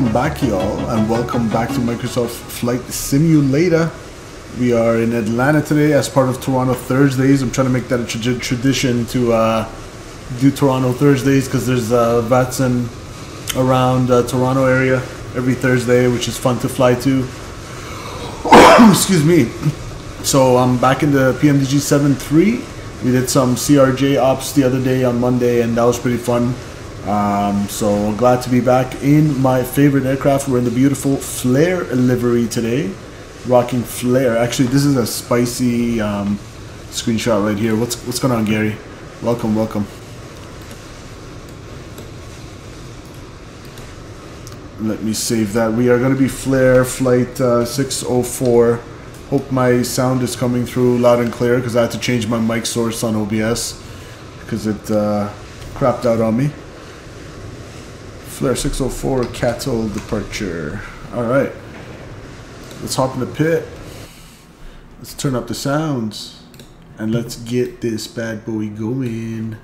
Welcome back, y'all, and welcome back to Microsoft Flight Simulator. We are in Atlanta today as part of Toronto Thursdays. I'm trying to make that a tra- tradition to uh, do Toronto Thursdays because there's uh, VATSIM around uh, Toronto area every Thursday, which is fun to fly to. Excuse me. So I'm back in the PMDG 7.3. We did some CRJ ops the other day on Monday, and that was pretty fun. Um, so glad to be back in my favorite aircraft. We're in the beautiful Flair livery today, rocking Flair. Actually, this is a spicy um, screenshot right here. What's what's going on, Gary? Welcome, welcome. Let me save that. We are going to be Flair Flight uh, 604. Hope my sound is coming through loud and clear because I had to change my mic source on OBS because it uh, crapped out on me. Flair 604 cattle departure. All right. Let's hop in the pit. Let's turn up the sounds. And let's get this bad boy going.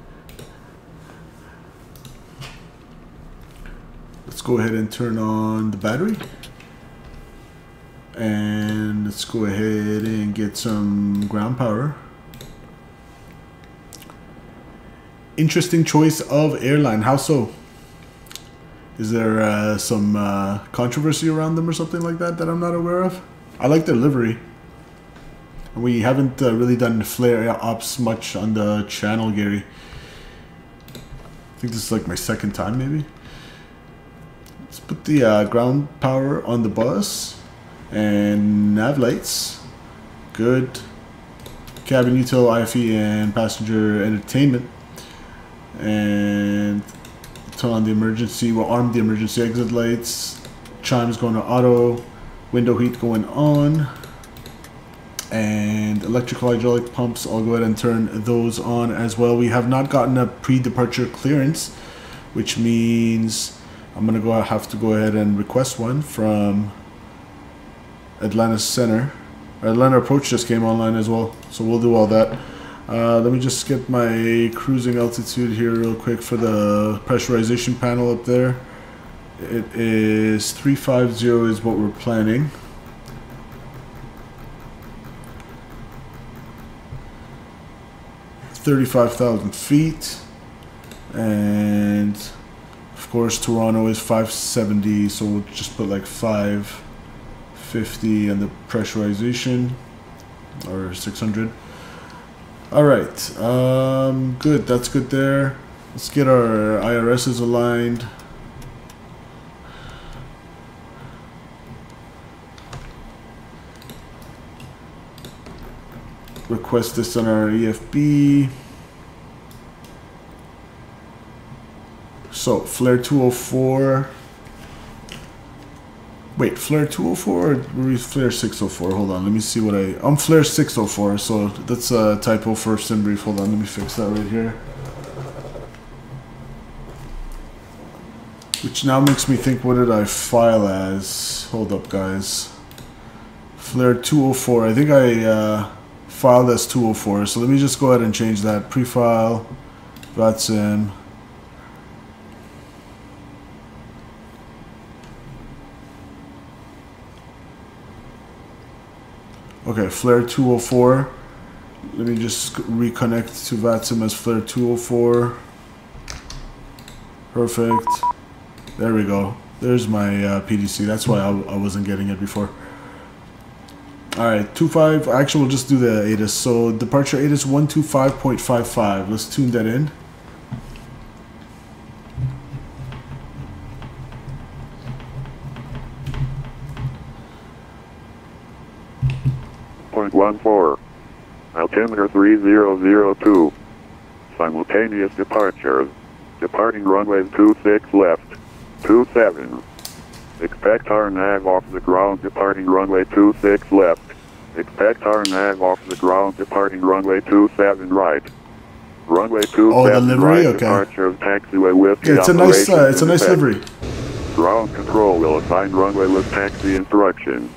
Let's go ahead and turn on the battery. And let's go ahead and get some ground power. Interesting choice of airline. How so? Is there uh, some uh, controversy around them or something like that that I'm not aware of? I like their livery. We haven't uh, really done Flair ops much on the channel, Gary. I think this is like my second time, maybe. Let's put the uh, ground power on the bus and nav lights. Good. Cabin util, IFE, and passenger entertainment. And turn on the emergency. We'll arm the emergency exit lights. Chimes going to auto. Window heat going on. And electrical hydraulic pumps, I'll go ahead and turn those on as well. We have not gotten a pre-departure clearance, which means I'm gonna go have to go ahead and request one from Atlanta Center. Atlanta Approach just came online as well, so we'll do all that. Uh, let me just get my cruising altitude here real quick for the pressurization panel up there. It is 350 is what we're planning. Thirty-five thousand feet, and of course Toronto is five seventy, so we'll just put like five fifty and the pressurization, or six hundred. All right, um, good. That's good there. Let's get our IRSs aligned. Request this on our EFB. So, Flair 204. Wait, Flair 204 or Flair 604? Hold on, let me see what I... I'm Flair 604, so that's a typo for SimBrief. Hold on, let me fix that right here. Which now makes me think, what did I file as? Hold up, guys. Flair 204. I think I uh, filed as 204, so let me just go ahead and change that. Prefile, VATSIM. Okay, Flair 204. Let me just reconnect to VATSIM as Flair 204. Perfect. There we go. There's my uh, PDC. That's why I, I wasn't getting it before. Alright, 25. Actually, we'll just do the ATIS. So, departure ATIS 125.55. Let's tune that in. Point one four. Altimeter three zero zero two. Simultaneous departures. Departing runway two six left. Two seven. Expect our nav off the ground departing runway two six left. Expect our nav off the ground departing runway two seven right. Runway two Oh, the seven livery? right Okay. departure of taxiway with Yeah, it's a nice, uh, it's a nice effect. livery. Ground control will assign runway with taxi instructions.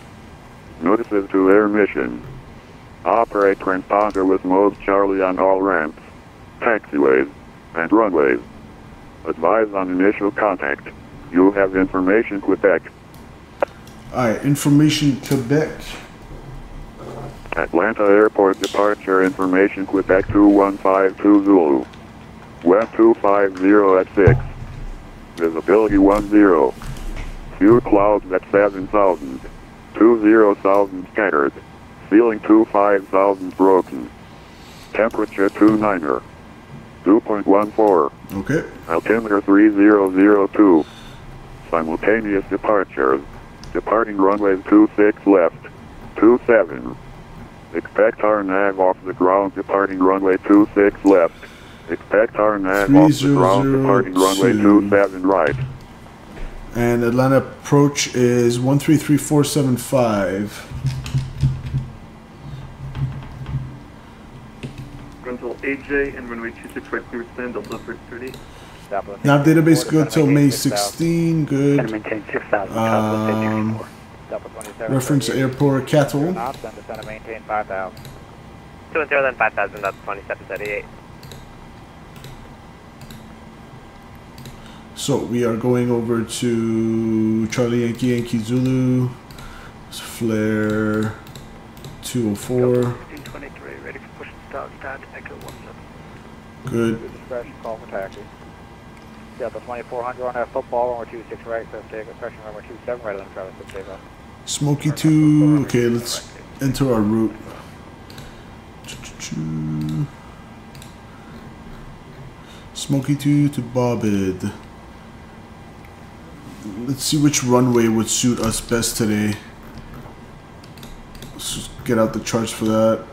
Notices to air mission. Operate transponder with mode Charlie on all ramps, taxiways, and runways. Advise on initial contact. You have information Quebec. Alright, information Quebec. Atlanta Airport departure information Quebec 2152 Zulu. Web 250 at 6. Visibility 10. Few clouds at 7,000. 20,000 scattered. Ceiling 25,000 broken. Temperature 29er. 2.14. Okay. Altimeter 3002. Simultaneous departures. Departing runway 26 left. 27. Expect our nav off the ground departing runway 26 left. Expect our nav off the ground departing runway 3002. 27 right. And Atlanta approach is 133475. AJ and runway 26 right clear stand, Delta First 30. Nav database good till May 16. Good. maintain 6,000. Um, Reference airport Cattle. Knots and descend to maintain 5,000. Two and zero, then 5,000, that's 2738. So we are going over to Charlie Yankee Yankee Zulu, Flair 204. 1623, ready for push and start, start, echo 17. Good. Discretion, call for taxi. Delta 2400 on that football, runway 26 right, so take expression runway 27 right, let Travis to take off. Smoky 2. Okay, let's enter our route. Smoky 2 to Bobbid. Let's see which runway would suit us best today. Let's just get out the charts for that.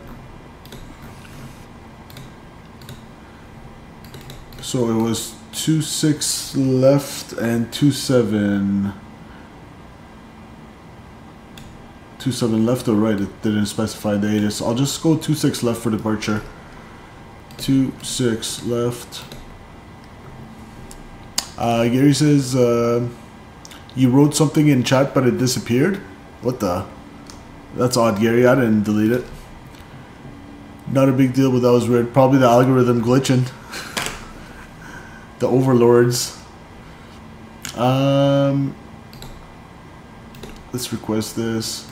So it was 2 6 left and 2 7. 2 7 left or right, it didn't specify the ATIS. I'll just go 2 6 left for departure. 2 6 left. Uh, Gary says, uh, you wrote something in chat but it disappeared? What the? That's odd, Gary. I didn't delete it. Not a big deal, but that was weird. Probably the algorithm glitching. the overlords. Um, let's request this.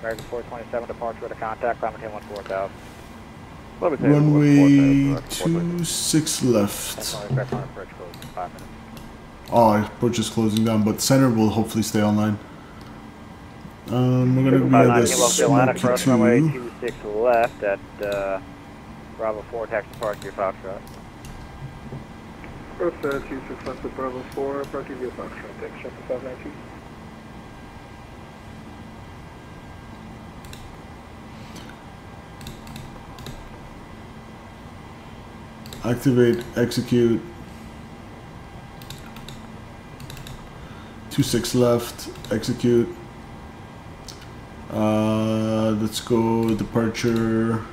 American 427 departure with a contact, climate 14000. Runway two six left. only effect on approach close in 5 minutes. Oh, approach is closing down, but center will hopefully stay online. Um, we're gonna be on 59 this Kilo Carolina, smoky cross runway two. 26 left at uh, Bravo 4, taxi departure, Foxtrot. Earth uh, 26 left with Bravo 4, approaching via Foxtrot, take check the 592. Activate, execute. Two six left, execute. Uh, let's go departure.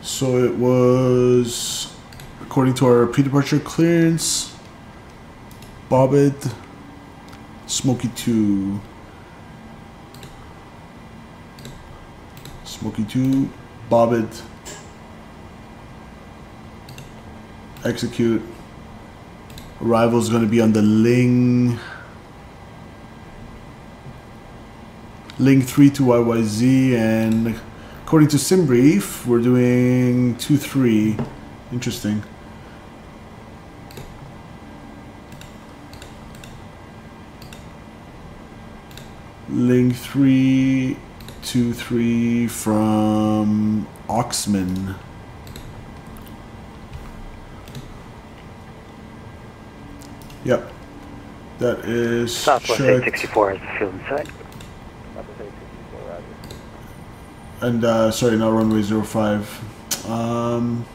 So it was, according to our pre-departure clearance, Bobbit, Smoky 2. Smoky 2, Bobbit, execute. Arrival is going to be on the Ling. Ling 3 to YYZ, and according to SimBrief, we're doing 2 3. Interesting. Ling 3 2 3 from Oxman. Yep. That is Southwest checked. 864 has the field in sight. Southwest 864, Roger. And uh, sorry, now runway 05. Um,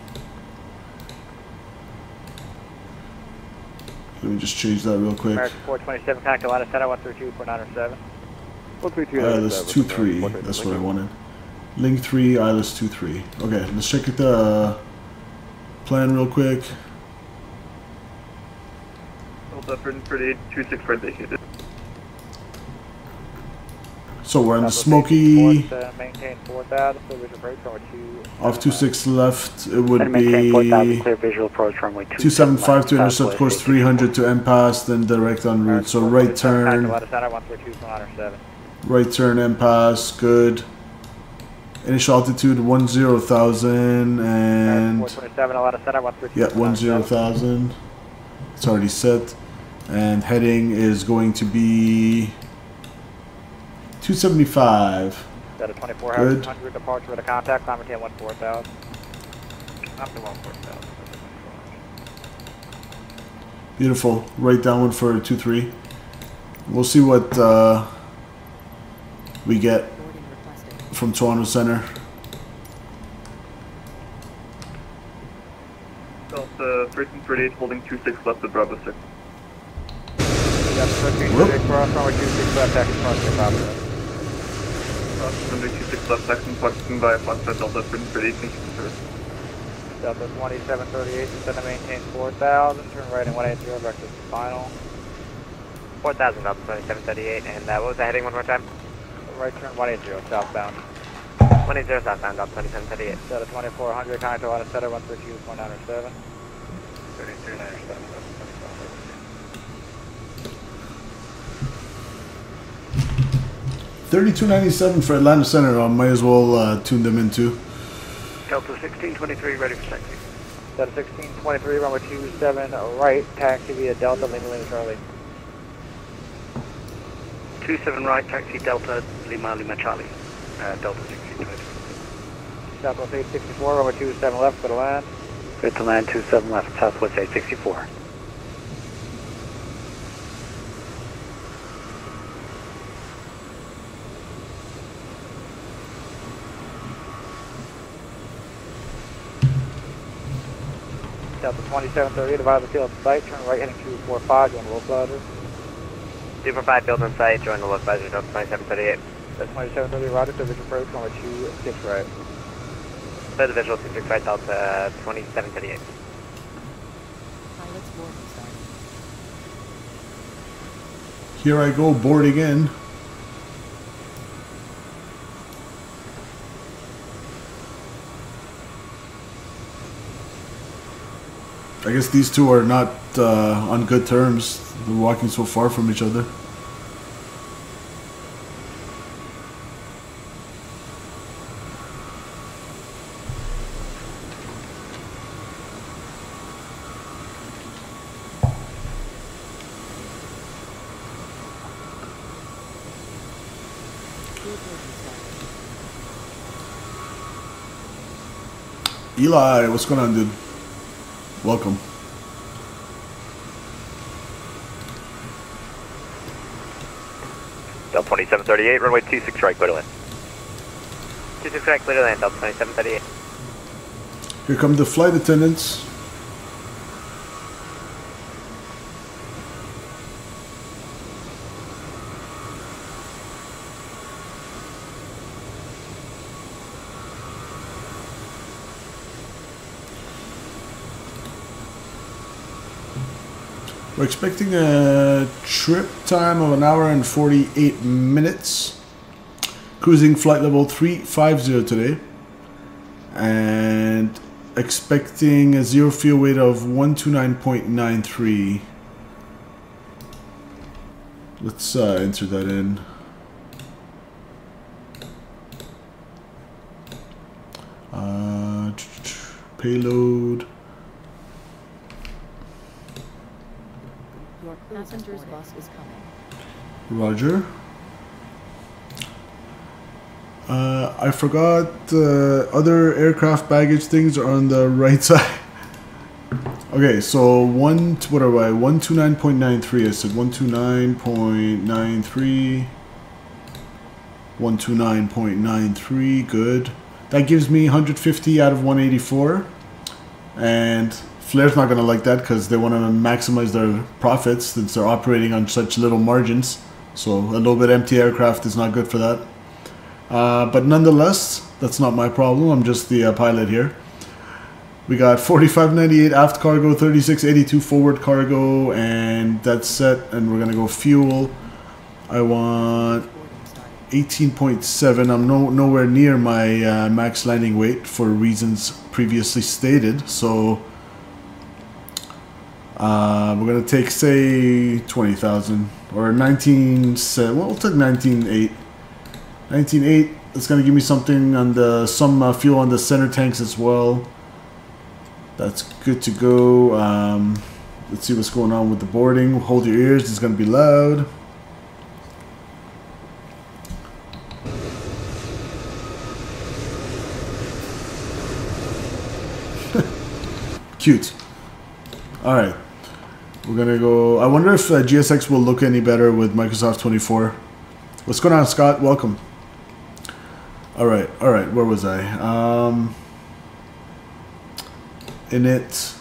let me just change that real quick. American 427, Connect Atlanta Center, 132, 4907. ILS 23, that's what I wanted. Link 3, ILS 23. Okay, let's check the uh, plan real quick. Hold up, Britain 38, 26 right vacated. So we're on the Smoky, 864, uh, Maintain 4000, so visual 2. off 26 left, it would be clear visual approach runway 275 to intercept course 300 to MPass, then direct en route. So right turn, Atlanta Center, 132, 107. right turn, MPass, good. Initial altitude 10,000 and 427, Atlanta Center, 132, yeah, 10,000. It's already set. And heading is going to be 275. Got a 24 Good. 100 departure with a contact, climate 10, 14000. Up to 14000. Beautiful. Right down one for 2 3. We'll see what uh, we get from Toronto Center. Delta Britain 38 holding 26 left with Bravo 6. Got the first green cross, runway 26 left, taxi departure, Foxtrot. Cross runway 26 left, taxing Foxton via Foxtrot Delta Britain 38, thank you for service. Delta 2738, descend to maintain 4000, turn right in 180, vector to final. 4,000, Delta 2738, and uh, what was the heading one more time? Right turn 180, southbound. 20 southbound, Delta 2738. Delta 2400, contact Atlanta Center, 132.907. 3297. 3297 for Atlanta Center. I might as well uh, tune them into. Delta 1623, ready for taxi. Delta 1623, runway 27 right, taxi via Delta, Lima Lima Charlie. 27 right, taxi Delta, Lima Lima Charlie. Uh, Delta 1623. Southwest 864, runway 27 left, for the land. Good to land 27 left, Southwest 864. Delta 2730, divide the field site, turn right heading 245, going to low glider. Super 5 field in sight, join the low advisor, Delta 2738. Delta 2730, roger, to visual approach, runway 26 right. Clear the visual 26 right, Delta 2738. Pilot's boarding started. Here I go boarding in. I guess these two are not uh, on good terms. They're walking so far from each other. Fuel boarding started. Eli, what's going on, dude? Welcome. Delta 2738, runway 26 right, clear to land. 26 right, clear to land, Delta 2738. Here come the flight attendants. We're expecting a trip time of an hour and 48 minutes. Cruising flight level 350 today. And expecting a zero fuel weight of 129.93. Let's uh, enter that in. Uh, payload. Your passenger's bus is coming. Roger. Uh, I forgot uh, other aircraft baggage things are on the right side. okay, so one what are I? One two nine point nine three. I said one two nine point nine three. One two nine point nine three. Good. That gives me 150 out of 184, and Flair's not gonna like that because they want to maximize their profits since they're operating on such little margins. So a little bit empty aircraft is not good for that. Uh, but nonetheless, that's not my problem. I'm just the uh, pilot here. We got 4598 aft cargo, 3682 forward cargo, and that's set. And we're gonna go fuel. I want 18.7. I'm no nowhere near my uh, max landing weight for reasons previously stated. So uh, we're gonna take say 20,000 or 19. Well, we'll take 19.8. 19.8. It's gonna give me something on the some uh, fuel on the center tanks as well. That's good to go. Um, let's see what's going on with the boarding. Hold your ears. It's gonna be loud. Cute. All right. We're gonna go. I wonder if uh, GSX will look any better with Microsoft 24. What's going on, Scott? Welcome. All right. All right. Where was I? Um, in it,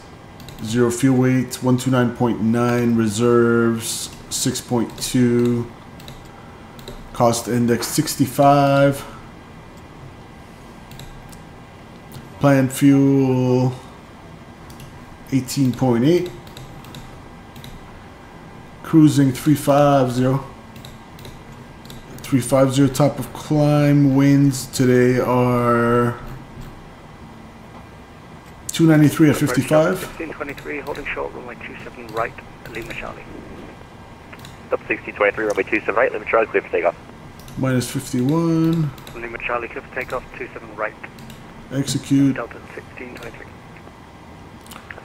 zero fuel weight, 129.9 reserves, 6.2. Cost index 65. Planned fuel 18.8. Cruising 350. 350 top of climb. Winds today are 293 at 55. 1623, holding short, runway 27 right, Lima Charlie. Up 1623, runway 27 right, limit Charlie, clear for takeoff. Minus 51. Lima Charlie, clear for takeoff, 27 right, Execute. Delta 1623.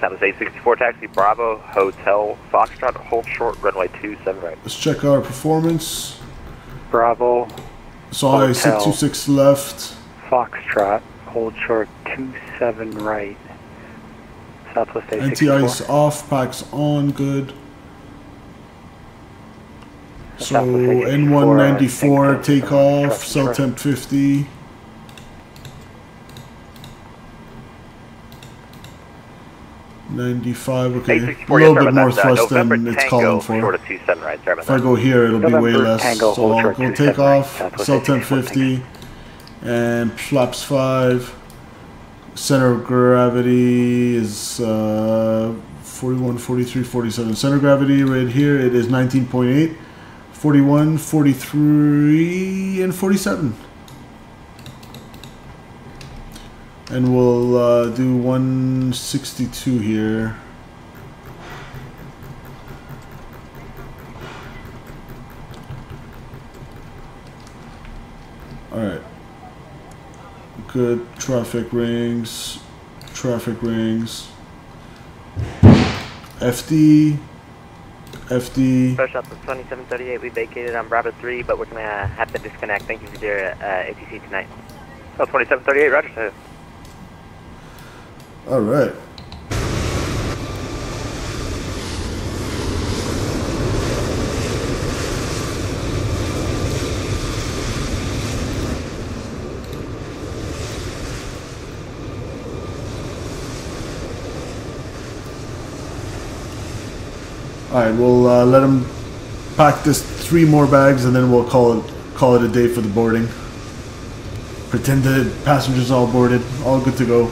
San Jose 64 taxi, Bravo, Hotel, Foxtrot, hold short, runway 27 right. Let's check our performance. Bravo, So I Hotel. 626 left. Foxtrot, hold short 27 right, Southwest A64. Anti-ice off, packs on, good. So Southwest A64, I N194 think take uh, off, cell temp 50. Ninety-five. Okay, a little bit more thrust than it's Tango, calling for. of 27 right, sorry about If I go here, it'll be way less. So hold I'll go take off, Southwest cell temp 84, 50, and flaps five. Center of gravity is uh, 41, 43, 47. Center of gravity right here, it is 19.8, 41, 43, and 47. And we'll uh, do 162 here. Alright. Good traffic rings. Traffic rings. FD. FD. Fresh up to 2738, we vacated on Bravo 3, but we're going to have to disconnect. Thank you for your uh, ATC tonight. Oh, 2738, roger, sir. Alright. Alright, we'll uh, let him pack this three more bags and then we'll call it call it a day for the boarding. Pretend the passengers all boarded, all good to go.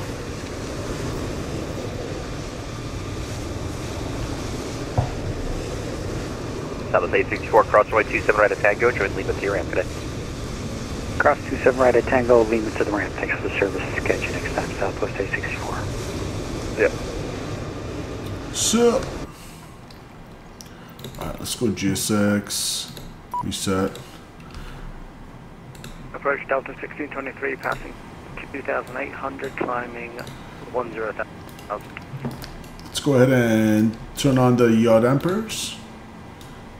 Southwest 864, cross runway 27 right at Tango, join Lima to your ramp today. Cross 27 right at Tango, Lima to the ramp. Thanks for the service. Catch you next time, Southwest A64. Yep. So, alright, let's go GSX. Reset. Approach Delta 1623, passing 2,800, climbing 10,000. Let's go ahead and turn on the yaw dampers.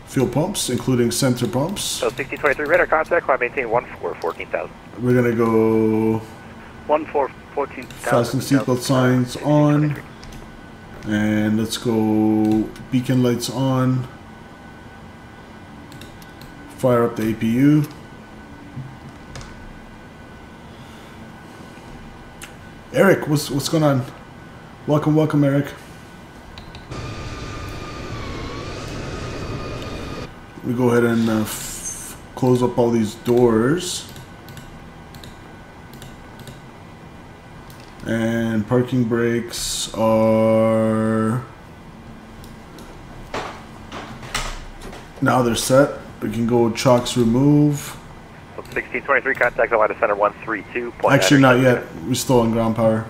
Fuel pumps, including center pumps. So 1623, radar contact, climb maintain 14, 14,000. We're gonna go 14, fasten seatbelt signs on. And let's go beacon lights on. Fire up the APU. Eric, what's what's going on? Welcome, welcome, Eric. We go ahead and uh, f- close up all these doors. And parking brakes are now they're set. We can go chocks remove. 1623, contact the line Atlanta Center 132. Actually, not Anderson. yet. We're still on ground power.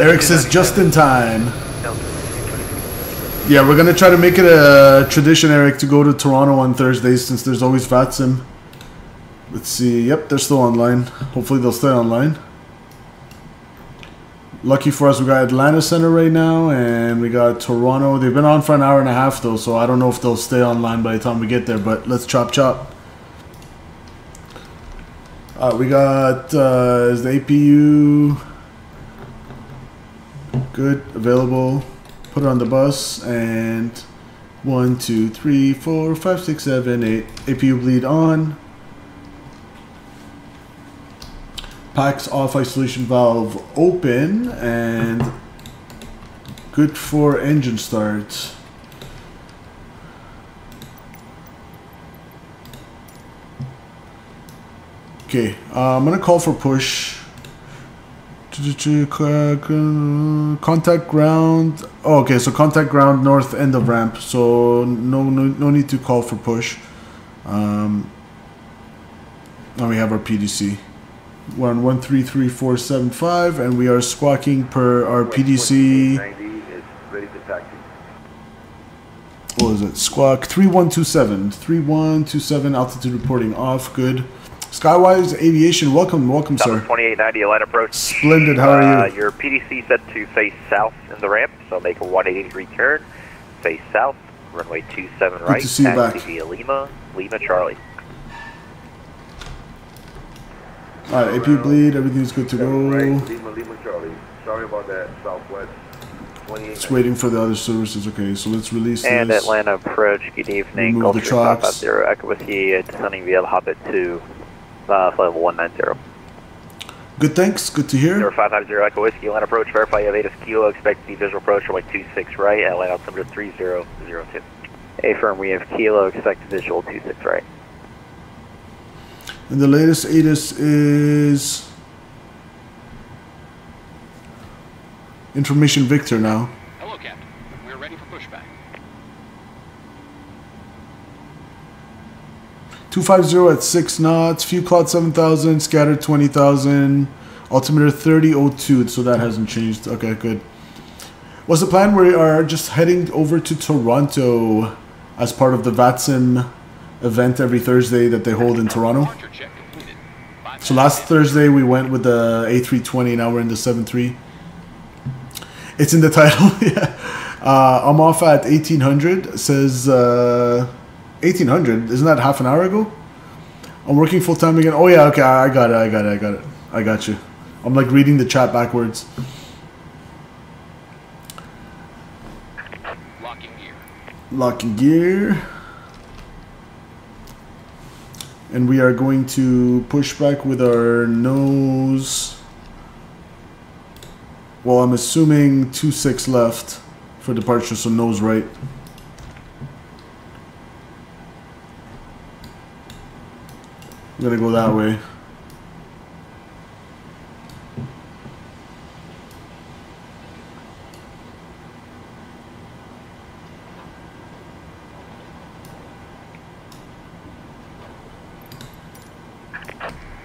Eric says just in time. Yeah, we're gonna try to make it a tradition, Eric, to go to Toronto on Thursdays since there's always VATSIM. Let's see. Yep, they're still online. Hopefully, they'll stay online. Lucky for us, we got Atlanta Center right now, and we got Toronto. They've been on for an hour and a half though, so I don't know if they'll stay online by the time we get there. But let's chop chop. Uh, we got uh, is the APU good available. Put it on the bus and one, two, three, four, five, six, seven, eight. APU bleed on. Packs off isolation valve open and good for engine start. Okay, uh, I'm gonna call for push. Contact ground. Oh, okay, so contact ground north end of ramp. So no no, no need to call for push. Um, and we have our PDC. We're on one three three four seven five, and we are squawking per our PDC. What is it? Squawk three one two seven. Three one two seven. Altitude reporting off. Good. Skywise Aviation, welcome, welcome, Southwest sir. 2890, line approach. Splendid. How are Uh, you? your PDC set to face south in the ramp, so make a 180 degree turn. Face south, runway 27 right. to see you back. taxi via Lima, Lima Charlie. All right, AP bleed. Everything's good to go. Lima, Lima, Charlie. Sorry about that, Southwest. 28. Just waiting for the other services. Okay, so let's release And this. Atlanta approach, good evening. Remove the Gulf Stream trucks. 550, Echo Whiskey, uh, descending via the Hobbit to uh, flight level 190. Good, thanks. Good to hear. 0550 Echo Whiskey, Atlanta approach, verify you have ATIS Kilo, expect the visual approach runway 26 right, Atlanta altimeter 3002. A firm, we have Kilo, expect visual 26 right. And the latest ATIS is Information Victor now. Hello, Captain. We're ready for pushback. 250 at 6 knots, few cloud 7000, scattered 20,000, altimeter 3002, so that hasn't changed. Okay, good. What's the plan? We are just heading over to Toronto as part of the VATSIM event every Thursday that they hold in Toronto. So last Thursday we went with the A320. Now we're in the 73. It's in the title. yeah. Uh, I'm off at 1800. Says uh, 1800. Isn't that half an hour ago? I'm working full time again. Oh yeah. Okay. I got it. I got it. I got it. I got you. I'm like reading the chat backwards. locking gear. Locking gear. And we are going to push back with our nose. Well, I'm assuming 2 6 left for departure, so nose right. I'm gonna go that way.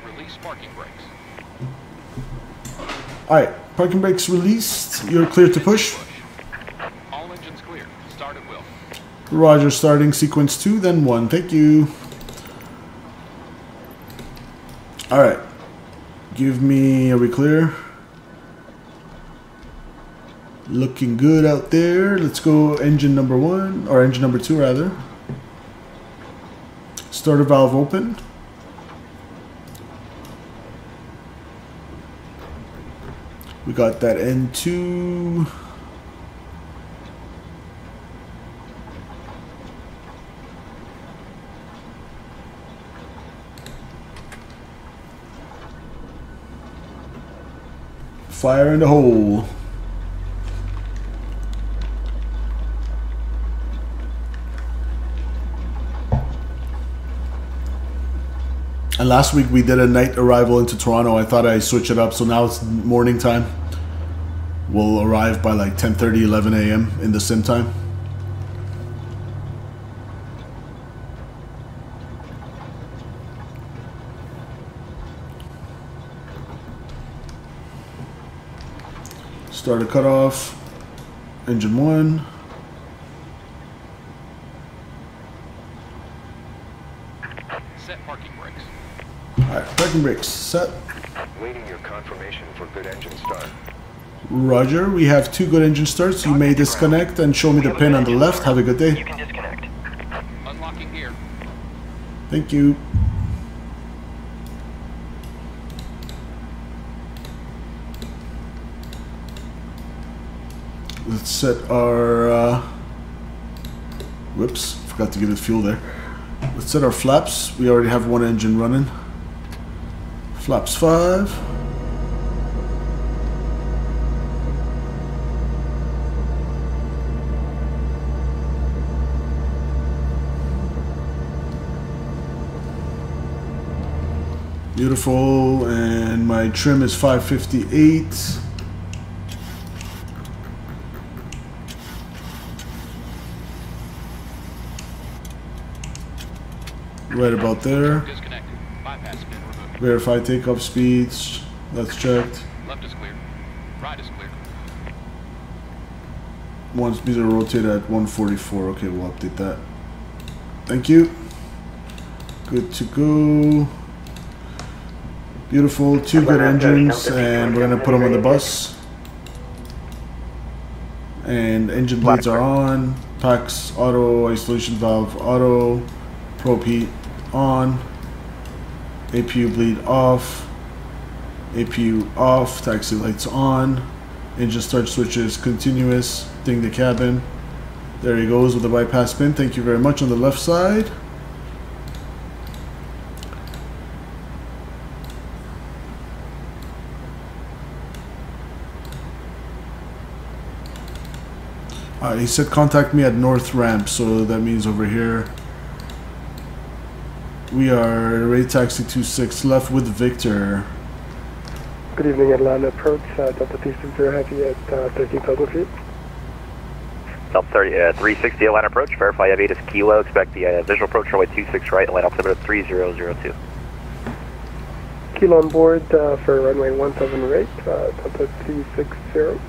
Release parking brakes. Alright, parking brakes released. You're clear to push. All engines clear. Start at will. Roger, starting sequence 2, then 1. Thank you. Alright. Give me. Are we clear? Looking good out there. Let's go engine number 1, or engine number 2 rather. Starter valve open. We got that N2. Fire in the hole. And last week we did a night arrival into Toronto. I thought I'd switch it up, so now it's morning time. We'll arrive by like 10:30, 11 a.m. in the sim time. Start a cutoff. Engine one. Set parking brakes. Alright, parking brakes set. Waiting your confirmation for good engine start. Roger, we have two good engine starts. You may disconnect and show me the pin on the left. Have a good day. You can disconnect. Unlocking gear. Thank you. Let's set our. Uh, whoops, forgot to give it fuel there. Let's set our flaps. We already have one engine running. Flaps 5. Beautiful, and my trim is 558. Right about there. Disconnected. Bypass pin removed. Verify takeoff speeds. That's checked. Left is clear. Right is clear. One speed to rotate at 144. Okay, we'll update that. Thank you. Good to go. Beautiful. Two good engines, and we're gonna put them on the bus. And engine blades are on. Packs auto. Isolation valve auto. Probe heat on. APU bleed off. APU off. Taxi lights on. Engine start switches continuous. Ding the cabin. There he goes with the bypass pin. Thank you very much on the left side. Uh, he said contact me at North Ramp, so that means over here. We are ready taxi 26 left with Victor. Good evening, Atlanta approach, uh, Delta 360 Heavy at uh, 13,000 feet. Delta 30, uh, 360 Atlanta approach. Verify Aviatus is Kilo. Expect the uh, visual approach runway 26 right. Atlanta altimeter 3002. Kilo on board uh, for runway 17 right, uh, Delta 360.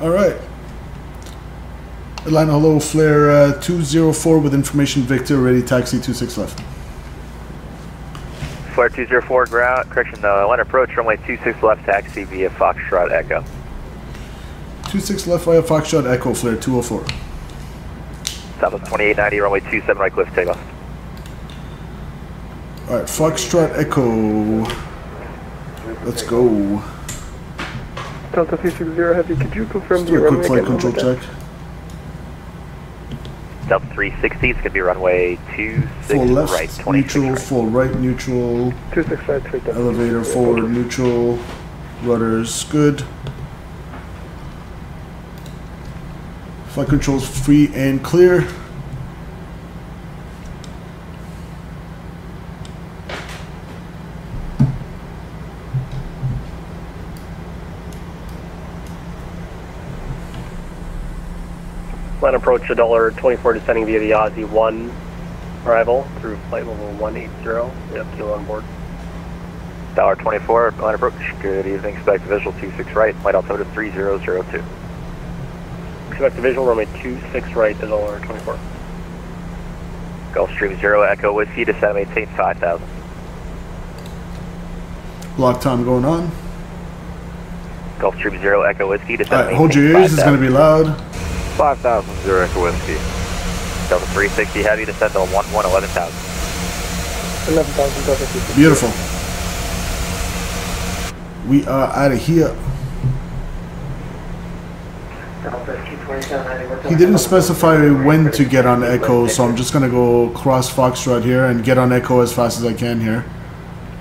All right. Atlanta, hello, Flair uh, 204 with information Victor, ready taxi 26 left. Flair 204 ground, correction, uh, Atlanta approach, runway 26 left, taxi via Foxtrot Echo. 26 left via Foxtrot Echo, Flair 204. Southwest 2890, runway 27 right, cliff takeoff. All right, Foxtrot Echo. Let's go. Delta 360 Heavy, could you confirm Let's the do a quick flight control more check. Time? Delta 360, it's going to be runway 26 Full left, right, 26 neutral, right. full right, neutral, 26 right, straight elevator forward, neutral, rudders, good. Flight controls free and clear. Approach a dollar 24 descending via the Aussie 1 arrival through flight level 180. We have kilo on board. Dollar 24, Atlanta approach, good evening, expect visual 26 right, flight altimeter 3002. Expect a visual runway 26 right at dollar 24. Gulfstream 0 Echo Whiskey, descend and maintain 5000. Block time going on. Gulfstream 0 Echo Whiskey, descend All and right, hold your maintain ears. It's going to be loud. 5000 0 Echo Whiskey. Delta 360 heavy, descend to 1 1 11000. 11,000 Delta 360. Beautiful. We are out of here. He didn't specify when to get on Echo, so I'm just gonna go cross Foxtrot here and get on Echo as fast as I can here.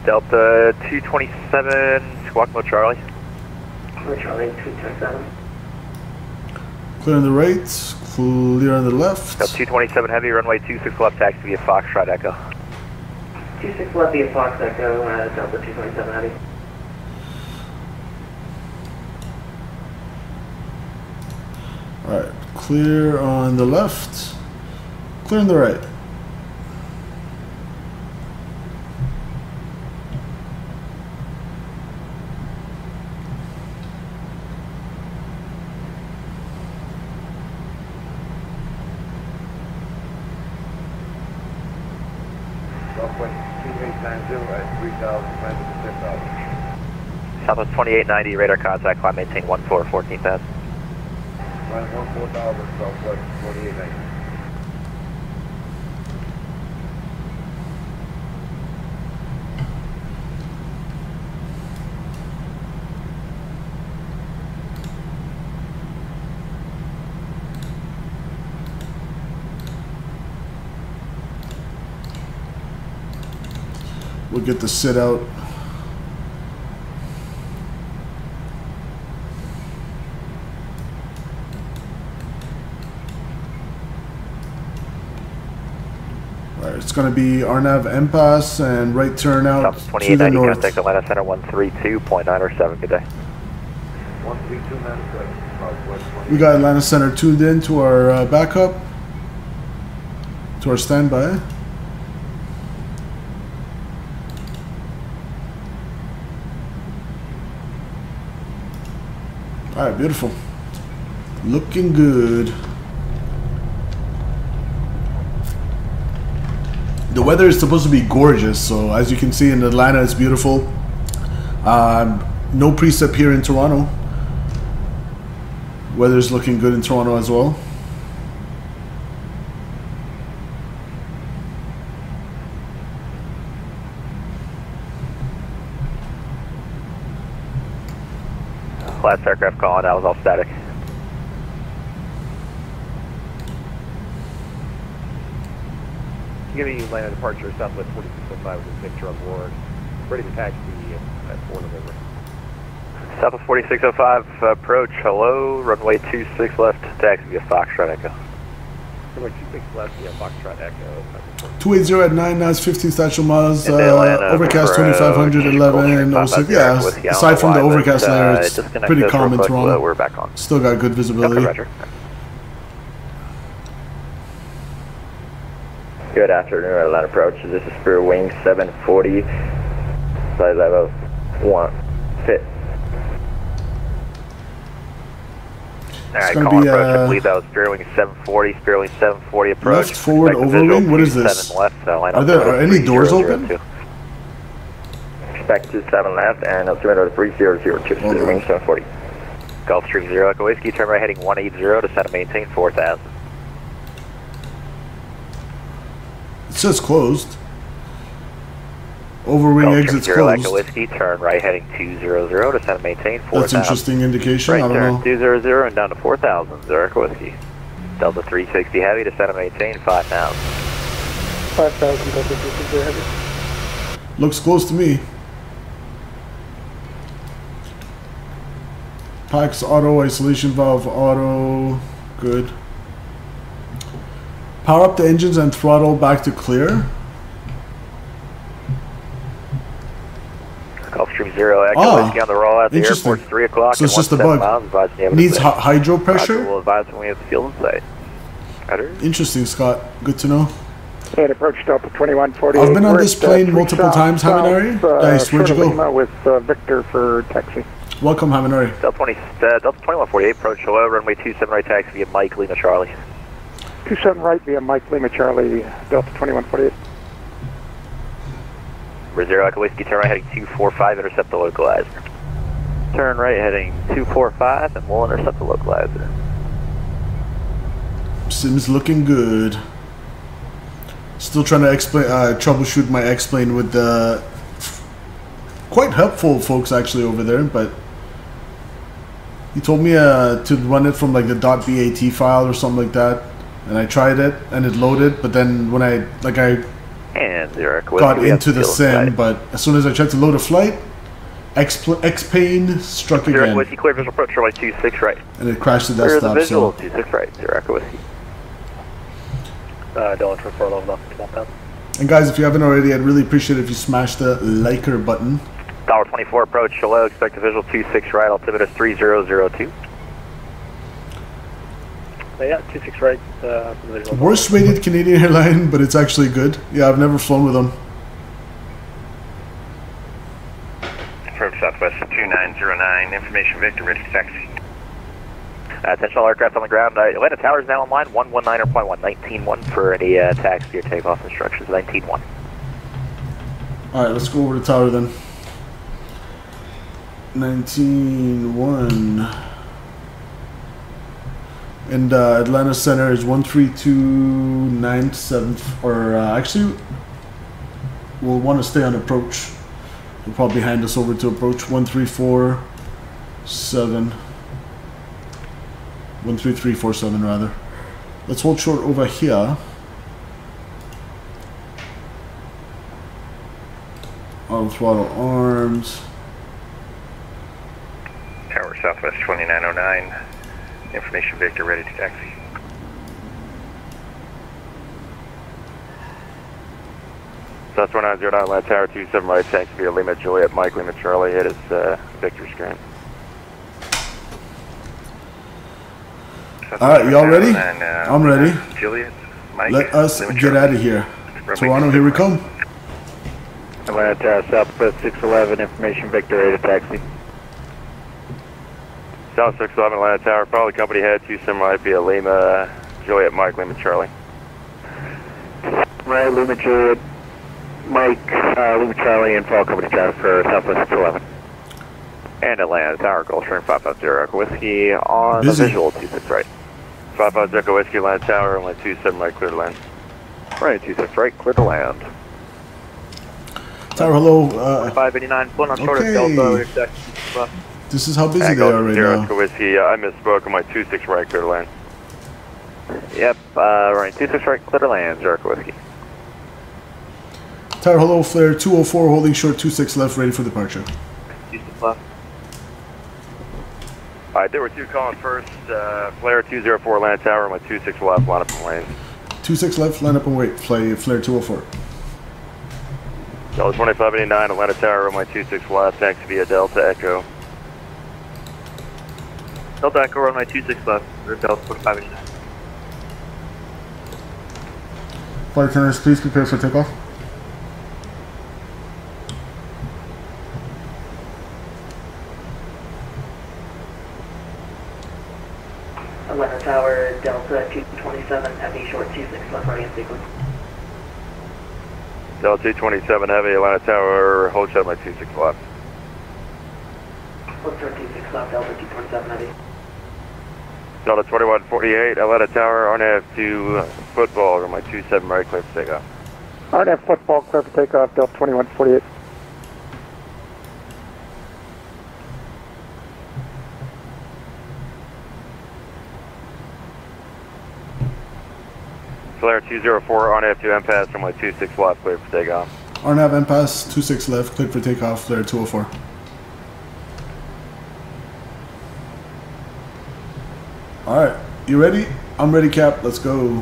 Delta 227, squawk mode Charlie. Charlie 227. Clear on the right, clear on the left. Delta 227 heavy, runway 26 left, taxi via Foxtrot Echo. 26 left via Fox Echo, uh, Delta 227 heavy. Alright, clear on the left, clear on the right. Southwest 2890 at 3,000, land at 10,000. Southwest 2890, radar contact, climb maintain 14, 14,000. Line 14,000, Southwest 2890. We'll get the sit out. It's gonna be RNAV Impasse and right turn out to 2890, the north. contact Atlanta Center 132.907. Good day. 132 Manhattan, Southwest 28. We got Atlanta Center tuned in to our uh, backup, to our standby. All right, beautiful. Looking good. The weather is supposed to be gorgeous, so as you can see in Atlanta, it's beautiful. Um, no precip here in Toronto. Weather's looking good in Toronto as well. Last aircraft calling, that was all static. Giving you land departure Southwest 4605 with Victor on board. Ready to taxi at 4 November. Southwest 4605, approach, hello, runway 26 left, taxi via Foxtrot Echo. Runway 26 left via Foxtrot Echo. 280 at 9 knots, 15 statute miles, uh, Atlanta overcast approach, 2500, 11, Gulfstream 06. Yeah, aside from the overcast uh, layer, it's pretty us calm in Toronto. We're back on. Still got good visibility. Okay, Good afternoon, Atlanta Approach. This is Spirit Wing 740, flight level 1, fit. Alright, calling be, approach, uh, I believe that was Spirit Wing 740, Spirit Wing 740 approach. Left, forward, Expect overwing? What is 27 this? Left, line Are there- are any doors open? 3002. Expect 27 left and altimeter 3002, Spirit Wing 740. Gulfstream 0 Echo Whiskey, turn right heading 180 to set and maintain 4000. It says closed. Overwing Gulfstream exits 0 Echo closed. Whiskey, turn right heading 200 to set and maintain 4000. That's interesting indication. Right I don't turn know. 200 and down to 4000, 0 Echo Whiskey. Delta 360 Heavy to set and maintain 5000. 5,000 Delta 360 heavy. Looks close to me. Packs auto, isolation valve auto, good. Power up the engines and throttle back to clear. Gulfstream 0 Echo Ah, Whiskey on the roll at the airport, 3 o'clock. So it's just a bug. Miles, advise you have Needs a hy- hydro Roger, pressure. We'll advise when we have the field in sight. Roger. Interesting, Scott. Good to know. And approach Delta 2148. I've been on this at, uh, plane multiple south- times, south, Haminari. uh, Nice, where'd you go? With uh, Victor for taxi. Welcome, Haminari. Delta 20, uh, Delta 2148 approach hello, runway 27 right taxi via Mike Lima Charlie. 27 right via Mike Lima Charlie, Delta 2148. Number 0 Echo Whiskey, turn right heading 245, intercept the localizer. Turn right heading 245 and we'll intercept the localizer. Sims looking good. Still trying to explain, uh, troubleshoot my X-plane with the quite helpful folks actually over there, but he told me uh, to run it from like the .bat file or something like that, and I tried it and it loaded, but then when I like I And 0 Echo Whiskey, got into the sim, sight. but as soon as I tried to load a flight, X X-plane struck 0 Echo again, Whiskey, clear visual approach runway 26 right. and it crashed the Clear the desktop. visual, So 26 right, 0 Echo Whiskey. Uh, Dylan for 4 level up, come down. And guys, if you haven't already, I'd really appreciate it if you smash the liker button. Dollar 24 approach, hello, expect a visual two six right, altimeter 3002. Uh, yeah, 26 right. Uh, from the visual. Worst rated Canadian airline, but it's actually good. Yeah, I've never flown with them. Approach Southwest 2909, information Victor, ready to taxi. Uh, attention all aircraft on the ground. Uh, Atlanta Tower is now online. 119.1, 19.1 for any uh, taxi or takeoff instructions. 19.1. All right, let's go over to tower then. 19-1. And uh, Atlanta Center is 13297, or uh, actually, we'll want to stay on approach. We'll probably hand us over to approach 1347. 13347 rather. Let's hold short over here. Auto throttle arms. Tower Southwest 2909, information Victor, ready to taxi. South 1909, Land Tower 27 right, taxi via Lima Juliet, Mike Lima Charlie, it is uh, Victor Screen. All right, y'all ready? And, uh, I'm ready. Juliet, Mike. Let us Lima get Charlie. out of here. Toronto, here we come. Atlanta Tower, Southwest 611, information Victor 8 taxi. South 611, Atlanta Tower, follow the company head 27 right via Lima Juliet, Mike Lima Charlie. Right, Lima Juliet, Mike, uh, Luma Charlie, and follow company tower for Southwest 611. And Atlanta Tower, Gulfstream 550 Echo Whiskey on Busy. the visual 26 right. 55 Echo Whiskey, Land Tower, only 27 right, clear to land. Right, 26 right, clear to land. Tower, hello. Uh, 589, one on short Okay. of Delta, exact. This is how busy they are right Zero now. Echo Whiskey, uh, I misspoke on my 26 right, clear to land. Yep, uh, right, 26 right, clear to land, Jericho Whiskey. Tower, hello. Flair 204, holding short 26 left, ready for departure. Alright, there were two calling first. Uh, Flair 204 Land Tower, my 26 left, line up in lanes. 26 left, line up and wait. Fly, Flair 204. Delta 2589 Atlanta Tower, my 26 left, taxi via Delta Echo. Delta Echo, runway 26 left, or Delta 4589. Flight attendants, please prepare for takeoff. Atlanta Tower, Delta 227, heavy short 26 left running in sequence. Delta 227 Heavy Atlanta Tower, hold shut my 26 left. Let's start 26 left, Delta 227 heavy. Delta 2148 Atlanta Tower, RNAV to uh, football, or my 27 right, clear for takeoff. RNAV football, clear for takeoff, Delta 2148. Flair 204 RNAV to MPAS from my 26 left, clear for takeoff. RNAV MPAS 26 left, cleared for takeoff. Flair 204. All right, you ready? I'm ready, Cap. Let's go.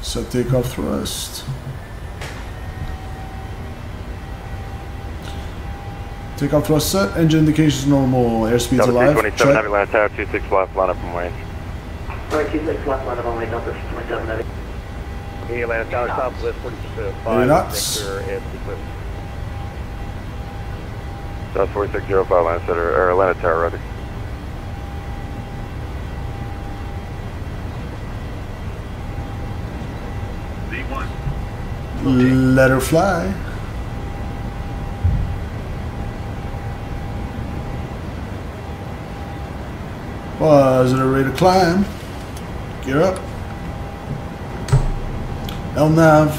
Set takeoff thrust. Takeoff thrust set. Engine indications normal. Airspeed's Delta alive. 227 Check. Heavy Atlanta Tower, 26 left, line up from lanes. Runway 26 left, line up only, Delta 227 heavy. Hey, Atlanta Tower, stop Southwest 4605, Any knots? Victor and sequence. South 4605 Atlanta Center, or Atlanta Tower, rather. Let her fly. Was it ready to climb? Gear up. LNAV.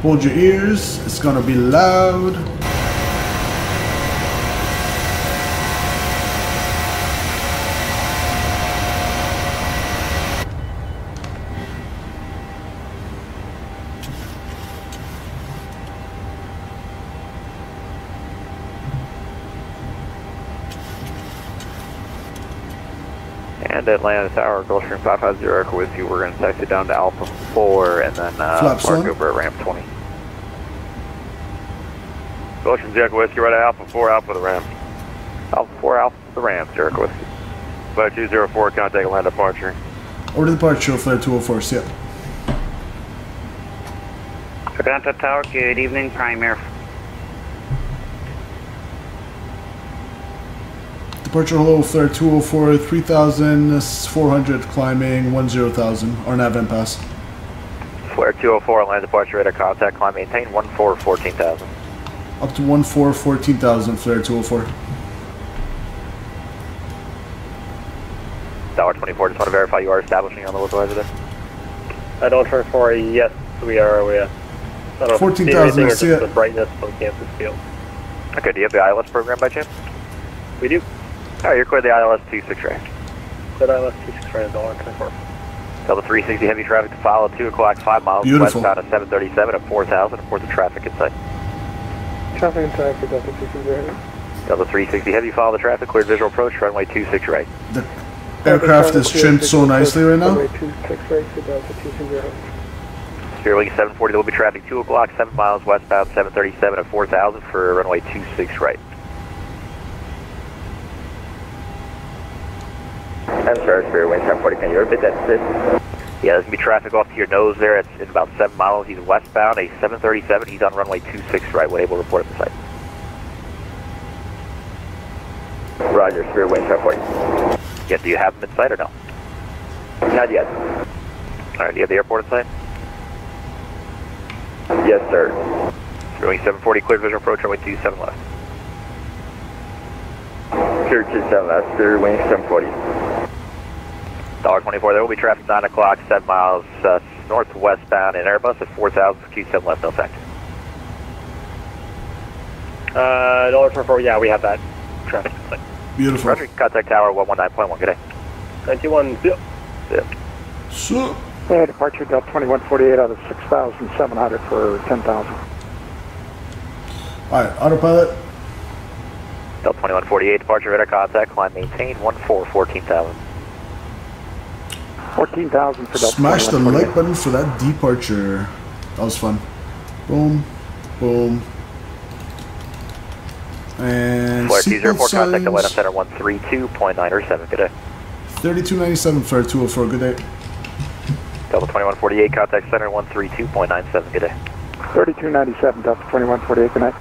Hold your ears. It's gonna be loud. And Atlanta Tower, Gulfstream 550 Echo Whiskey, we're going to taxi down to Alpha 4 and then uh, Flaps park on. over at ramp 20. Gulfstream Jericho Whiskey, right at Alpha 4, Alpha the ramp. Alpha 4, Alpha the Ram, Jericho Whiskey. Flight 204, contact land departure. Over to departure, Flair 204. See ya. Atlanta Tower, good evening, Prime Air. Oh departure hello, Flair 204, 3,400 climbing, 10,000. Or RNAV impasse. Flair 204, land departure radar contact, climb maintain 14, 14,000. Up to 14, 14,000, Flair 204. Tower 24, just want to verify you are establishing on the localizer there. I don't turn for yes, we are. We, I don't know if it's 14,000, anything see just ya. the brightness of the campus field. Okay, do you have the ILS program by chance? We do. Alright, you're clear the ILS 26 right. But I left T6 right dollar confirm. Tell the 360 heavy traffic to follow 2 o'clock, 5 miles Beautiful. westbound at 737 at 4,000, report the traffic in sight. Traffic and time for Delta 230. Delta 360 Heavy, follow the traffic, cleared visual approach, runway 26 right. The aircraft is trimmed so nicely right now. Runway 26 right to Delta 220. Spirit Wing 740, there will be traffic 2 o'clock, 7 miles westbound, 737 at 4000 for runway 26 right. I'm sorry, Spirit Wing 740. Can you repeat that, please? Yeah, there's going to be traffic off to your nose there. It's, it's about 7 miles. He's westbound, a 737. He's on runway 26 right. We're able to report at the site. Roger, Spirit Wing 740. Yeah, do you have him in sight or no? Not yet. All right, do you have the airport in sight? Yes, sir. Spirit Wing 740, clear visual approach, runway 27 left. Clear 27 left, Spirit Wing 740. Dollar 24, there will be traffic 9 o'clock, 7 miles uh, northwestbound in Airbus at 4000 for Q7 left, no effect. Uh, dollar twenty-four. Yeah, we have that traffic. Beautiful. Roger, contact tower 119.1, good day. 91, zip. Zip. So, Yeah, departure Delta 2148 out of 6,700 for 10,000. alright, autopilot. Delta 2148, departure radar contact, climb maintain 14, 14,000. 14,000 for Delta Smash the 2148. like button for that departure. That was fun. Boom, boom. And Flair seatbelt 204, contact the White signs. Center 132.907, good day. 3297 for 204, good day. Delta 2148, contact center 132.97, good day. 3297 Delta 2148, good night.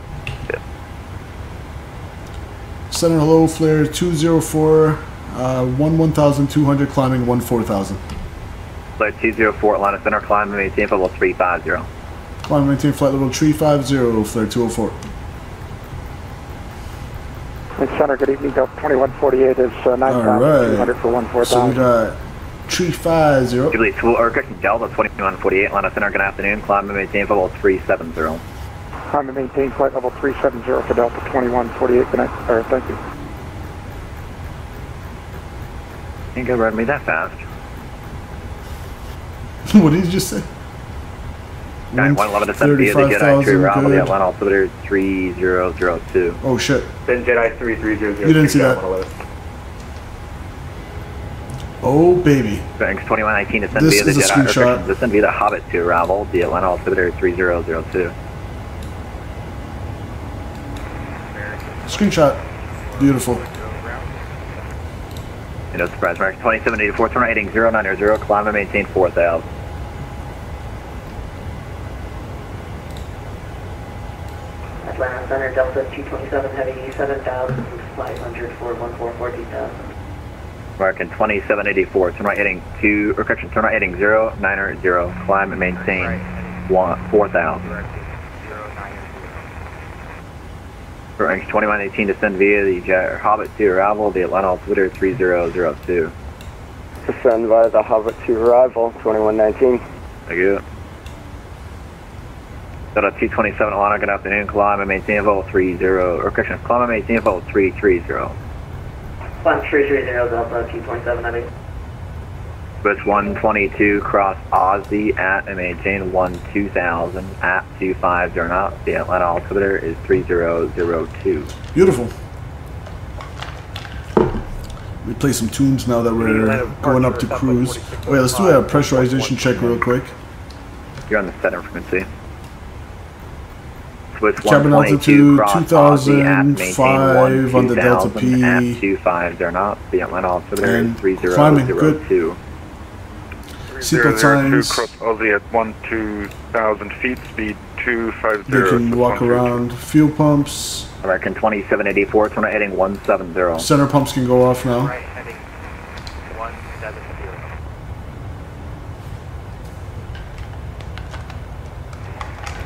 Center hello, Flair 204, uh, 1 1200, climbing 1 4000. Flight 204, Atlanta Center, climb and maintain level 350. Climb maintain flight level 350, Flair 204. Hey, Center, good evening. Delta 2148 is uh, 9,200 for So we 14,000. got 350. Jubilee 2, or correction, Delta 2148, Atlanta Center, good afternoon, climb and maintain level 370. Time to maintain flight level 370 for Delta 2148, good night. Or, thank you. Ain't gonna run me that fast. what did you just say? 9111 descent via the Jedi 3 Bravo, the good. Atlanta altimeter 3002. Oh shit. Then Jedi 3300. You didn't see that. Oh baby. Thanks, 2119 descend This via the is a screenshot. correction, descend via the Hobbit to Ravel, the Atlanta altimeter 3002. Screenshot. Beautiful. You know, surprise mark 2784, turn right heading 090, climb and maintain 4000. Atlanta Center, Delta 227 Heavy, 7,500 for 14, 14,000. Marking 2784, turn right heading 2, or correction, turn right heading 090, climb and maintain one, 4000. Ranks 2118, descend via the Jet Hobbit 2 arrival, the Atlanta altimeter 3002. Descend via the Hobbit 2 arrival, 2119. Thank you. Delta 227 Atlanta, good afternoon, climb and maintain level 30, or correction, climb and maintain level 330. Climb 330 Delta 227 Heavy. Switch 122, cross Aussie at and maintain 12000 at 250 knots. The Atlanta altimeter is 3002. Beautiful. We play some tunes now that we're going up to cruise. Oh yeah, let's do a pressurization check real quick. You're on the center frequency. Switch Cabin 122, altitude cross Aussie at maintain 2005 on the Delta 12000 P. at 250 knots. The Atlanta altimeter is And climbing, good. 3002. Seatbelt signs. cross Aussie at 1 2,000 feet, speed 250. They can walk around. Fuel pumps. American 2784, turn right heading 170. Center pumps can go off now. heading 170.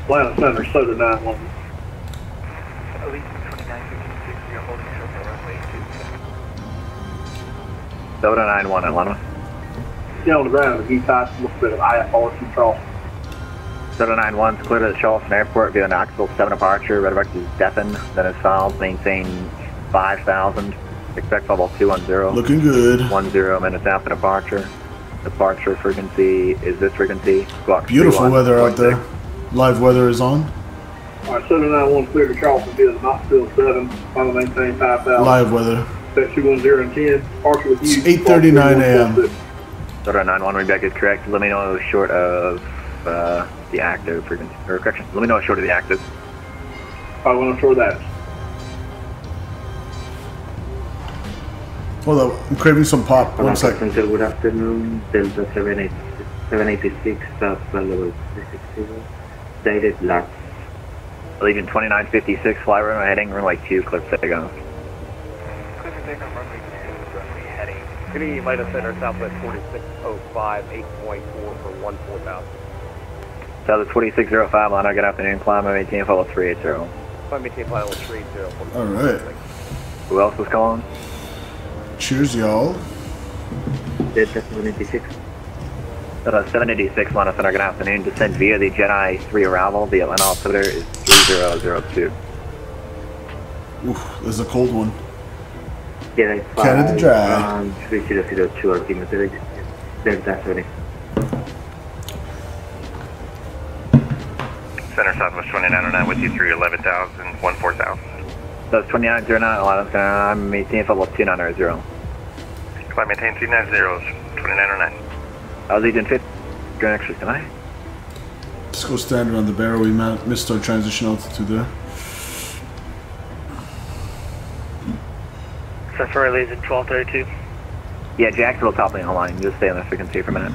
Atlanta Center, Southern 91. Elite 2956, you're holding short for runway 27. Soda 91 Atlanta. Still on the ground, he passed a little bit of IFR control. Soda 91 is clear to the Charleston Airport via Knoxville 7 departure. Red Vector is deafened, then is filed, maintain 5,000. Expect level 210. Looking good. 10 minutes after departure. Departure frequency is this frequency. Squawk Beautiful weather out there. Live weather is on. Alright, 791 clear to Charleston via Knoxville 7, final maintain 5000. Live weather. Set 210 and 10, partial with you. It's 8:39 a.m. Soto 91, readback is correct. Let me know short of uh, the active frequency, or correction. Let me know short of the active. I want to throw that. Hold up, I'm craving some pop. One sec. Center, good afternoon. Delta 78 786, South flight level 360. Dated LAX. Legion 2956, fly runway heading, runway 2, clear for takeoff. City United Center, Southwest 4605, 8.4 for 14,000. Southwest 4605, line good afternoon, climb, maintain follow 380. Climb maintain flight level 30. All right. Who else was calling? Cheers, y'all. Delta 786. Uh, 786, line of center, good afternoon. Descend via the Jedi 3 arrival. The Atlanta altimeter is 3002. Oof, this is a cold one. Jedi 5. Canada Dry. Um, 3002 altimeter. Delta 70. Center Southwest 2909 with you through 11,000, 14,000. That's 2909, Atlanta center, I'm maintain level 2900. Climb maintain 290, 2909. Uh, Legion 5, going extra tonight. Let's go standard on the barrel. We ma- missed our transition altitude there. Safari at 1232. Yeah, Jacksonville top lane line. Just stay on the frequency for a minute.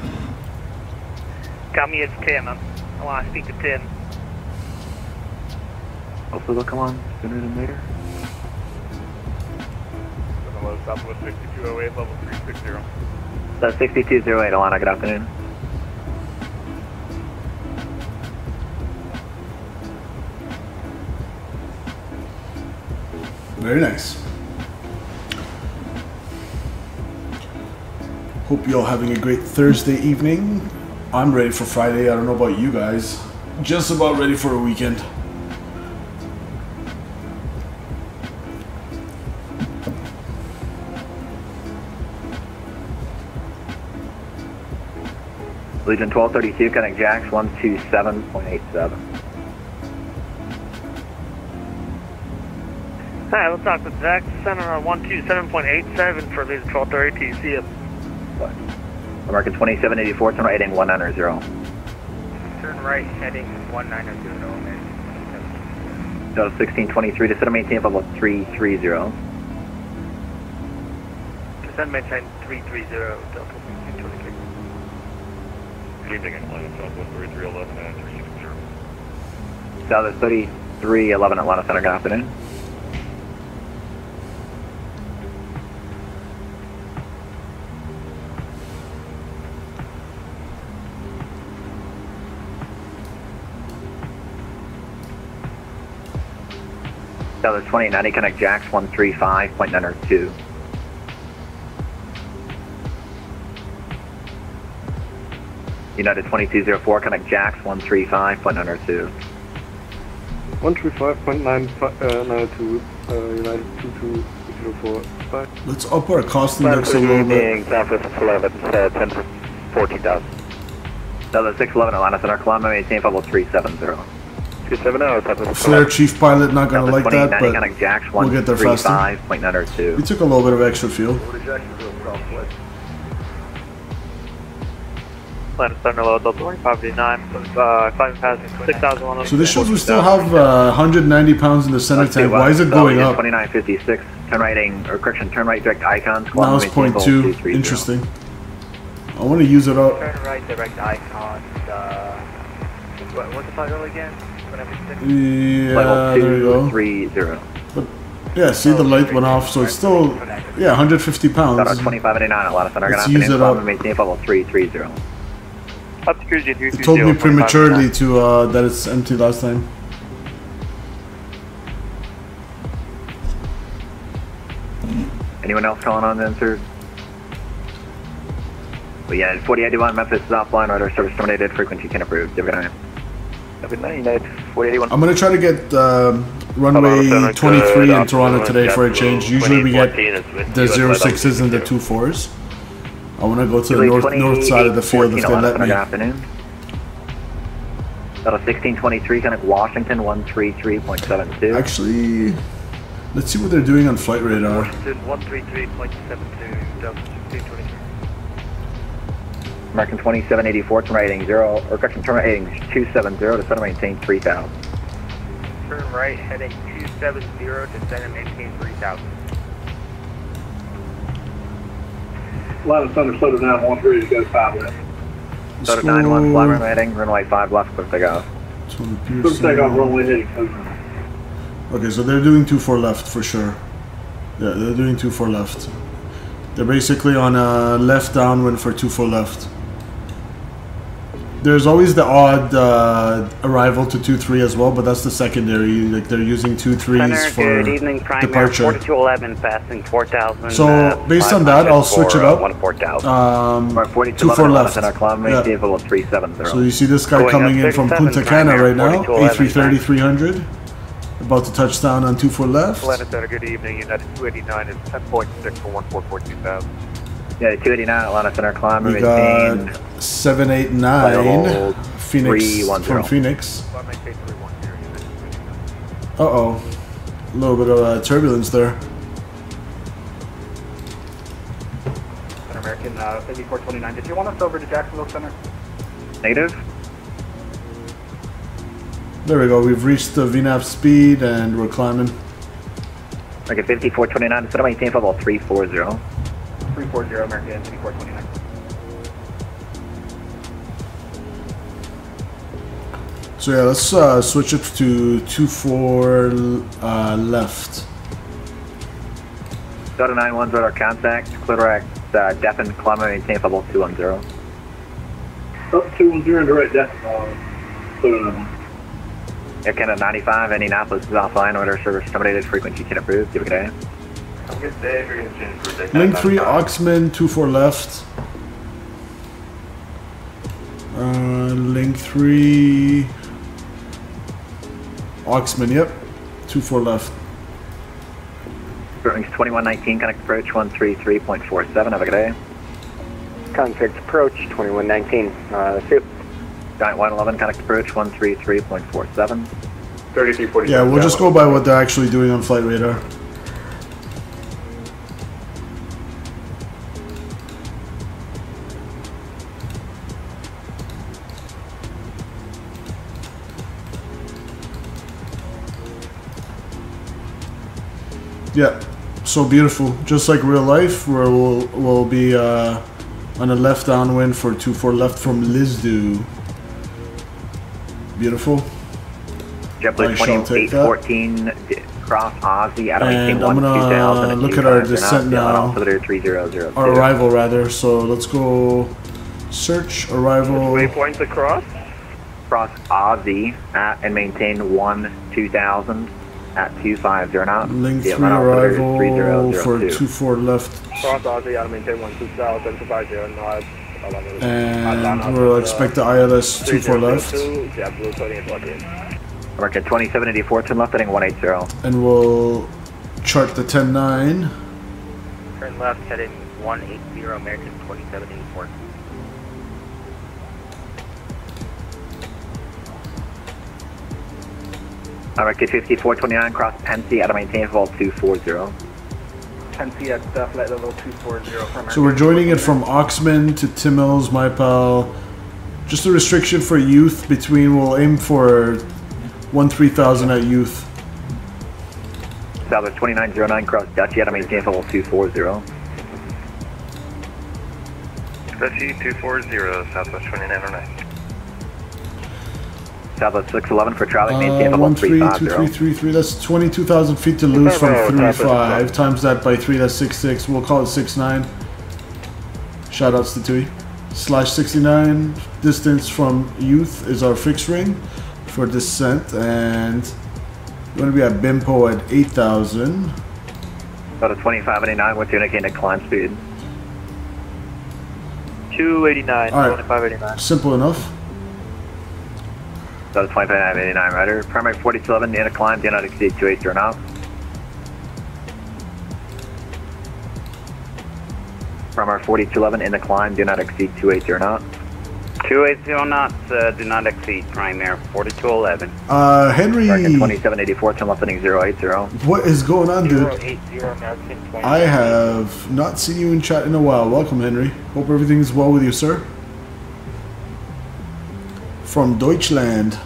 Got me at 10. I'm, I want to speak to 10. Hopefully they'll come on sooner than later. Hello, Southwest 6208, level 360. That's 6208, Alana, good afternoon. Very nice. Hope you all having a great Thursday evening. I'm ready for Friday. I don't know about you guys. Just about ready for a weekend. Legion 1232, connect Jacks 127.87. Hi, let's talk with Zach. Center on 127.87 for Legion 1232. See ya. American 2784, turn right heading 190. Turn right heading 190. Delta 1623, descend and maintain level 330. Descend maintain 330, Delta 1623. Good evening, Atlanta Southwest 3311 and 360. Southwest 3311 Atlanta Center, good afternoon. Southwest 2090, connect Jacks 135.902. United 2204, connect Jacks 135.902. 135.992, uh, United 2204. Bye. Let's up our cost index a little bit. Southwest 11, uh, 10 for 14,000. Southwest 611 Atlanta Center, climb and maintain level 370. 270, Southwest Flair Chief Pilot not gonna Southwest like that, but we'll get there faster. 135.902. We took a little bit of extra fuel. Atlanta Center low, Delta 559. Uh, climbing past 6,100. So this shows we still have uh, 190 pounds in the center tank. Why is it going up? 2956, turn right or correction, turn right direct icons. Now climb it's and maintain point level two. Interesting. I want to use it up. Turn right direct icons. Uh, what, what's the title again? Whenever you think- Yeah, Level there you go. 230. But yeah, see the light went off, so it's still yeah 150 pounds. Southwest 2589 Atlanta Center, good Let's use it up. maintain level 330. Up to cruise It told me prematurely to uh, that it's empty last time. Anyone else calling on then, sir? But yeah, 4081 Memphis is offline, radar service terminated, frequency can approved. Have a good night. Have a good night, United 4081. I'm gonna try to get um, runway 23 in Toronto today for a change. Usually we get the 06s and the 24s. I want to go to the north north side of the field if they let me. afternoon. Delta 1623, kind of Washington 133.72. Actually, let's see what they're doing on flight radar. Washington 133.72, Delta 1623. American 2784, turn right heading 0, or correction, turn right heading 270 to center maintain 3000. Turn right heading 270 to center maintain 3000. Line of Thunder, Soda 913, you got 5 left. Soda 91, fly runway heading, runway 5 left, clear takeoff. Clear takeoff, runway heading 7. Okay, so they're doing 2-4 left for sure. Yeah, they're doing 2-4 left. They're basically on a left downwind for 2-4 left. There's always the odd uh, arrival to 2-3 as well, but that's the secondary. Like they're using 2-3s Center, for good evening, primary departure. 4211, passing 4000. So uh, based on that, I'll switch it up. 4000. Um, Right, 42 two four left. in our climb, Yeah. maintain level 370. So you see this guy Going coming up in from 37, Punta Cana right now, 4211, A330 300, about to touch down on 2-4 left. Atlanta Center, good evening. United 289 is 10.6 for 1442000. Yeah, 289 Atlanta Center climb, We got 789 Phoenix 310. from Phoenix. Climb maintain 310. Uh oh, a little bit of uh, turbulence there. Center American uh, 5429. Did you want us over to Jacksonville Center? Native. There we go. We've reached the VNAV speed and we're climbing. Okay, 5429, center maintain level 340. 340 American 5429. So yeah, let's uh, switch it to 2-4 uh, left. Delta 91's radar contact, clear direct, uh, deafen, climb, maintain level 210. Up 210 direct death. Uh, Soda 91. Air Canada 95, Indianapolis is offline, order service terminated, frequency can approve. Give a good day. Have a good day. Link 3 Oxman, 2-4 left. Uh, link 3 Oxman, yep. 2-4 left. Bearings 2119, connect approach 133.47. Have a good day. Contact approach 2119. Uh, see you. Giant 111, connect approach 133.47. 3340. Yeah, we'll just go by what they're actually doing on flight radar. Yeah, so beautiful. Just like real life, where we'll, we'll be uh, on a left downwind for 2-4 left from Lizdu. Beautiful. JetBlue I shall take that. 2814, d- cross Aussie, out of And I'm gonna look at our descent now. Our arrival, rather. So let's go search arrival. Waypoints across. Cross Aussie at and maintain 1 2000 at 250 knots. Link The 3 Atlanta altimeter is arrival for 3002. 2-4 left. Cross Aussie, out of maintain 1 2000, 250 knots. And we'll expect the ILS 2-4 left. JetBlue 2814. American 2784, turn left heading 180. And we'll chart the 10-9. Turn left heading 180 American 2784. American 5429, cross Pensy, at a maintain level 240. 10C at uh, flight level 240 from So we're joining it from Oxman to Timmels, MyPal. Just a restriction for youth between, we'll aim for 1-3000 at youth. Southwest 2909, cross Dutchy, out of maintain level 240. Dutchy 240, Southwest 2909. Southwest 611 for Charlie, maintain Uh, level 1-3, 2-3-3-3, that's 22,000 feet to lose from 3-5. Times that by 3, that's 6-6. We'll call it 6-9. Shoutouts to Tui. Slash 69, distance from youth is our fixed ring for descent. And we're going to be at BIMPO at 8,000. About a 2589, what's your indicated climb speed? 289, All right. 2589. Simple enough. About a 2589 rider. Primary 4211, in a climb, do not exceed 280 knots. Primary 4211, in the climb, do not exceed 280 knots. 280 knots, uh, do not exceed, primary air 4211. Uh, Henry, American 2784, turn left heading 080. what is going on, dude? 080 American 20. I have not seen you in chat in a while. Welcome, Henry. Hope everything's well with you, sir. From Deutschland.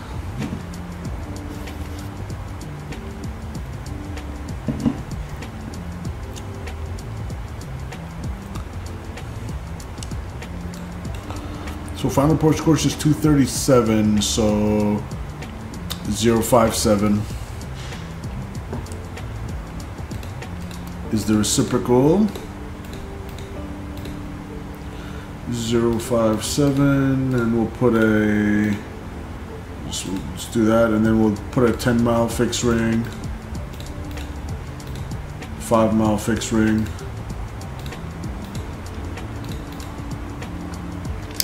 So final approach course is 237, so 057 is the reciprocal. 057 and we'll put a just, let's do that and then we'll put a 10 mile fixed ring 5 mile fixed ring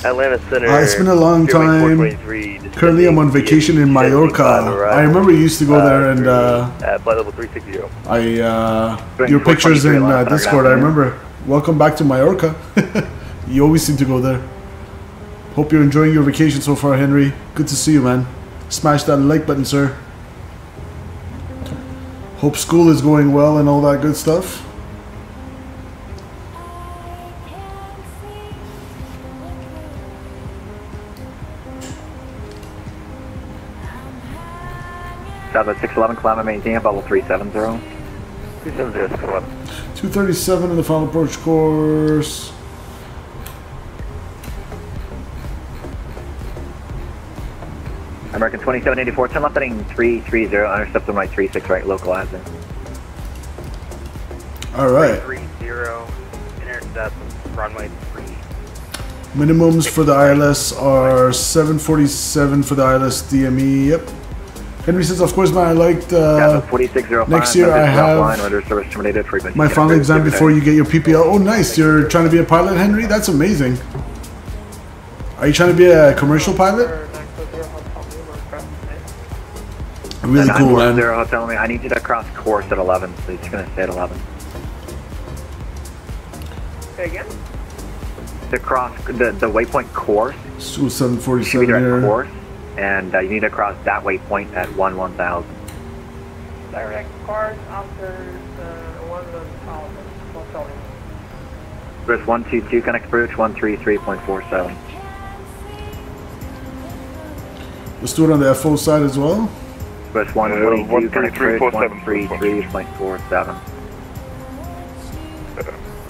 Atlanta Center. Uh, it's been a long time. Currently, I'm on vacation in Mallorca. I remember you used to go there, and uh, At flight level 360. I uh, your pictures in uh, Discord. I remember. Welcome back to Mallorca. you always seem to go there. Hope you're enjoying your vacation so far, Henry. Good to see you, man. Smash that like button, sir. Hope school is going well and all that good stuff. Southwest 611, climb and maintain at level 370. 370, 611. 237 in the final approach course. American 2784, turn left heading 330, intercept on right 36 right, localizing. All right. 30, intercept runway 3. Minimums for the ILS are 747 for the ILS DME. Yep. Henry says, of course, man, I liked. Uh, 4605, next year I have weather service terminated, frequency. my final exam before you get your PPL. Oh, nice. You're trying to be a pilot, Henry? That's amazing. Are you trying to be a commercial pilot? Really And cool, 910 man. Hotel, me- I need you to cross course at 11, so you're going to stay at 11. Say again? To cross the, the waypoint course, Su you 747 there here. course, and uh, you need to cross that waypoint at 1 1000. Direct course after the one of the hotel. Chris 122, connect approach 133.47. Let's do it on the FO side as well. Chris 122, connect approach 133.47.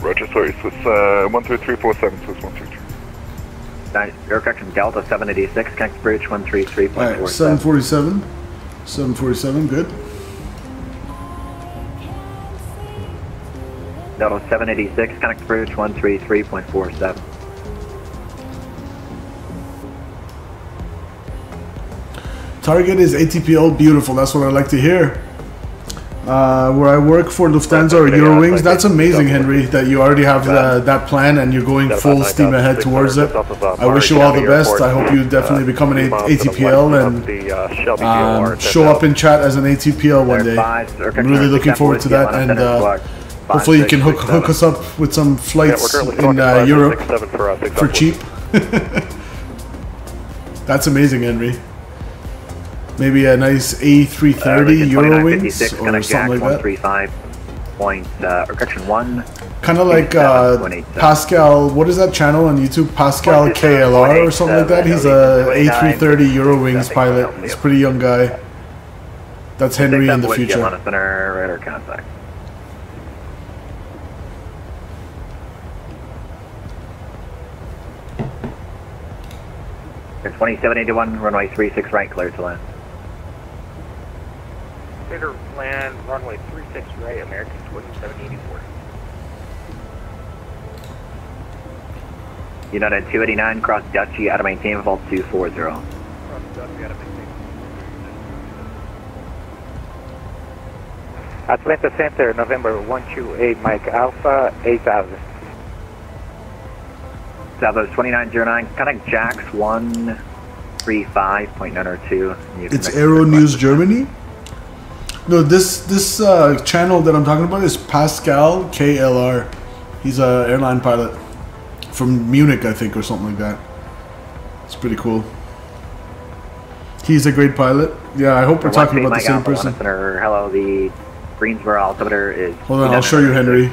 Roger, sorry, Swiss uh, 13347, Swiss 133. Nine- Air correction Delta 786, connect approach All right, 133.47. 747. 747, good. Delta 786, connect approach 133.47. Target is ATPL beautiful. That's what I like to hear. Uh, where I work for Lufthansa or Eurowings, that's amazing, Henry, that you already have uh, that plan and you're going full steam ahead towards it. I wish you all the best. I hope you definitely become an A- ATPL and um, show up in chat as an ATPL one day. I'm really looking forward to that, and uh, hopefully you can hook hook us up with some flights in uh, Europe for cheap. That's amazing, Henry. Maybe a nice A330 Eurowings or something like that. 135. Point, uh, or correction 1. Kind of like uh, Pascal. What is that channel on YouTube? Pascal KLR or something like that. He's a A330 Eurowings pilot. He's a pretty young guy. That's Henry in the future. Atlanta Center, radar contact. Air 2781, runway 36 right, clear to land. Clear land, runway 36 right, American 2784. United 289, cross Dutchy, out of maintain, vault 240. Atlanta Center, November 128, Mike Alpha 8000. Southwest 2909, connect Jax 135.902. You It's connect- Aero News Germany. No, this this uh, channel that I'm talking about is Pascal KLR. He's a airline pilot from Munich, I think, or something like that. It's pretty cool. He's a great pilot. Yeah, I hope we're talking about the same person. Hello, the Greensboro altimeter is. Hold on, I'll show you Henry.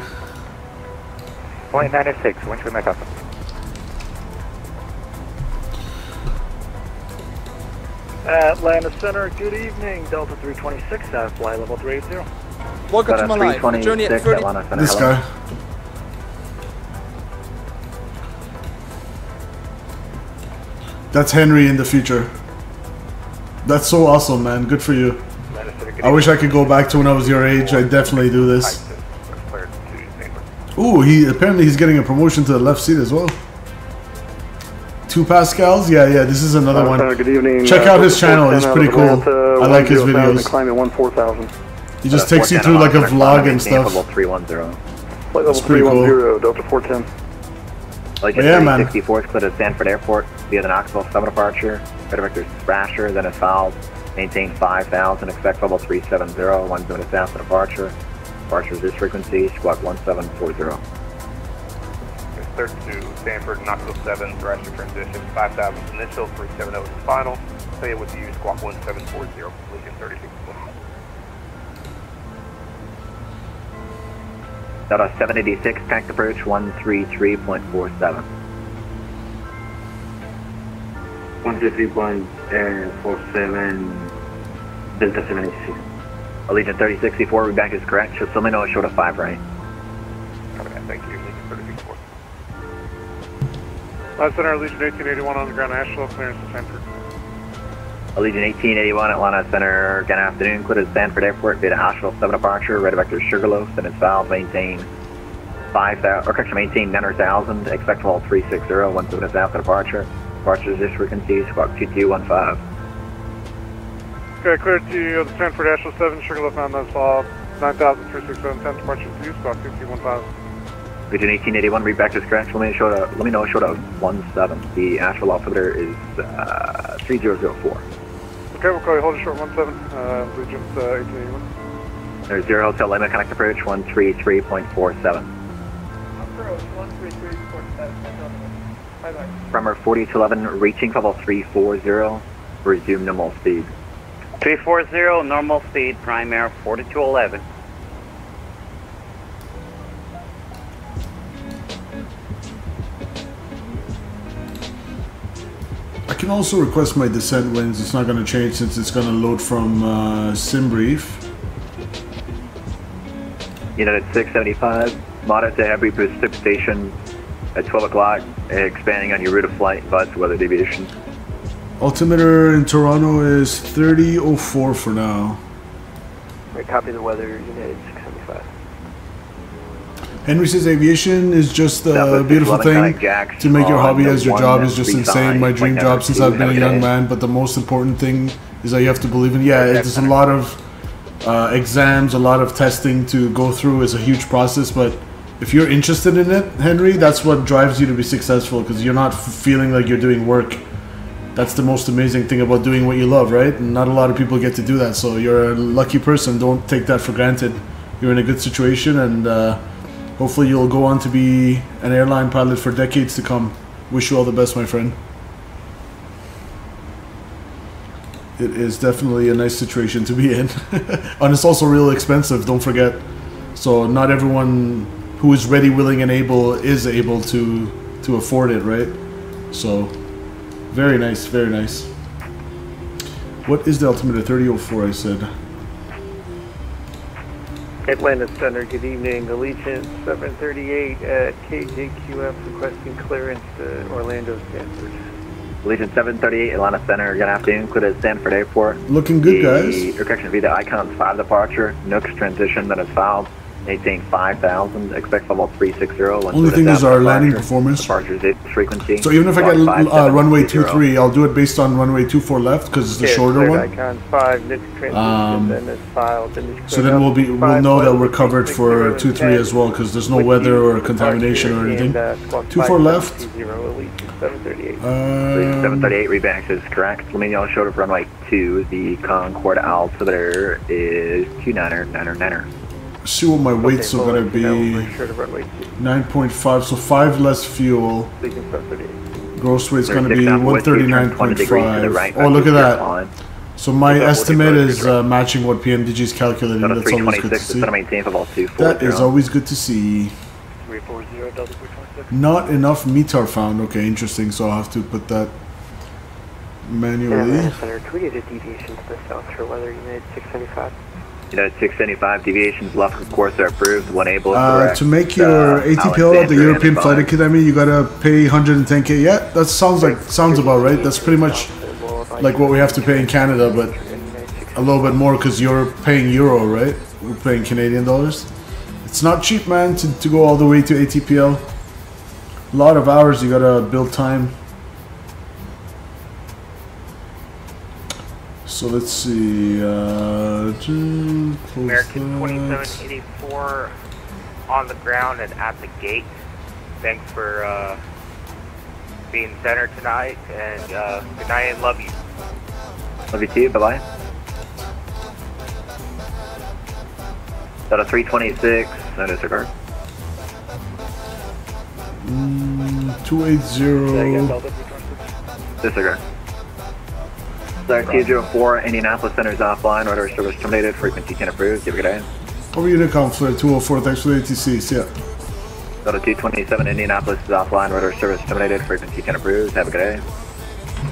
Point nine six. Winch with my custom. Atlanta Center, good evening. Delta 326, uh, fly level 380. Welcome to my life. Journey at 30. This guy. That's Henry in the future. That's so awesome, man. Good for you. I wish I could go back to when I was your age. I definitely do this. Ooh, he apparently he's getting a promotion to the left seat as well. Two Pascals? Yeah, yeah, this is another uh, one. Uh, good evening. Check uh, out his channel, he's pretty cool. Atlanta, I like his 1,000, videos. Climbing 1 4000. He just uh, takes you through like a vlog and stuff. Level 310. Flight level pretty cool. 310, Delta 410. Legend Yeah, man. 364 is cleared at Sanford Airport via the Knoxville 7 departure. Red vector Thrasher, then is fouled. Maintain 5000, expect level 370, 1 minute after departure. Departure is this frequency, squawk 1740. Third to Sanford, Knoxville 7, Thrasher transition, 5,000 initial, 370 is final. Say it with you, squawk 1740, Legion 36. Delta 786, tank approach 133.47. 133.47 Delta 76. Allegiant 3064, we back is correct. Just let me know it showed a 5 right. Atlanta Center, Legion 1881 on the ground, Asheville, clearance to Sanford. Allegiant 1881, Atlanta Center, good afternoon. Cleared at Sanford Airport via Asheville 7 departure. Red vector Sugarloaf, then it's valve, maintain 5,000, or correction, maintain 900,000. Expect level 360, 1 minutes after departure. Departure is this frequency, squawk 2215. Okay, clear to the Sanford Asheville 7, Sugarloaf Mountain, that's all. 9,367, 10 departure to squawk 5215. Region 1881, read back to scratch. Let me show a, let me know it showed a 17. The Asheville altimeter is uh, 3004. Okay, we'll call you hold it short 17, uh, Legion uh, 1881. There's zero hotel Lima connect approach 133.47. Approach 133.47. Bye bye. Bremer 4211 reaching level 340. Resume normal speed. 340, normal speed, prime air 4211. Can also request my descent winds. It's not going to change since it's going to load from uh, SimBrief. United 675, moderate to heavy precipitation at 12 o'clock, expanding on your route of flight, advise weather deviation. Altimeter in Toronto is 3004 for now. Right, copy the weather, United 675. Henry says aviation is just a beautiful thing. To make your hobby as your job is just insane. My dream job since I've been a young man, but the most important thing is that you have to believe in. Yeah, there's a lot of uh, exams, a lot of testing to go through. It's a huge process, but if you're interested in it, Henry, that's what drives you to be successful because you're not f- feeling like you're doing work. That's the most amazing thing about doing what you love, right? And not a lot of people get to do that, so you're a lucky person. Don't take that for granted. You're in a good situation, and uh, hopefully, you'll go on to be an airline pilot for decades to come. Wish you all the best, my friend. It is definitely a nice situation to be in, and it's also real expensive. Don't forget. So not everyone who is ready, willing, and able is able to to afford it, right? So very nice, very nice. What is the altimeter? 3004, I said. Atlanta Center, good evening. Allegiant 738 at KJQF requesting clearance to Orlando Sanford. Legion 738, Atlanta Center, good afternoon. Cleared at Sanford Airport. Looking good, the, guys. Or correction, via the Icons 5 departure, Nooks transition that is filed. Maintain 5,000, expect level 360. once Only thing is our landing performance. Departure is frequency. So even if I get Squawk uh, runway 5720. 23, I'll do it based on runway 24 left because it's the Okay, shorter one. 5, Um, then it's filed, So then we'll be we'll know that we're covered six, for zero, two three ten. as well because there's no weather or contamination or anything. and, uh, squawk Two four left. 5720, Allegiant 738. Legion Um, 738 rebacks is correct. Let me know showed up runway 2. The Concorde altimeter is 29er, see what my weights are gonna be. Sure to runway 2. 9.5, so five less fuel. Gross weight's There's going to be Alpha Whiskey, turn 20 degrees to the 139.5. Oh, look at that. So my Is that what estimate is uh, matching what PMDG is calculating. That's always good to see. instead of maintain for about 240. That is always good to see. 340 Delta 326. Not enough METAR found. Okay, interesting. So I'll have to put that manually. Center, could we get a deviation to the south for weather unit 675? United 675 deviations left of course are approved. One able Uh, to make your Uh, ATPL at the European Flight Academy, you gotta pay 110k. Yeah, that sounds like sounds about right. That's pretty much like what we have to pay in Canada, but a little bit more because you're paying euro, right? We're paying Canadian dollars. It's not cheap, man, to, to go all the way to ATPL. A lot of hours you gotta build time. So let's see. Uh, American 2784 on the ground and at the gate. Thanks for uh, being center tonight, and uh, good night and love you. Love you too. Bye bye. Got a 326. No disregard. Mm, 280. Disregard. Star 204, Indianapolis Center is offline. Order service terminated. Frequency can approve. Give a good day. Over Unicom Flight 204, thanks for the ATCs, yeah. Got a 227, Indianapolis is offline. Order service terminated. Frequency can approve. Have a good day.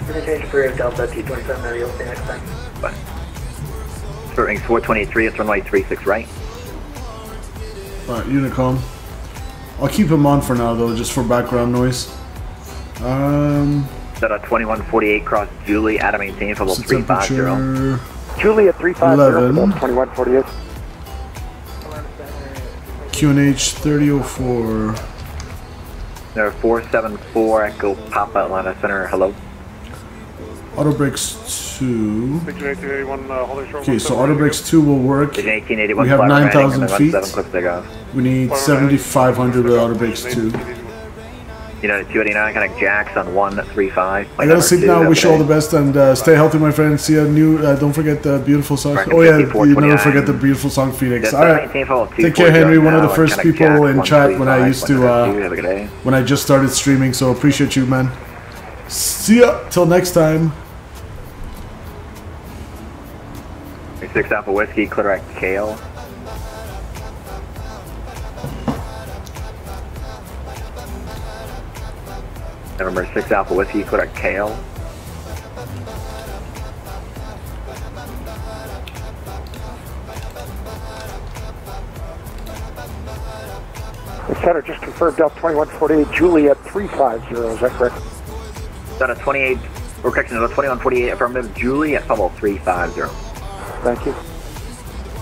Interchange for Delta 227, now you'll see next time. Bye. Start rings 423. It's runway 36 right. Alright, Unicom. I'll keep him on for now though, just for background noise. Um, Set a 2148 cross Julie. Adam maintain for level so 350. temperature Juliet 350, 11. 2148. QNH 3004. There 474 Echo Papa Atlanta Center. Hello. Auto brakes 2. Pigeon 1881, uh, holding short. Okay, so auto brakes 2 will work. We have 9,000 and feet. 17 clips take off. We need 7,500 with auto brakes 2. United 289 kind of Jax on 135. I gotta sleep now. Wish you all the best and uh, stay healthy, my friend. See you new. Uh, don't forget the beautiful song. Oh yeah, 54, you never forget the beautiful song Phoenix. All right, take care, Henry. One of the first people in chat when I used to 132. Have a good uh, when I just started streaming. So appreciate you, man. See ya. Till next time. Six Alpha Whiskey, Clitorac Kale. November 6 Alpha Whiskey, Clitorac Kale. The center just confirmed Delta 2148, Juliet 350, is that correct? Done a 28, or correction, a 2148 affirmative, Juliet at 350. Thank you.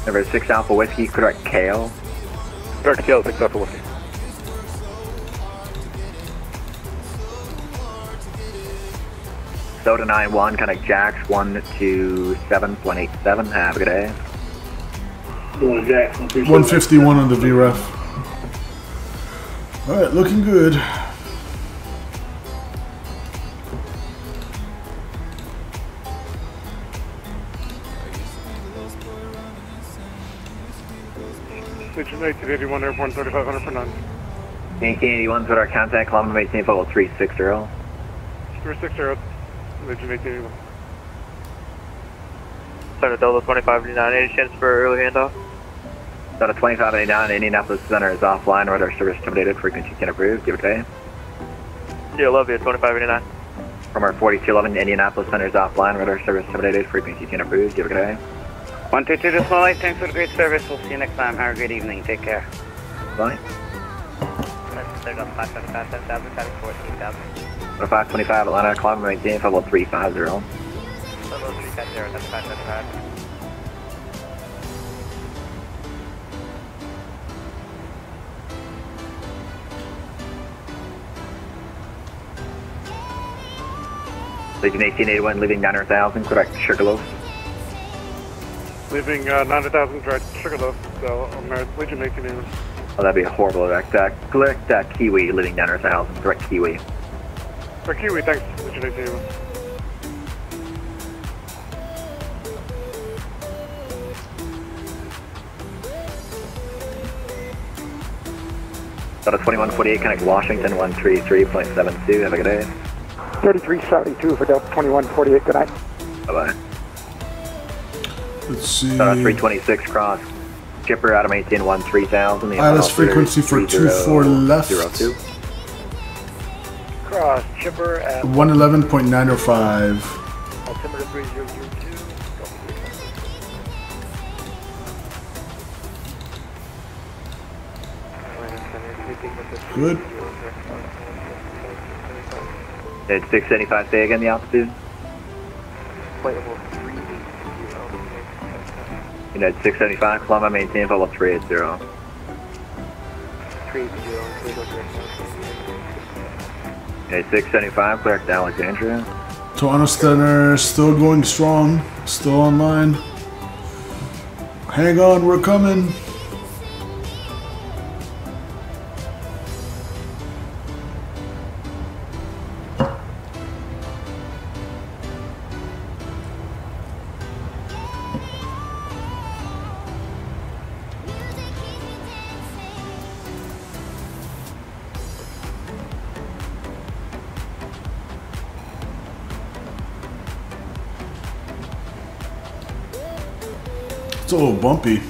Number 6 Alpha Whiskey, Clitorac Kale. Correct, Kale, 6 Alpha Whiskey. Soda 91, connect Jax 127.87. Have a good day. Going Jack. 151 on the VREF. All right, looking good. Pigeon 1881, airborne 3500 for none. 1881's with our contact, kilometer maintain level 360. 360, Pigeon 1881. Center Delta 2589, any chance for early handoff? Done a 2589, Indianapolis Center is offline. Radar service terminated. Frequency can approve. Give it a day. Yeah, love you, 2589. From our 4211, Indianapolis Center is offline. Radar service terminated. Frequency can approve. Give it a day. 122 to Small Lake, thanks for the great service. We'll see you next time. Have a great evening. Take care. Bye. They're up 575, 7,000, 14,000. 525 Atlanta, kilometer maintain level 350. Level 370, that's 575. Legion 1881, leaving 900,000. Correct. Sugarloaf. Leaving uh, 90,000 direct Sugarloaf, so Legion 1881. Oh, that'd be a horrible direct. Uh, correct uh, Kiwi, leaving 900,000. Correct Kiwi. For Kiwi, thanks, Legion 1881. Got a 2148, connect Washington 133.72. Have a good day. 3372 for Delta 2148. Good night. Bye-bye. Let's see. Uh, 326 cross. Skipper out of maintain 1 3000. ILS frequency for 24 left. 02. Cross chipper at 111.905. altimeter 3002. Good. At 675, say again the altitude. Flight level 380. United 675, climb and maintain level 380. 380. United 675, clear to Alexandria. Toronto Center still going strong, still online. Hang on, we're coming. Bumpy.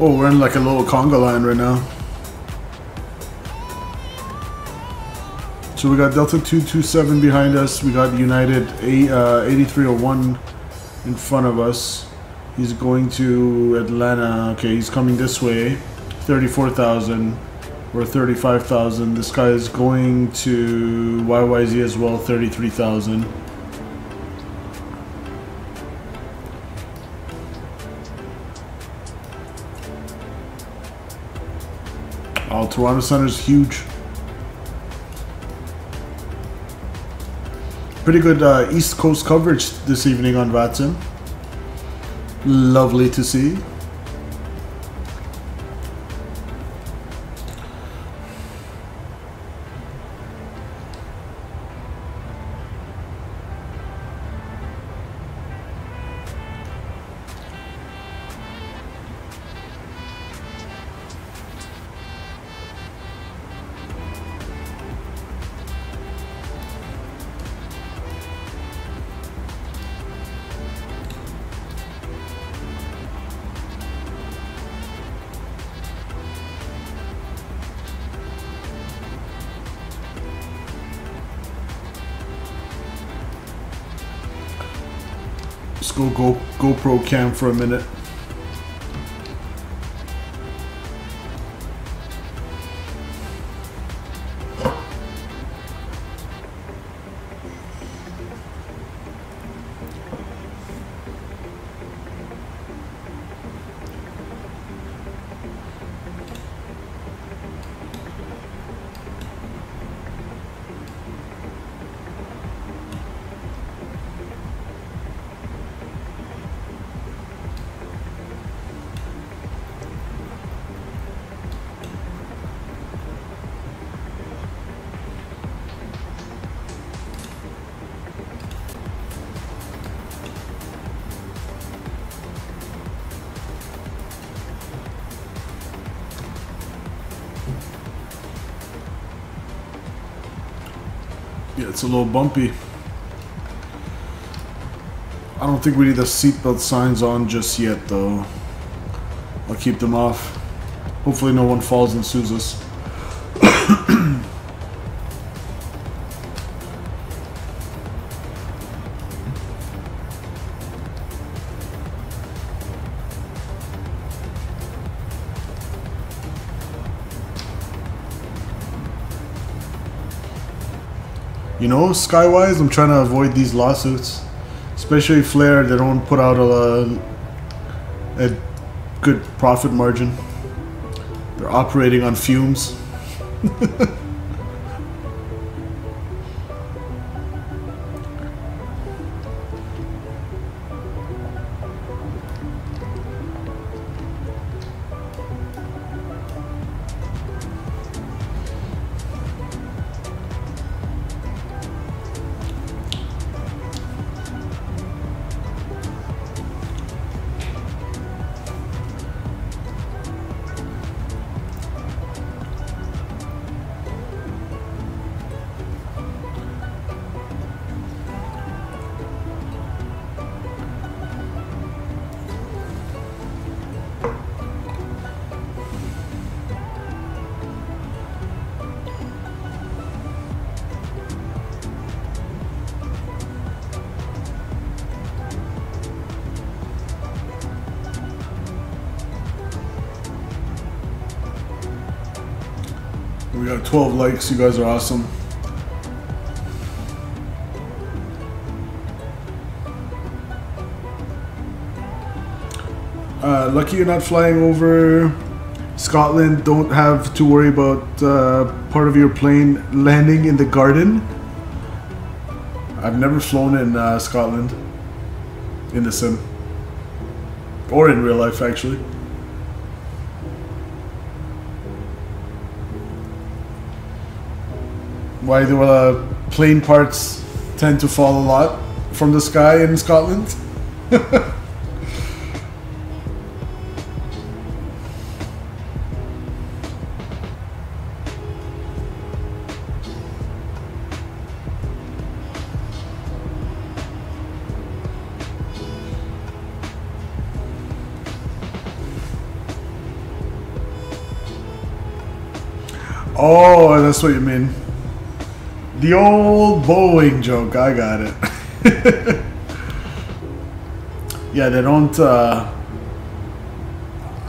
Oh, we're in like a little conga line right now. So we got Delta 227 behind us. We got United A, uh, 8301 in front of us. He's going to Atlanta. Okay, he's coming this way. 34,000 or 35,000. This guy is going to YYZ as well. 33,000. Oh, Toronto Center's huge. Pretty good uh, East Coast coverage this evening on VATSIM. Lovely to see. GoPro cam for a minute. It's a little bumpy. I don't think we need the seatbelt signs on just yet, though. I'll keep them off. Hopefully, no one falls and sues us. Know, Skywise, I'm trying to avoid these lawsuits. Especially Flair, they don't put out a, a good profit margin. They're operating on fumes. got 12 likes. You guys are awesome. Uh, lucky you're not flying over Scotland. Don't have to worry about uh, part of your plane landing in the garden. I've never flown in uh, Scotland in the sim or in real life, actually. Why do uh, plane parts tend to fall a lot from the sky in Scotland? Oh, that's what you mean. The old Boeing joke. I got it. yeah, they don't. Uh,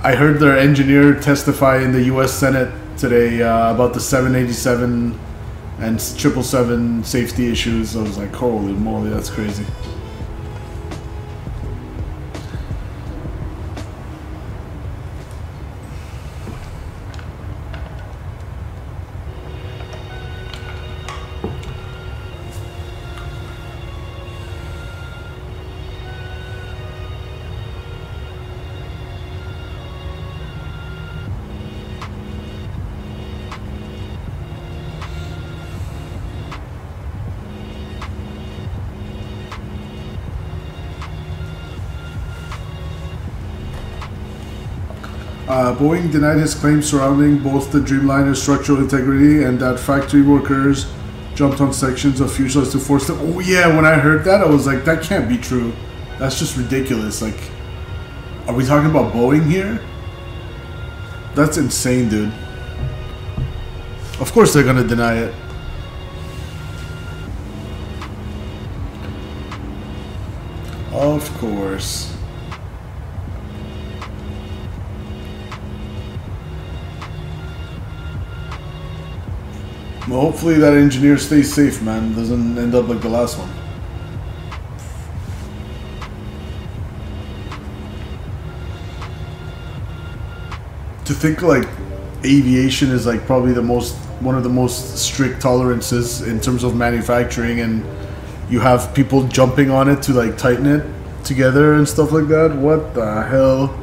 I heard their engineer testify in the U.S. Senate today uh, about the 787 and 777 safety issues. I was like, holy moly, that's crazy. Boeing denied his claims surrounding both the Dreamliner's structural integrity and that factory workers jumped on sections of fuselage to force them. Oh yeah, when I heard that, I was like, that can't be true. That's just ridiculous. Like, are we talking about Boeing here? That's insane, dude. Of course they're gonna deny it. Of course. Well, hopefully that engineer stays safe, man. Doesn't end up like the last one. To think like aviation is like probably the most one of the most strict tolerances in terms of manufacturing and you have people jumping on it to like tighten it together and stuff like that. What the hell?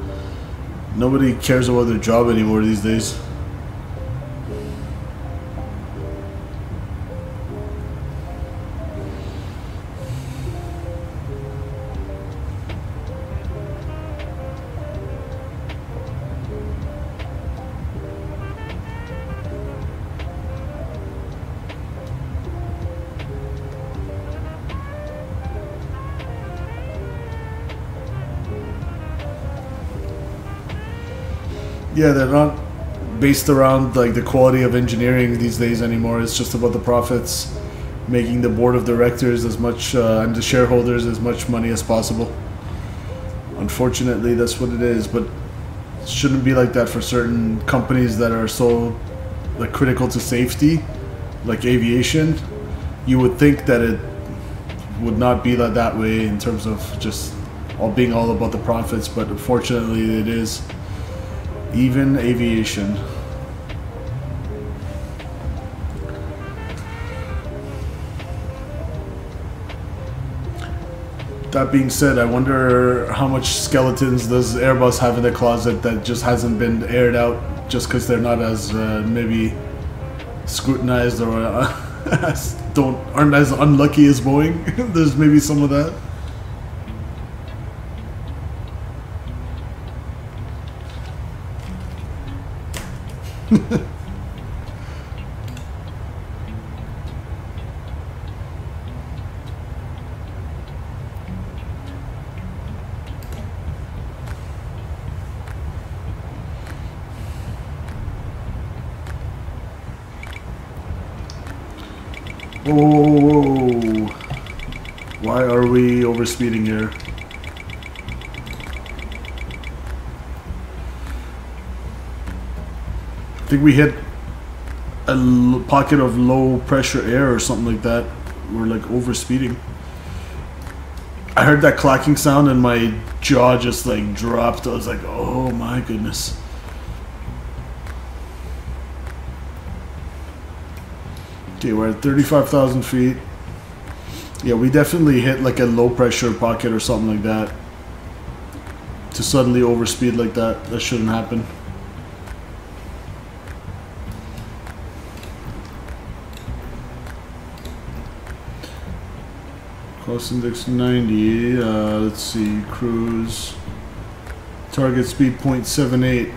Nobody cares about their job anymore these days. Yeah, they're not based around like the quality of engineering these days anymore. It's just about the profits, making the board of directors as much uh, and the shareholders as much money as possible. Unfortunately, that's what it is. But it shouldn't be like that for certain companies that are so like critical to safety, like aviation. You would think that it would not be that that way in terms of just all being all about the profits, but unfortunately, it is even aviation. That being said, I wonder how much skeletons does Airbus have in the closet that just hasn't been aired out just because they're not as uh, maybe scrutinized or uh, don't aren't as unlucky as Boeing. There's maybe some of that. Whoa, whoa, whoa, Why are we overspeeding here? Think we hit a pocket of low pressure air or something like that. We're like over speeding. I heard that clacking sound and my jaw just like dropped. I was like, oh my goodness. Okay, we're at 35,000 feet. Yeah, we definitely hit like a low pressure pocket or something like that. To suddenly overspeed like that, that shouldn't happen. Cost index 90. Uh, let's see, cruise. Target speed 0.78.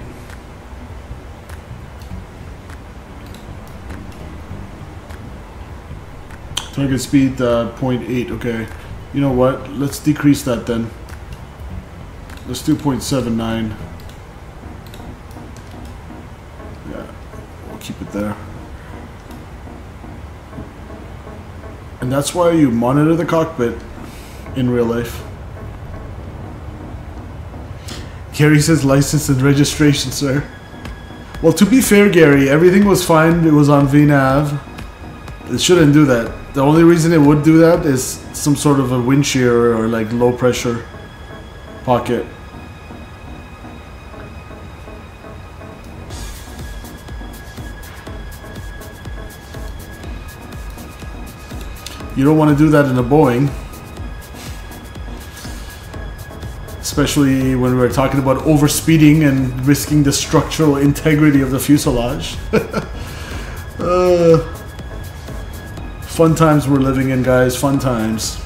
Target speed uh, 0.8. Okay. You know what? Let's decrease that then. Let's do 0.79. that's why you monitor the cockpit in real life. Gary says license and registration, sir. Well, to be fair, Gary, everything was fine. It was on VNAV. It shouldn't do that. The only reason it would do that is some sort of a wind shear or like low pressure pocket. You don't want to do that in a Boeing. Especially when we're talking about overspeeding and risking the structural integrity of the fuselage. uh, fun times we're living in, guys. Fun times.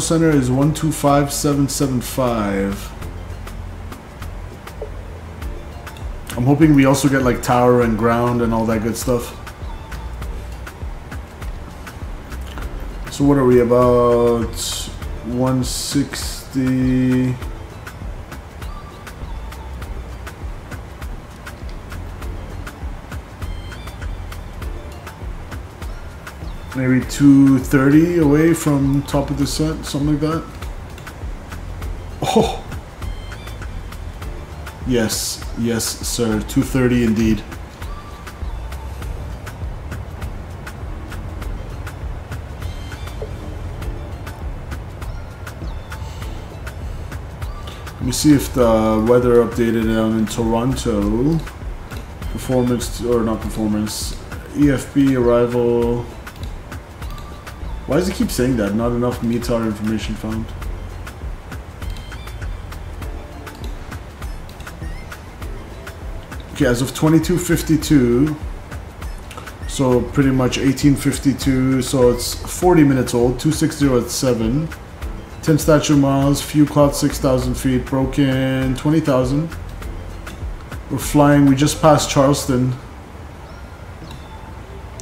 Center is 125775. I'm hoping we also get like tower and ground and all that good stuff. So what are we about 160 maybe 230 away from top of descent, something like that. Oh! Yes, yes, sir. 230 indeed. Let me see if the weather updated down in Toronto. Performance, or not performance, EFB arrival. Why does it keep saying that? Not enough METAR information found. Okay, as of 2252, so pretty much 1852, so it's 40 minutes old, 260 at 7. 10 statute miles, few cloud 6,000 feet, broken 20,000. We're flying, we just passed Charleston.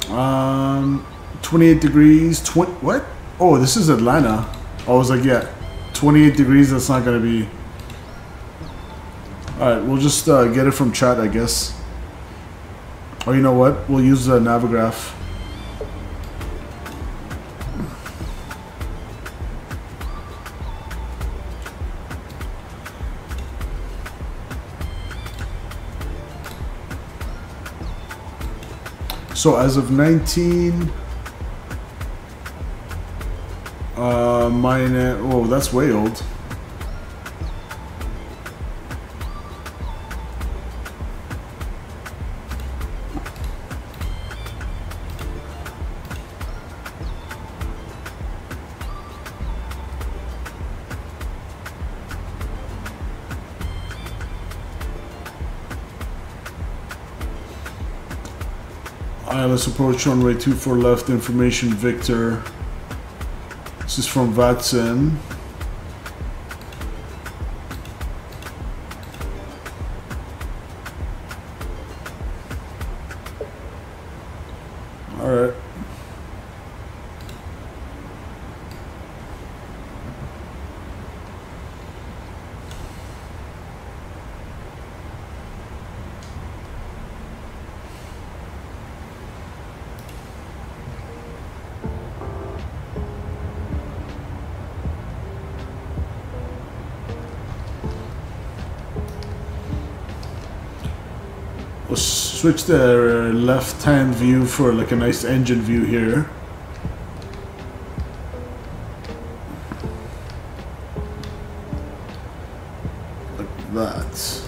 Um, 28 degrees, 20, what? Oh, this is Atlanta. I was like, yeah, 28 degrees, that's not gonna be. Alright, we'll just uh, get it from chat, I guess. Or you know what? We'll use the Navigraph. So as of 19, uh, mine, oh, that's way old. ILS approach runway 24 left, information Victor. This is from VATSIM. Switch the uh, left-hand view for like a nice engine view here. Like that.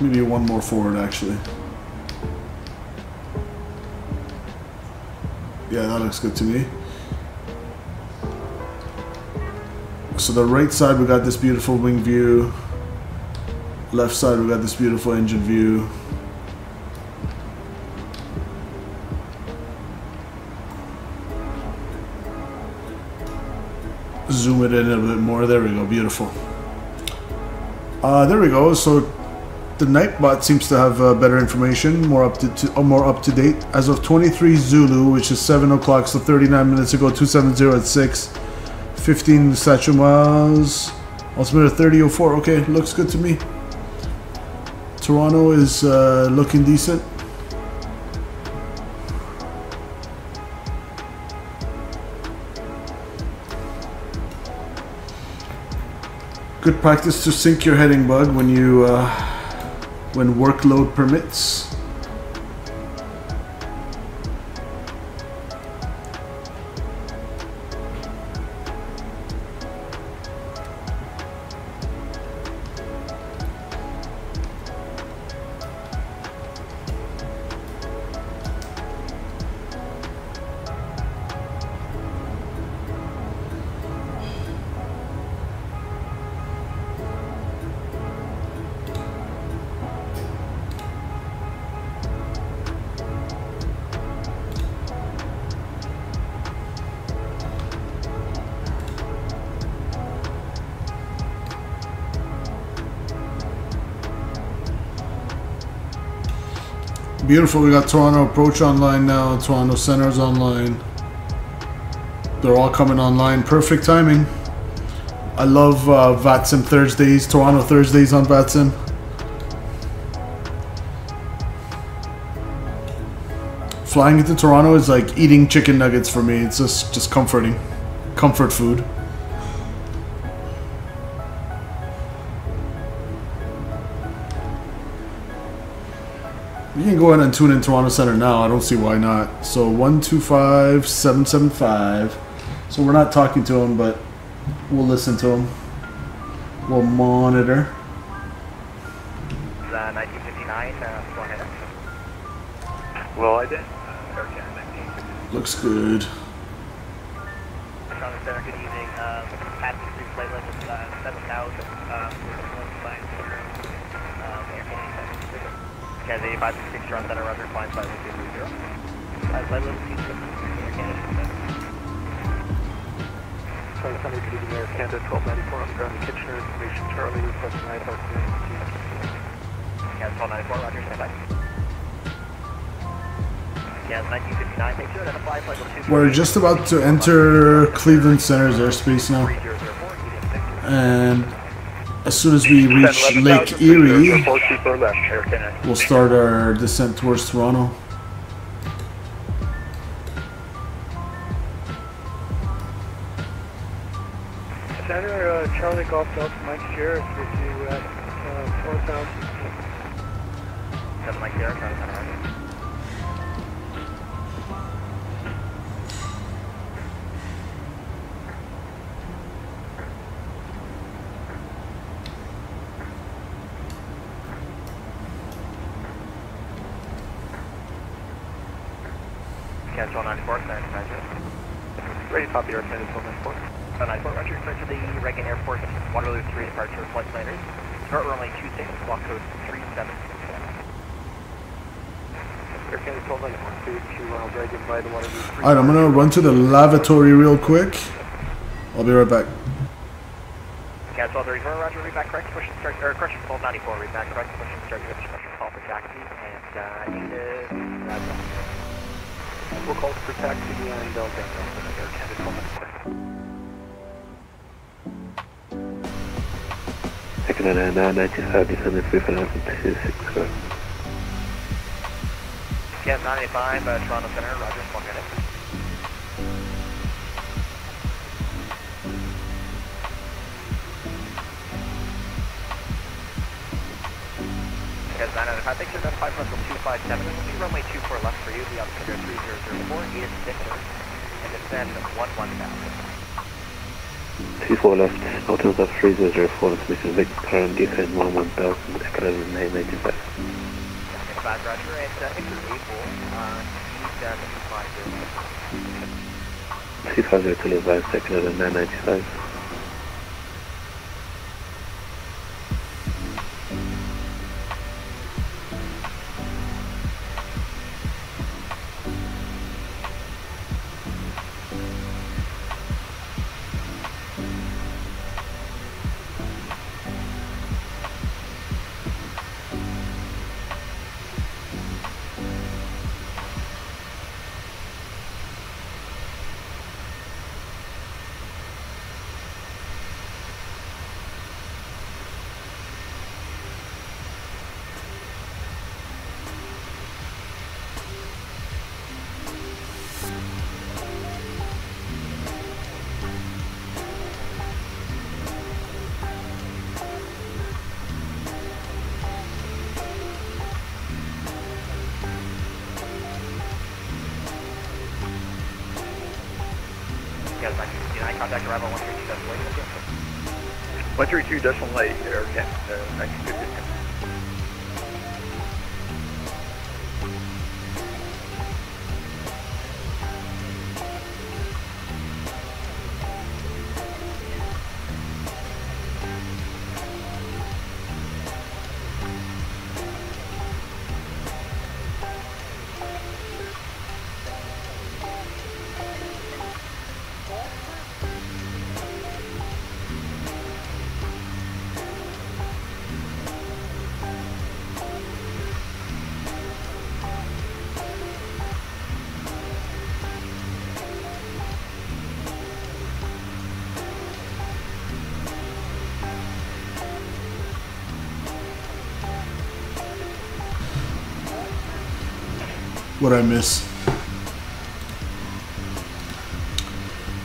Maybe one more forward actually. Yeah, that looks good to me. So the right side we got this beautiful wing view. Left side we got this beautiful engine view. Zoom it in a bit more. There we go. Beautiful. Uh, there we go. So the Nightbot seems to have uh, better information, more up to, uh, more up to date. As of 23 Zulu, which is 7 o'clock, so 39 minutes ago, 270 at 6. 15 statue miles. Altimeter 3004. Okay, looks good to me. Toronto is uh, looking decent. Good practice to sync your heading bud when you uh, when workload permits. Beautiful. We got Toronto Approach online now. Toronto Center's online. They're all coming online. Perfect timing. I love uh, VATSIM Thursdays. Toronto Thursdays on VATSIM. Flying into Toronto is like eating chicken nuggets for me. It's just just comforting, comfort food. Go ahead and tune in Toronto Center now. I don't see why not. So 125775. So we're not talking to him, but we'll listen to him. We'll monitor. Uh, 1959, uh, go ahead. Well, I did. Looks good. We're just about to enter Cleveland Center's airspace now. And as soon as we reach Lake Erie, we'll start our descent towards Toronto. Center, uh, Charlie Golf Delta Mike Sheriff Alright, I'm gonna run to the lavatory real quick. I'll be right back. Gas 1234, Roger, read back correct, push and start, or correction 1294, read back correct, push and start your special call for taxi, and uh, need to, uh, We'll call for taxi and Delta Air Canada 1294. Second and uh, 95, descended 35260. Gas 985, uh, Toronto Center, Roger, 5 Russell 257. This will be runway 24 left for you, the altimeter 3004, is Victor, and descend 11,000. 24 left, altimeter 3004, this is Victor, and descend 11,000, accelerator 995. Bad Roger, and uh, enter April, uh, east uh, 350 to advance, accelerator 995. Contact arrival 132 decimal 8. 132 decimal 8, Air Canada, uh, What I miss?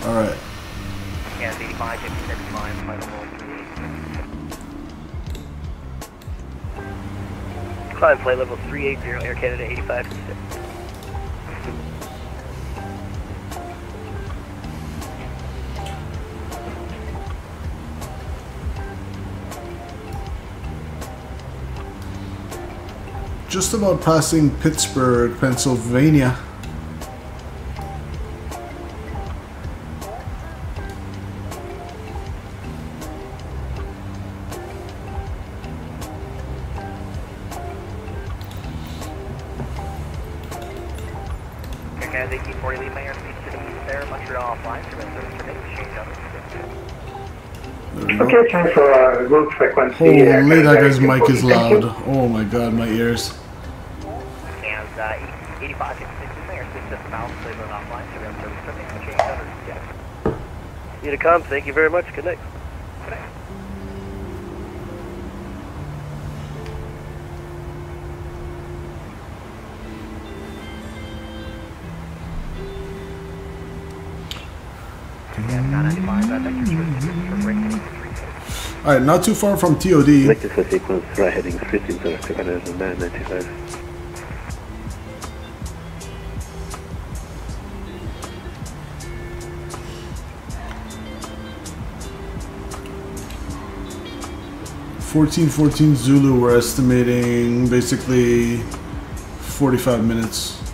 All right. Yeah, 85, 56, 5, 5 Climb flight level 380, Air Canada 85 Just about passing Pittsburgh, Pennsylvania. Air Canada 1840, leave my airspeed to the east there, Montreal flying through and change over. Okay, time for uh, route frequency. Holy, that guy's mic is loud. Oh my god, my ears. And uh, 85, 56, leave my airspeed the south, offline, so we have service remains, change over. Yeah. Unicom, thank you very much. Good night. And 995, vector switch for breaking 3 Alright, not too far from TOD. Vector for sequence, right heading 15 to 995. Fourteen fourteen Zulu. We're estimating basically forty-five minutes.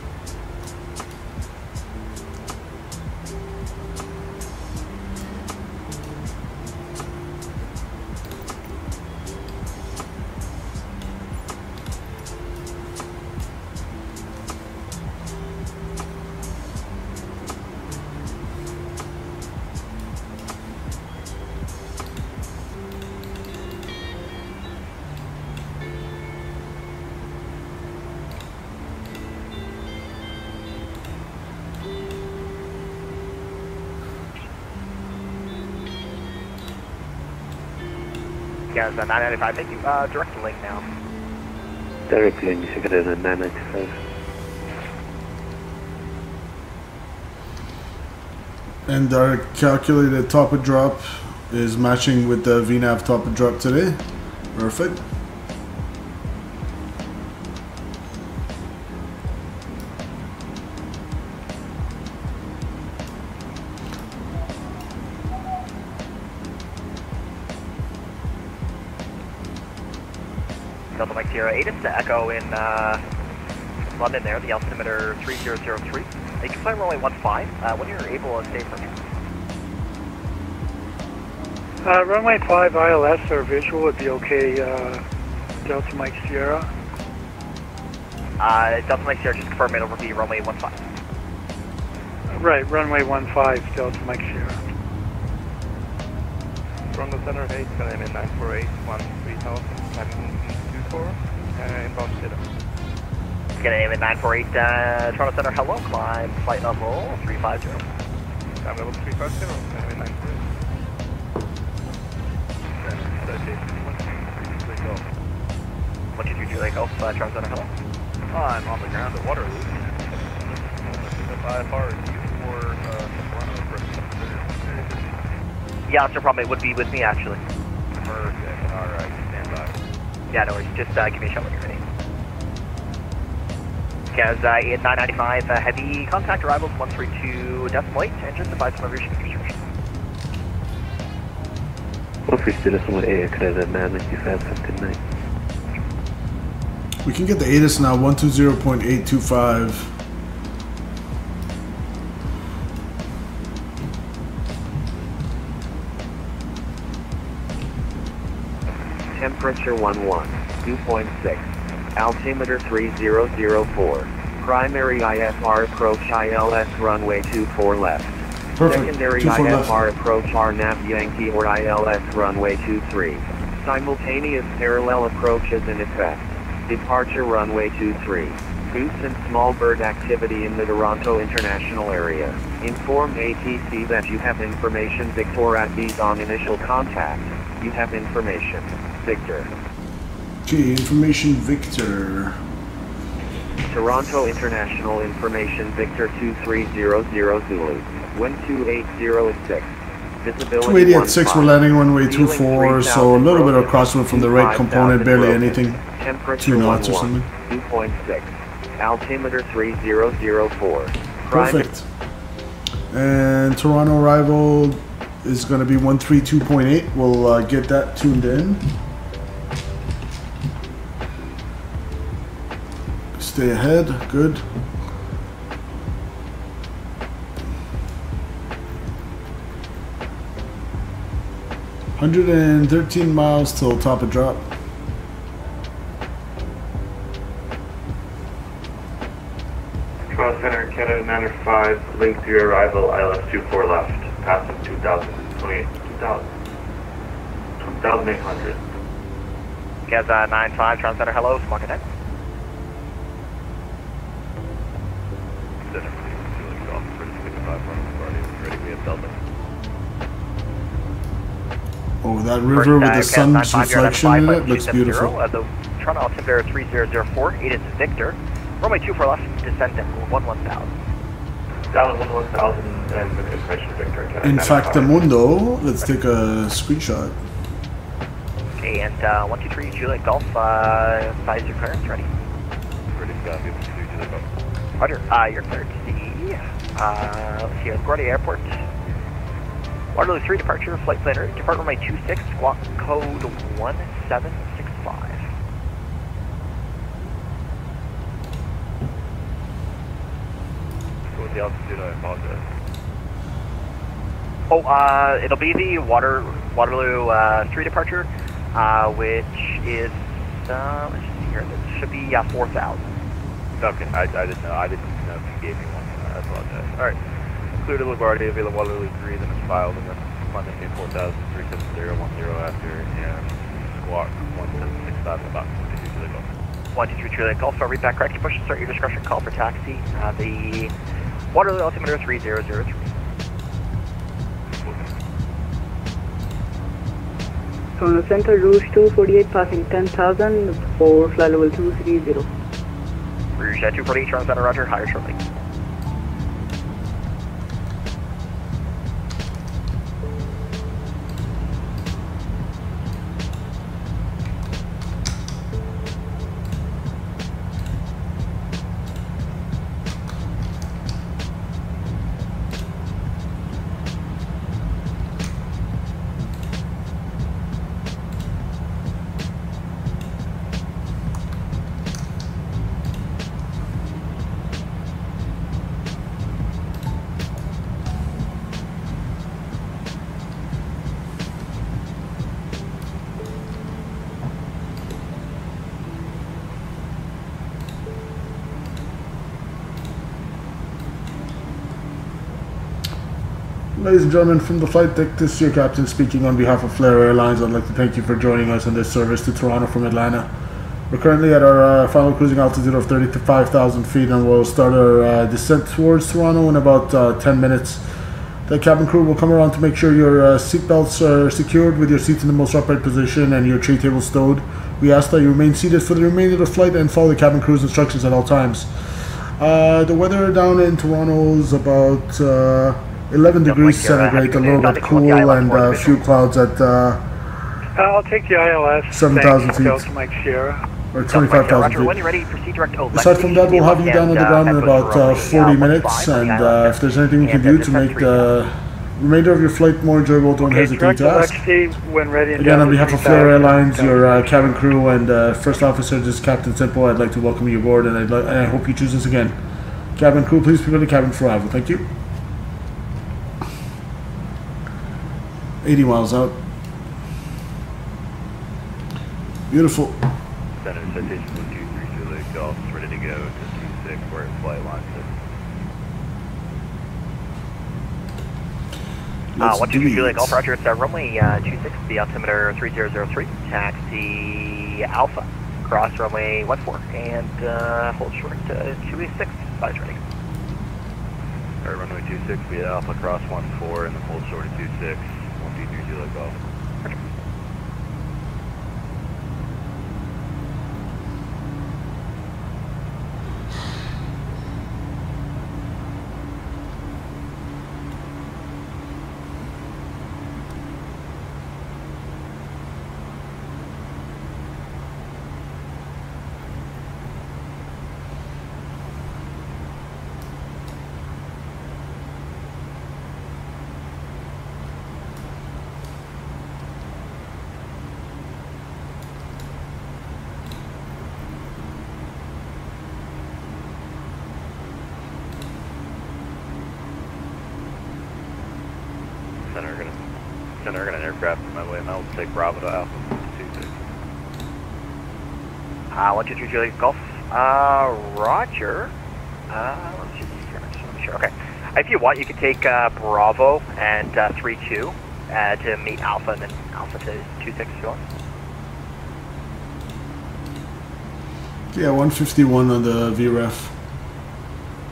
Guys, uh, 995, thank you. Uh, direct link now. Direct link, accelerator 995. And our calculated top of drop is matching with the VNAV top of drop today. Perfect. To Echo in uh, London there, the altimeter 3003. You can fly runway 15 uh, when you're able to stay for me. Uh, runway 5 ILS or visual would be okay, uh, Delta Mike Sierra. Uh, Delta Mike Sierra, just confirm it over be runway 15. Right, runway 15, Delta Mike Sierra. From the center, hey, it's gonna be 948, 3000, 924, uh, inbound Ditto. Gonna aim at 948, uh, Toronto Center, hello, climb flight level 350. Time level 350, gonna 948. What did you do, like, oh, uh, Toronto Center, hello? I'm on the ground at Waterloo. If I far you or uh, Toronto for Yeah, that's no problem, it would be with me, actually. Perfect, stand by. Yeah, no worries, just uh, give me a shout when you're ready. Guys, uh, in 995, uh, heavy contact arrivals 132 decimal 8, and just advise some of your shipping instructions. Office decimal 8, credit 995, We can get the ATIS now, 120.825. Temperature 11, 2.6. Altimeter 3004. Primary IFR approach ILS runway 24 left. Perfect. Secondary 24 left. IFR approach RNAV Yankee or ILS runway 23. Simultaneous parallel approaches in effect. Departure runway 23. Goose and small bird activity in the Toronto International Area. Inform ATC that you have information Victor at on initial contact. You have information. Victor. Okay, information Victor. Toronto International Information Victor 2300 Zulu. Wind 280 at 6. Visibility 280 at 6, we're landing runway Ceiling 24, so a little bit of crosswind from the right component, barely anything. Two knots or something. 2.6. Altimeter 3004. Perfect. And Toronto arrival is going to be 132.8. We'll uh, get that tuned in. Stay ahead. Good. Hundred and thirteen miles till top of drop. Toronto Center, Canada 905, link to your arrival, ILS 24 left, passing 2,000, 28, 2,000, 2,800. Guys, uh, 95, Toronto Center, hello, small cadet. Center, Oh, that river with uh, the sun's reflection in it looks beautiful. Uh, the Toronto altimeter 3004, 8 is Victor. Runway 24 left, descent at 11000. Down 1,000 and with information Victor, Canada In 905. factamundo, let's take a screenshot. Okay, and uh, 123 Juliet Golf, uh, size your clearance, ready? Ready, Scott, give Juliet Golf. Roger, uh, you're cleared to see, uh, let's see, LaGuardia Airport. Waterloo 3 departure, flight planner, depart runway 26, squawk code 1765. What's the altitude? I apologize. Oh, uh, it'll be the Water Waterloo uh, 3 departure, uh, which is, uh, let's see here, that should be uh, 4,000. Okay, I, I didn't know. I didn't know if you gave me one. I apologize. All right. Clear to LaGuardia, Villa Waterloo 3, then it's filed, and then London Bay 4000, 37010 after, and squawk 1765 in the box. Continue to the Golf. 123 Juliet Golf, so read back correct. Push to start your discretion call for taxi. Uh, the Waterloo altimeter 3003. Toronto Center, Rouge 248, passing 10,000 for flight level 230. Rouge uh, 248, Toronto Center, Roger, higher shortly. Ladies and gentlemen, from the flight deck, this is your captain speaking on behalf of Flair Airlines. I'd like to thank you for joining us on this service to Toronto from Atlanta. We're currently at our uh, final cruising altitude of 35,000 feet and we'll start our uh, descent towards Toronto in about uh, 10 minutes. The cabin crew will come around to make sure your uh, seatbelts are secured with your seats in the most upright position and your tray table stowed. We ask that you remain seated for the remainder of the flight and follow the cabin crew's instructions at all times. Uh, the weather down in Toronto is about uh, 11 degrees centigrade, a little bit cool, and a few clouds at uh, I'll take the ILS. 7,000 Thanks, feet. Delta Mike Sierra. or 25,000 When feet. you're ready, proceed direct to Aside from that, we'll have you down on the ground in about uh, 40 minutes, and uh, if there's anything we can do to make the remainder of your flight more enjoyable, don't hesitate to to ask. Lexi when ready. Again, on behalf of 3,000. Flair Airlines, your uh, cabin crew, and uh, first officer, this is Captain Simple, I'd like to welcome you aboard, and, I'd li- and I hope you choose us again. Cabin crew, please prepare the cabin for arrival. Thank you. 80 miles out. Beautiful. Center citation for 232 Lake Golf is ready to go to 26 where its flight line is. Uh, Let's one two do three Juliet it. Golf Roger, it's uh, runway uh, 26, the altimeter 3003, taxi Alpha, cross runway 14, and uh, hold short uh, 286, size ready. Alright, runway 26, we had Alpha Cross 14 and then hold short at 26, 123 Juliet Golf. Center gonna center gonna aircraft on my way and I'll take Bravo to Alpha 26. Uh, one two three Juliet Golf, uh, Roger. Uh, let's just see here, I make sure. Okay. If you want, you can take uh, Bravo and uh, 3-2 uh, to meet Alpha and then Alpha to 2-6 if you want. Yeah, 151 on the VREF.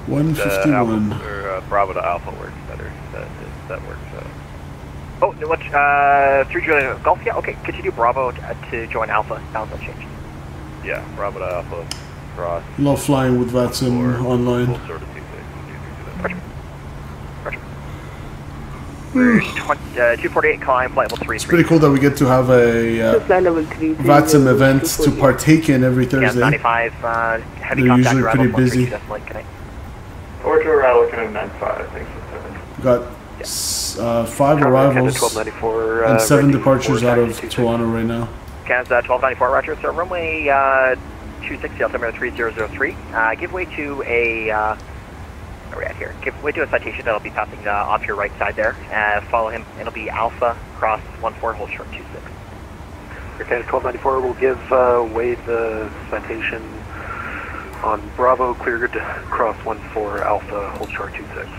The 151. Alpha, or, uh, Bravo to Alpha works better. That, that works. Uh, Oh, no, what, uh, 3 Juliet Golf? Yeah, okay. Could you do Bravo to, uh, to join Alpha? Sounds no change. yeah, Bravo to Alpha cross. Love flying with VATSIM online. Full sort of 26. We're 20, uh, 248 climb, flight level 3 It's pretty cool that we get to have a uh, Flight level 3. VATSIM event to partake in every Yeah, Thursday. 95, uh, heavy They're usually pretty busy. 132 decimal eight, connect. Or to arrival, kind of 95, thanks for seven. Got s- uh, five Canada arrivals 1294, and uh, seven ready departures out of Toronto right now. Canada 1294, Roger. So runway uh, 260, altimeter 3003. Uh, give way to a, uh, where are we at here? Give way to a citation that'll be passing uh, off your right side there. Uh, follow him. It'll be Alpha Cross 14, hold short 26. Canada 1294 will give uh, Wade the citation on Bravo, cleared cross 14 Alpha, hold short 26.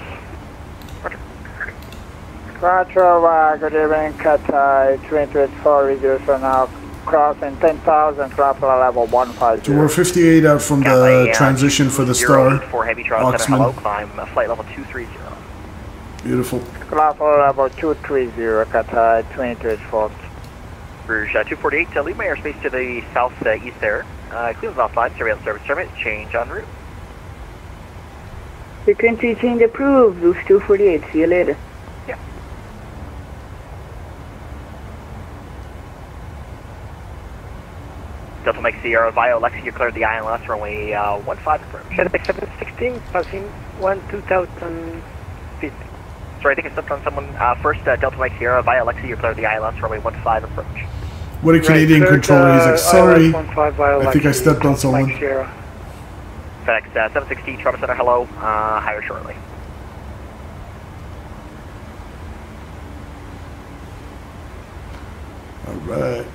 Roger, uh, good evening, Qatar 284 for now, crossing 10,000, craft level 150. So we're 58 out from the transition for the star. For heavy trial center, hello, Oxman. climb uh, flight level 230. Beautiful. Craft level 230, Qatar 284. Rouge uh, 248, uh, leave my airspace to the south uh, east there. Uh, Cleveland's offline, surveillance service permit, change en route. Frequency change approved, Rouge 248, see you later. Delta Mike Sierra, Vio, Lexi, you cleared the ILS runway uh, 15 approach. FedEx 716, passing 1 2,000 feet. Sorry, I think I stepped on someone. Uh, first, uh, Delta Mike Sierra, Vio, Lexi, you cleared the ILS runway 15 approach. What a Canadian cleared, controller. He's uh, like, sorry, ILS 15 via I think I stepped on someone. Mike Sierra. FedEx uh, 760, Travis Center, hello, uh, hire shortly. All right.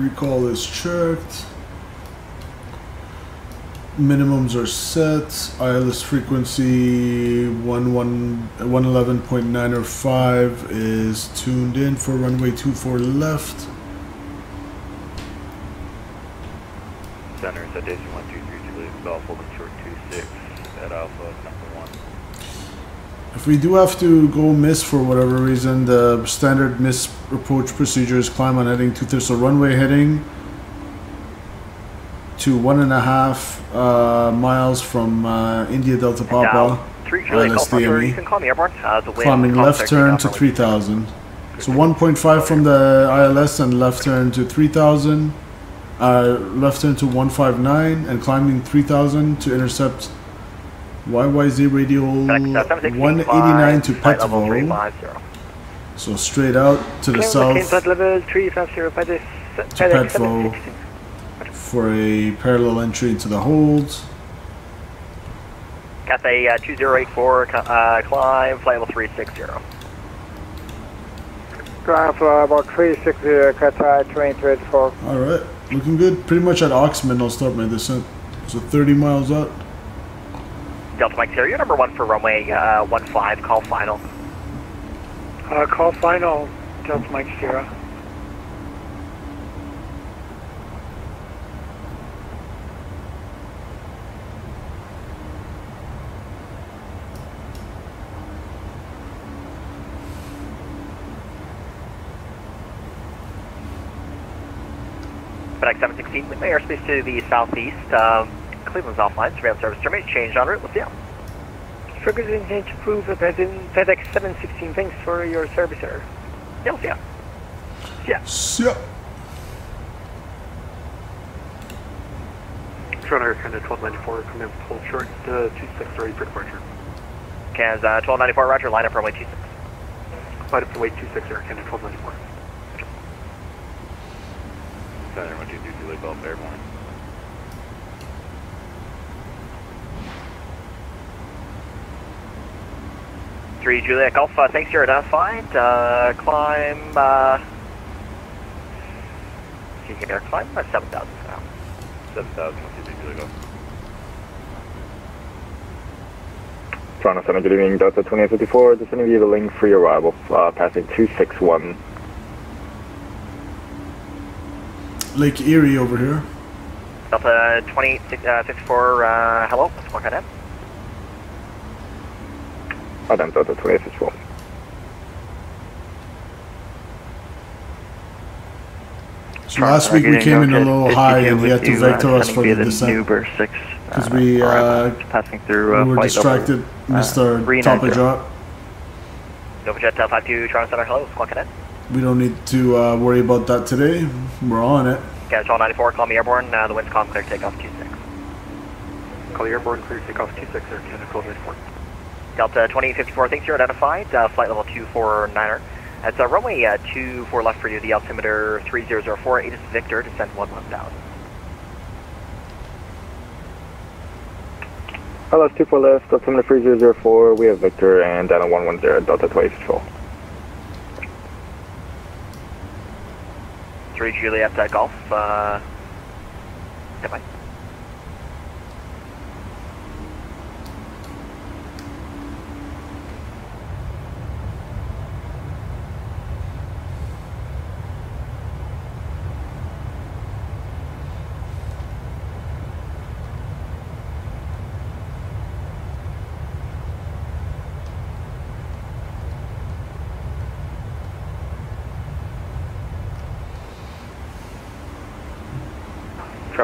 Recall is checked. Minimums are set. ILS frequency 111.9 or 5 is tuned in for runway 24 left. Center, citation 123 Julius Golf, holding short 26 at Alpha number 1. If we do have to go miss for whatever reason, the standard miss approach procedure is climb on heading two thirds, so runway heading to one and a half uh, miles from uh, India Delta Papa. Three Golf Archer, you can call me airborne. Uh, the Climbing left turn to 3000. So 1.5 from the ILS and left turn to 3000. Uh, left turn to 159 and climbing 3000 to intercept YYZ radio 189 to flight level Petvo. 350. So straight out to the south flight level 350 FedEx, to FedEx Petvo for a parallel entry into the hold. Cathay uh, 2084, co- uh, climb, flight level 360. Ground floor about 360, Qatar 2024. All right, looking good. Pretty much at Oxman, I'll start my descent. So 30 miles out. Delta Mike Zero, you're number one for runway uh, 15, call final. Uh, call final, Delta Mike Sierra. FedEx 716, with my airspace to the southeast. Um, Cleveland's offline, surveillance service terminates, change on route, let's see how. Focus intent to prove that in FedEx 716, thanks for your service, sir. Yeah, let's see how. Yeah. Toronto Air Canada 1294, come in, hold short, uh, 26 ready for departure. Cans uh, 1294, roger, line up runway 26. Flight up to weight 26 Air Canada 1294. Center 123 Juliet Golf, airborne. Three Juliet Golf, uh, thanks, you're identified. Uh, climb, uh, see here, climb uh, 7,000 now. 7,000, 123 Juliet Golf. Toronto Center, good evening, Delta 2854, descending via the link free arrival, uh, passing 261. Lake Erie over here. Delta 2854, uh, hello, let's walk ahead. Adam, Delta 2854. So last week we came in a little high and we had to vector us for the descent. Because we, uh, passing through uh, we were distracted, missed uh, our top of 390. drop. Novajet uh, 52 Toronto Center, hello, let's. We don't need to uh, worry about that today. We're on it. Catch all 94, call me airborne, uh, the wind's calm, clear takeoff 26. Call the airborne, clear takeoff 26 Air Canada 1294. Delta 2854, thanks, you're identified. Uh, flight level 249er. That's uh, runway uh, 24 left for you, the altimeter 3004, 8 is Victor, descend 11000. LS 24 left, altimeter 3004, we have Victor and Dana 110, Delta 2854. 3 Juliet uh, Golf, uh, goodbye.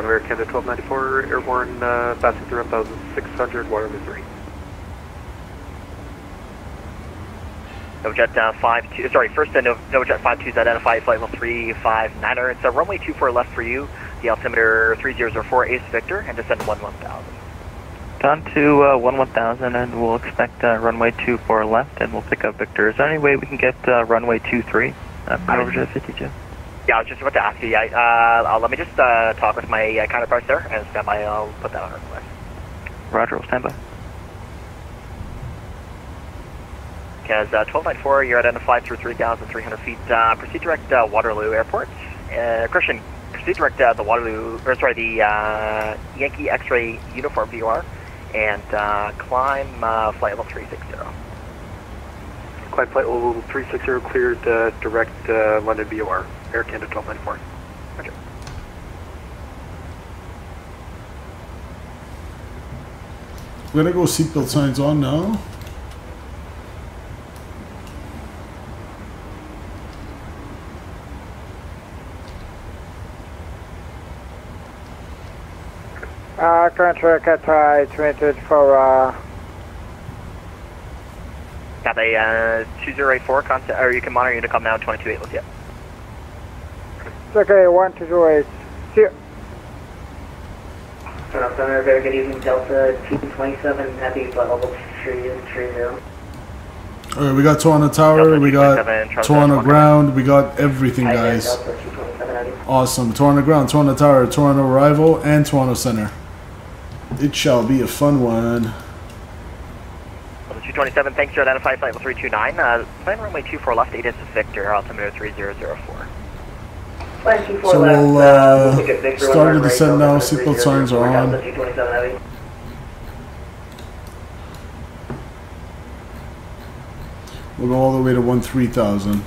Toronto Air Canada 1294, airborne, uh, passing through 1600, wireless 3. Novajet uh, 52, sorry, first uh, Nov- Novajet 52 is identified, flight level 359er. It's a runway 24 left for you, the altimeter 3004, 8 is Victor, and descend 1 1000. Down to uh, 11000 and we'll expect uh, runway 24 left and we'll pick up Victor. Is there any way we can get uh, runway 23 uh, from Novajet 52? Yeah, I was just about to ask you. Yeah, uh, uh, let me just uh, talk with my uh, counterparts there and stand by. I'll put that on our list. Roger, we'll stand by. Because uh, 1294, you're identified through 3,300 feet. Uh, proceed direct uh, Waterloo Airport. Uh, Christian, proceed direct uh, the Waterloo, or sorry, the uh, Yankee X-ray uniform VOR, and uh, climb uh, flight level 360. Climb flight level 360 cleared uh, direct uh, London VOR, Air Canada 1294. Roger. We're gonna go seatbelt signs on now. Uh, current track high, 28 for, uh, Got a uh, 2084 concept, or you can monitor Unicom now 228, let's see it. it's okay, 1208. See you. Toronto Center, very good evening, Delta 227, heavy flight level 330. Alright, we got Toronto Tower, we got Toronto Ground, we got everything, Hi there, guys. Delta 227, heavy. Awesome. Toronto Ground, Toronto Tower, Toronto Arrival, and Toronto Center. It shall be a fun one. Level 227, thanks to identify flight level 329. Uh, plan runway 24 left, 8 is Victor, altimeter 3004. Plan 24 So we'll uh, we'll take a Victor start on the runway descent now. Delta Seatbelt signs are on. Delta 227, heavy. We'll go all the way to 1 3000.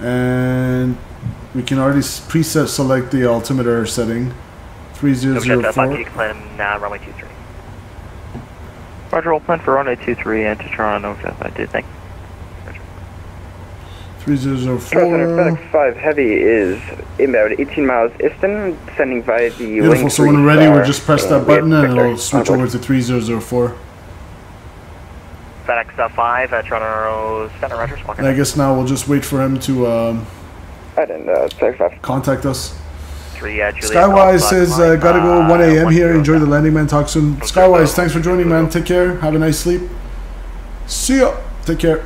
And we can already preset select the altimeter setting. Novajet, uh, 5 3004. peak, plan uh, runway 23. Roger, we'll plan for runway 23 and to Toronto, Jeff. I did thank 3004. FedEx 5 Heavy is inbound 18 miles eastern, sending via the Beautiful. Link So when we're ready, we'll just press uh, that button and it'll switch Onward. over to 3004. FedEx uh, 5, uh, Toronto Center, Roger, squawk And I guess now we'll just wait for him to um, Right, and uh, contact us. 3, uh, Juliet. Skywise says, uh, gotta go 1 a.m. here. Enjoy the landing, man. Talk soon. Skywise, thanks for joining, man. Take care. Have a nice sleep. See ya. Take care.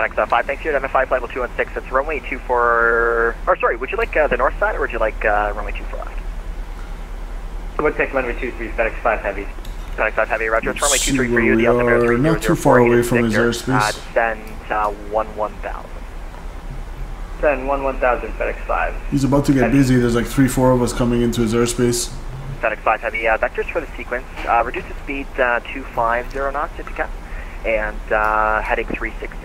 FedEx uh, 5, thanks to identify flight level 216. It's runway 24, or sorry, would you like uh, the north side or would you like uh, runway 24 left? Would take runway 23, FedEx 5 heavy. FedEx 5 heavy, Roger. It's runway See 23 for you, we the altimeter are. 3004. Not too far away from his airspace. Uh, descend uh, 1 1000. Send 1 1000, FedEx 5. He's about to get busy. There's like three, four of us coming into his airspace. FedEx 5 Heavy. Uh, vectors for the sequence. Uh, reduce the speed uh, 250 knots if you can. And uh, heading 360.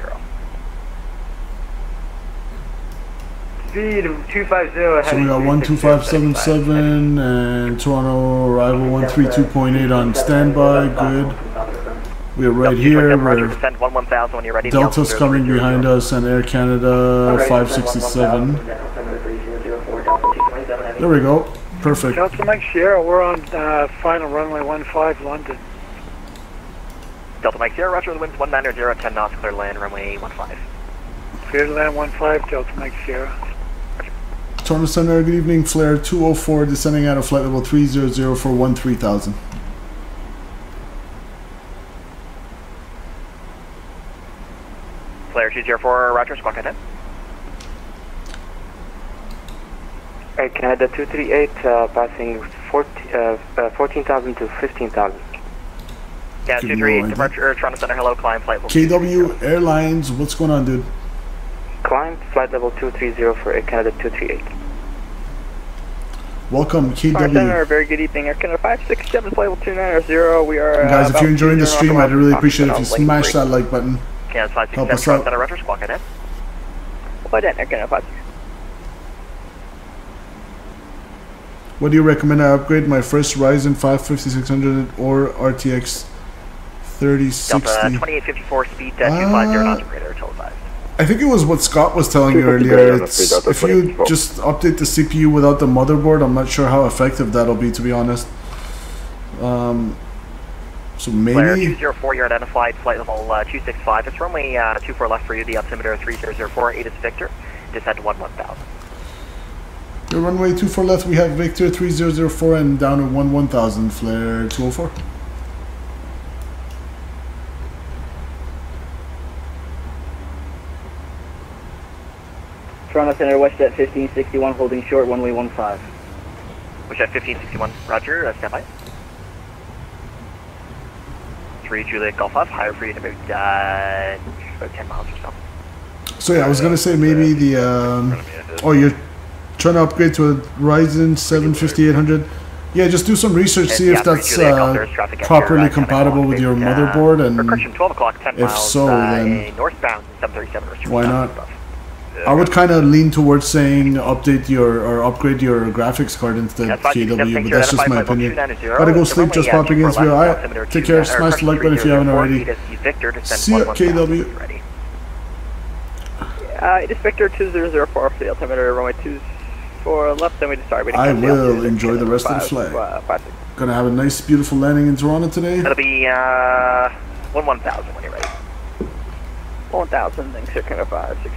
Speed of 250, So we got 12577 and Toronto arrival 132.8 on standby. Good. We're right here. Roger, We're descend 1 1000 when you're ready. The Delta's coming behind us and Air Canada 567. There we go. Perfect. Delta Mike Sierra, we're on uh, final runway 15 London. Delta Mike Sierra, Roger, the wind's 190, 10 knots, clear land, runway 15. Clear to land 15, Delta Mike Sierra. Toronto Center, good evening. Flair 204 descending out of flight level 300 for 1 3000. Flair 204, Roger, squawk ahead. Air Canada 238, uh, passing 14 uh, uh, 14,000 to 15,000. Yeah, 238, departure, Toronto Center, hello, climb flight level KW Airlines, what's going on, dude? Climb flight level 230 for Air Canada 238. Welcome, Toronto KW. Center, very good evening. Air Canada 567, flight level 290. We are. And guys, uh, if you're enjoying the stream, I'd really appreciate it if you smash that like button. Canada Help us out. Center, Roger, squawk ahead. Flight in, Air Canada 5. What do you recommend I upgrade my first Ryzen 5 5600 or RTX Delta 3060? 2854, speed uh, 250 knots, operator, total 5. I think it was what Scott was telling you earlier. It's, if you just update the CPU without the motherboard, I'm not sure how effective that'll be, to be honest. Um, so Flair maybe 204, you're identified, flight level uh, 265. It's runway uh, 24 left for you, the altimeter 3004, 8 is Victor, descend 1 1000. the runway 24 left. We have Victor 3004 and down to 1 1000 Flair 204. Toronto Center, WestJet 1561, holding short, one way 15. WestJet 1561, roger, uh, stand by. 3 Juliet Golf Off, higher for you in about, uh, about 10 miles or so. So yeah, I was gonna say maybe the um, oh you're trying to upgrade to a Ryzen 7 5800. Yeah, just do some research, see if that's uh, properly compatible with your motherboard, and correction, 12 o'clock, 10 if so, uh, then northbound 737 why not? I would kind of lean towards saying update your or upgrade your graphics card instead of KW, but that's just my opinion. Gotta go sleep, just popping in zero. Alright, take care, smash the like button if you haven't already. See ya, KW. Uh, it is Victor 2004 for the altimeter, runway 24 left, then we just start waiting. I for the will enjoy the rest of the flight. uh. Gonna have a nice, beautiful landing in Toronto today. That'll be, uh, 1 1000 when you're ready. 1000, thanks, sir, kind of 5, 6.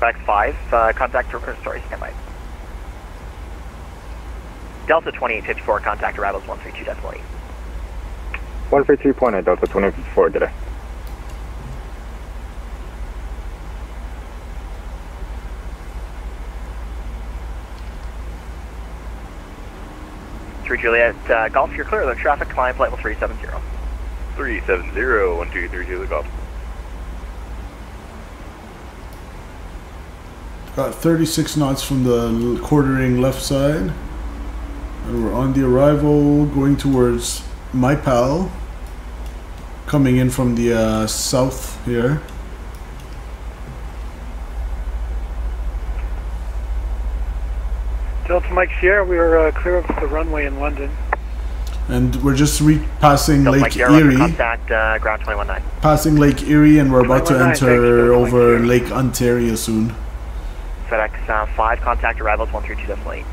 Back 5, uh, contact to story, stand by. Delta 2854, contact arrivals 132.8. 133.8 Delta 2054, did I? Three Juliet uh, Golf, you're clear of the traffic, climb flight level 370. 370, 123 Juliet Golf. Got 36 knots from the quartering left side. And we're on the arrival going towards my pal. Coming in from the uh, south here. Delta Mike Sierra, we are uh, clear of the runway in London. And we're just re- passing Delta Lake Mike Sierra, under Erie. contact uh, ground 219. Passing Lake Erie, and we're about to enter over Lake Ontario soon. FedEx uh, 5, contact arrivals 132.8.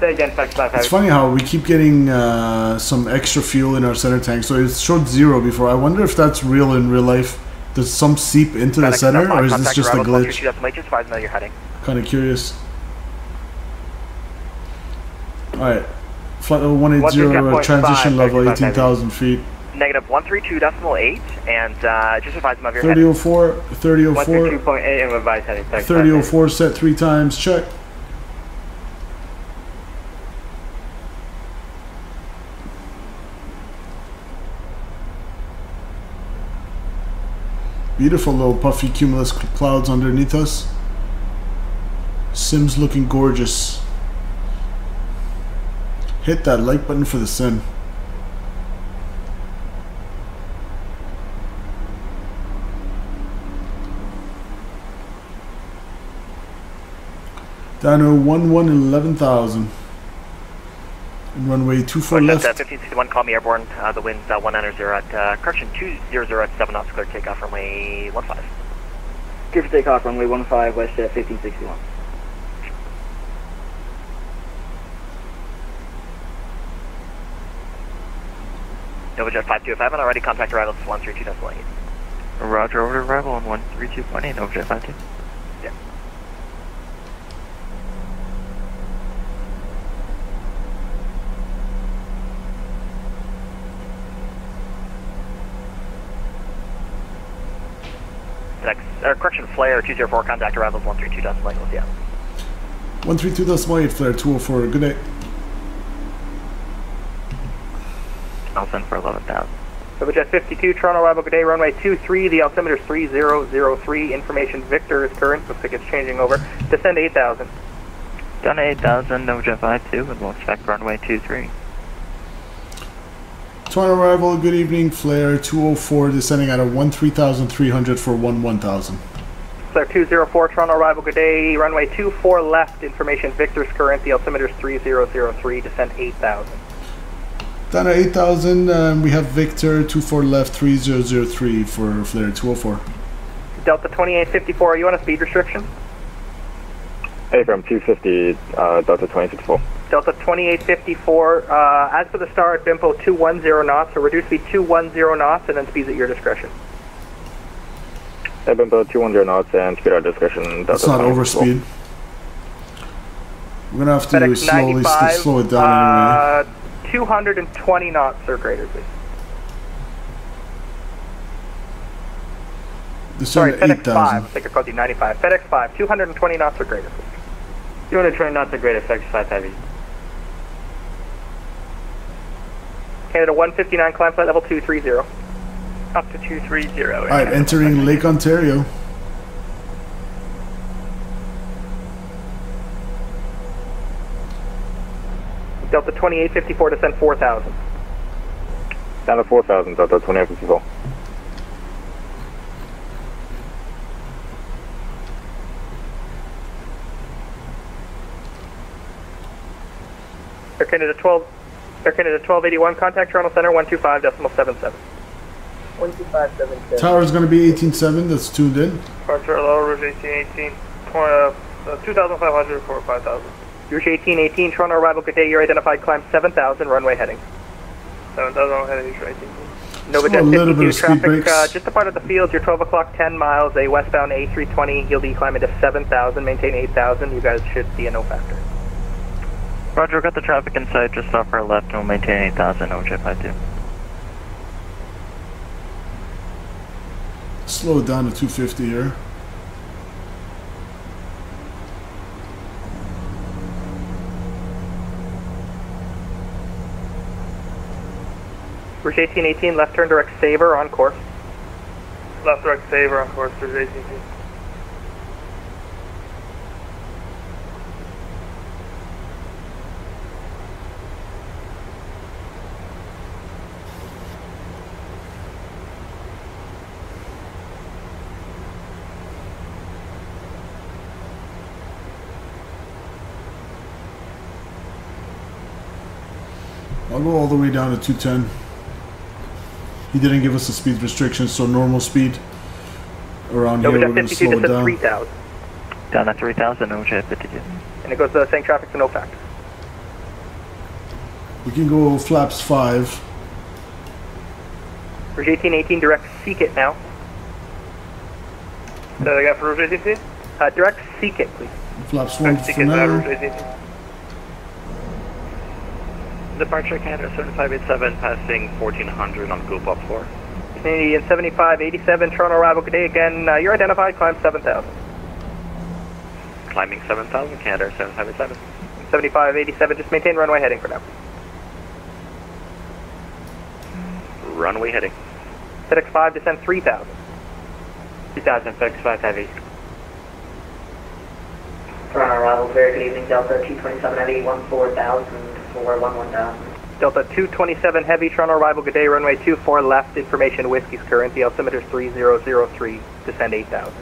Say again, FedEx 5, It's funny how we keep getting uh, some extra fuel in our center tank. So it showed zero before. I wonder if that's real in real life. Does some seep into the center, or is this just a glitch? 132.8, just advise me you're heading. Kind of curious. Alright. Flight level 180, 132.5, transition level 18,000 feet. Negative 132.8, and uh, just advise me of your 3004, 3004, 132.8 and advise heading. FedEx 3004 set three times, check. Beautiful little puffy cumulus clouds underneath us. Sim's looking gorgeous. Hit that like button for the sim. Down to 1 1 11,000. And runway 24 Push left. at uh, 1561, call me airborne. Uh, the wind's uh, 190 at, uh, correction, 200 at 7 knots, clear takeoff runway 15. Clear for takeoff, runway 15, WestJet 1561. NovaJet 5205, and already contact arrivals 132.8. Roger, over to arrival on 132.8, NovaJet 52. FedEx, uh, correction, Flair 204, contact arrivals 132.8, we'll see ya. 132.8 Flair 204. Good day. I'll send for 11,000. NovaJet 52, Toronto arrival, good day, runway 23, the altimeter 3003, information Victor is current, looks like it's changing over. Descend 8000. Down to 8,000, NovaJet 52, and we'll expect runway 23. Toronto arrival, good evening. Flair 204 descending at a 13,300 for 1 1000. Flair 204, Toronto arrival, good day, runway 24 left, information Victor's current, the altimeter is 3003, descend 8000. Down at 8,000, um, we have Victor 24 left 3003 for Flair 204. Delta 2854, are you on a speed restriction? Hey, from 250 uh, Delta 2064. Delta 2854, uh, as for the star at BIMPO 210 knots, so reduce speed 210 knots and then speeds at your discretion. Hey, BIMPO 210 knots and speed at discretion. Delta That's not 2064. overspeed. We're gonna have to FedEx slowly st- slow it down anyway. uh, 220 knots or greater, please. Sorry, Descend FedEx 5. I 8,000. think I called you 95. FedEx 5, 220 knots or greater. 220 knots or greater, FedEx 5 Heavy. Canada 159, climb flight level 230. Up to 230. Alright, entering Lake Ontario. Delta 2854, descend 4000. Down to 4,000, Delta 2854. Air Canada 12, Air Canada 1281, contact Toronto Center 125 decimal 77. 12577. Tower's gonna be 18.7, that's tuned in. Departure low, Rouge 1818, uh, uh, 2,500 for 5,000. Rouge 1818, Toronto arrival, good day. You're identified, climb 7000, runway heading. 7,000 heading Rouge 18. Nova Just a Jet little 52 bit of speed traffic, breaks. uh, just departed the field. You're 12 o'clock, 10 miles, a westbound A320. You'll be climbing to 7,000, maintain 8,000. You guys should see a no factor. Roger, got the traffic inside just off our left and we'll maintain 8,000 OJ 52. Slow it down to 250 here. Rouge 1818, left turn direct saver on course. Left direct saver on course Rouge 1818. Go all the way down to 210. He didn't give us a speed restriction, so normal speed. Around Nova here, Jet we're gonna slow it descend down. 3,000. Down to 3,000 OJ 52. And it goes to same traffic to no factor. We can go flaps 5. Rouge 1818, direct seek it now. So they got for Rouge 1818? Uh, direct seek it, please. Flaps 1 Seek for it out now. Rouge 1818. Departure Canada 7587, passing 1400 on Goop up 4. Canadian 7587, Toronto arrival, good day again. Uh, you're identified, climb 7000. Climbing 7000, Canada 7587. 7587, just maintain runway heading for now. Runway heading. FedEx 5, descend 3000. 3000, FedEx 5 Heavy. Toronto arrival, very good evening, Delta 227 Heavy, 14000 for 11000. Delta 227 Heavy, Toronto arrival, good day, runway 24 left, information whiskey's current, the altimeter is 3003, descend 8000.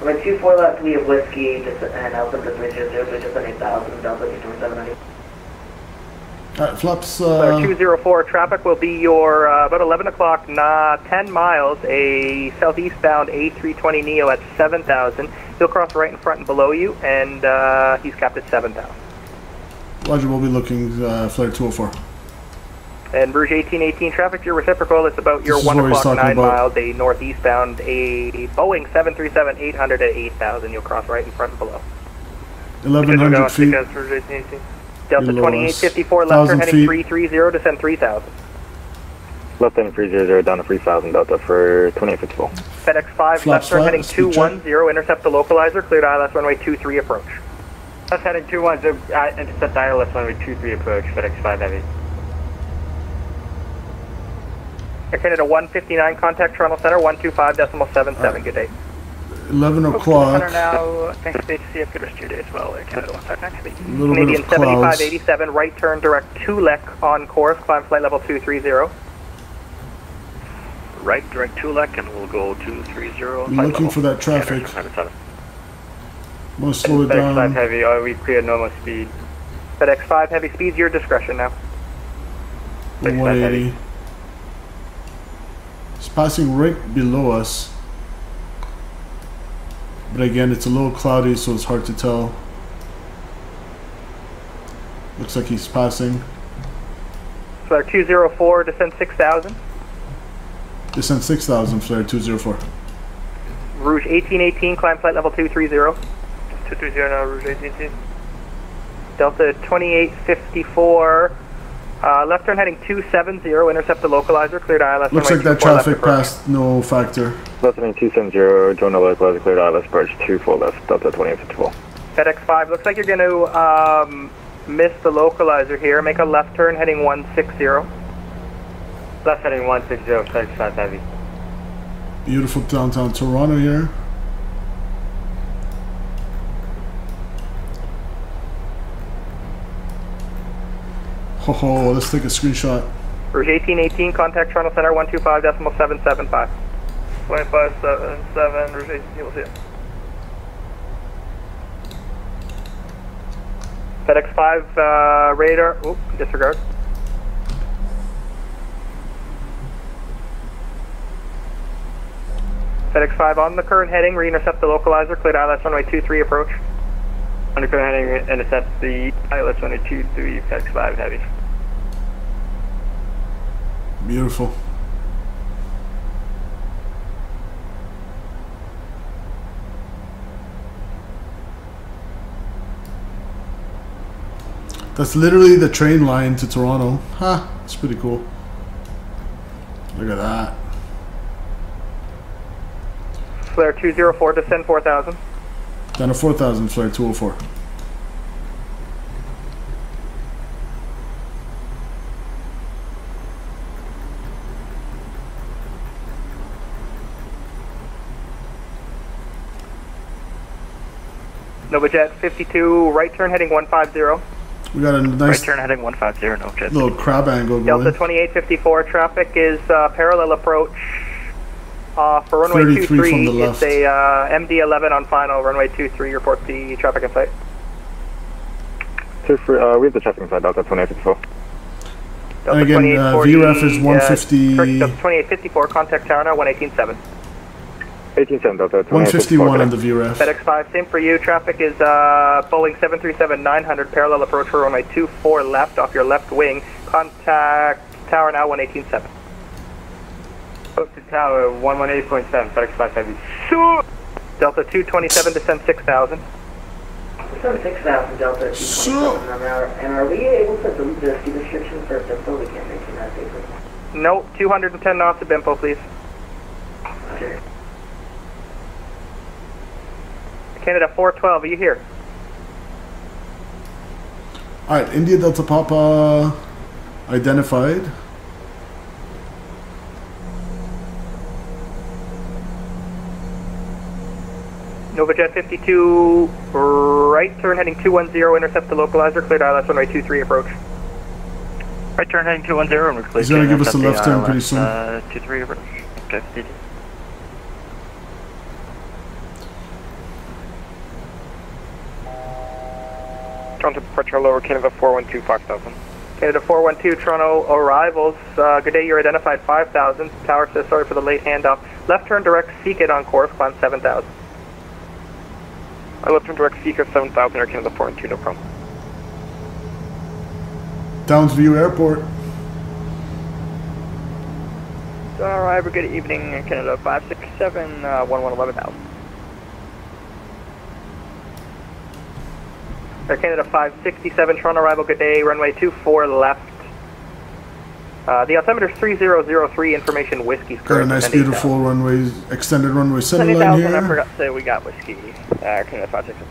Runway 24 left, we have whiskey, just, and altimeter 300, just an 8000, Delta 227 Heavy. Alright, flaps. Uh, Uh, 204 traffic will be your uh, about 11 o'clock, nah, 10 miles, a southeastbound A320 Neo at 7,000. He'll cross right in front and below you, and uh, he's capped at 7,000. Roger, we'll be looking uh, flight 204. And Rouge 1818 traffic, your reciprocal, it's about your This 1 o'clock, 9 about. miles, a northeastbound, a Boeing 737-800 at 8,000. You'll cross right in front and below. 1100 feet. Rouge 1818. Delta 2854, left turn heading feet. 330, descend 3,000. Left end 300 down to 3,000 Delta for 2854. FedEx 5, Flaps left turn heading 210, intercept the localizer, cleared ILS runway 23 approach. That's heading 210, uh, intercept ILS runway 23 approach, FedEx 5 Heavy. Air Canada 159, contact Toronto Center 125.77, good day. 11 o'clock. now, thanks to HC, a good rest of your day as well, Air Canada 159 heavy. A little Canadian bit of clouds. 7587, right turn direct to Lek on course, climb flight level 230. Right, direct Tulek, and we'll go 230. I'm looking for that traffic. I'm gonna slow it FedEx 5. Heavy, oh, we cleared normal speed. FedEx 5 heavy speeds, your discretion now. 180. It's passing right below us. But again, it's a little cloudy, so it's hard to tell. Looks like he's passing. Flair 204, descend 6000. Descent 6000, Flair 204. Rouge 1818, climb flight level 230. 230 now, Rouge 1818. Delta 2854, Uh, left turn heading 270, intercept the localizer, cleared ILS. Looks like that traffic passed no factor. Listening 270, join the localizer cleared ILS approach 24 left, Delta 2854. FedEx 5, looks like you're going to um, miss the localizer here. Make a left turn heading 160. Left heading 160, FedEx 5 Heavy. Beautiful downtown Toronto here. Ho ho, let's take a screenshot. Rouge 1818, contact Toronto Center 125.775. 2577, Rouge 18, we'll see you. FedEx 5 uh, radar, oop, disregard. FedEx 5 on the current heading, re-intercept the localizer, cleared ILS runway 23 approach. Under current heading, intercept the ILS 123, FedEx 5 Heavy. Beautiful. That's literally the train line to Toronto. Huh, it's pretty cool. Look at that. Flair 204, descend 4000. Down to 4,000, Flair 204. NovaJet 52, right turn heading 150. We got a nice... Right turn heading 150, no jet. little crab angle Delta 2854, traffic is uh, parallel approach uh, for runway 33 from 23. the It's a uh, MD11 on final, runway 23, report the traffic in sight. Two free, uh, we have the traffic inside Delta 2854. Delta And again, uh, 2840, VREF is uh, 150 correct, Delta 2854, contact tower now, 1187. 187 Delta 151 on the VREF. VREF. FedEx 5, same for you. Traffic is uh, Boeing 737-900, parallel approach for runway 24 left off your left wing. Contact tower now, 1187. Up to tower 118.7, FedEx 5 Heavy. Delta 227, descend 6000. Descend 6,000 Delta 227 an hour. And are we able to delete the speed restriction for Bimpo? We can't maintain that safely. No, 210 knots to Bimpo, please. Okay. Canada 412, are you here? Alright, India Delta Papa identified. NovaJet 52, right turn heading 210, intercept the localizer, cleared ILS runway 23 approach. Right turn heading 210 and we're clear He's gonna give us a left the turn pretty soon. Uh, 23 approach. Okay, did you? Toronto departure lower Canada 412 5000. Canada 412, Toronto arrivals. Uh, good day, you're identified 5000. Tower says sorry for the late handoff. Left turn direct, seek it on course, climb 7000. I left turn direct Seeker 7000 Air Canada 412, no problem. Downsview Airport. Alright, good evening, Air Canada 567, uh, 111000. Air Canada 567, Toronto arrival, good day, runway 24 left. Uh, the altimeter is 3003, information whiskey. Got a nice beautiful runway, extended runway center line 70,000, I forgot to say we got whiskey, uh, Air Canada 567.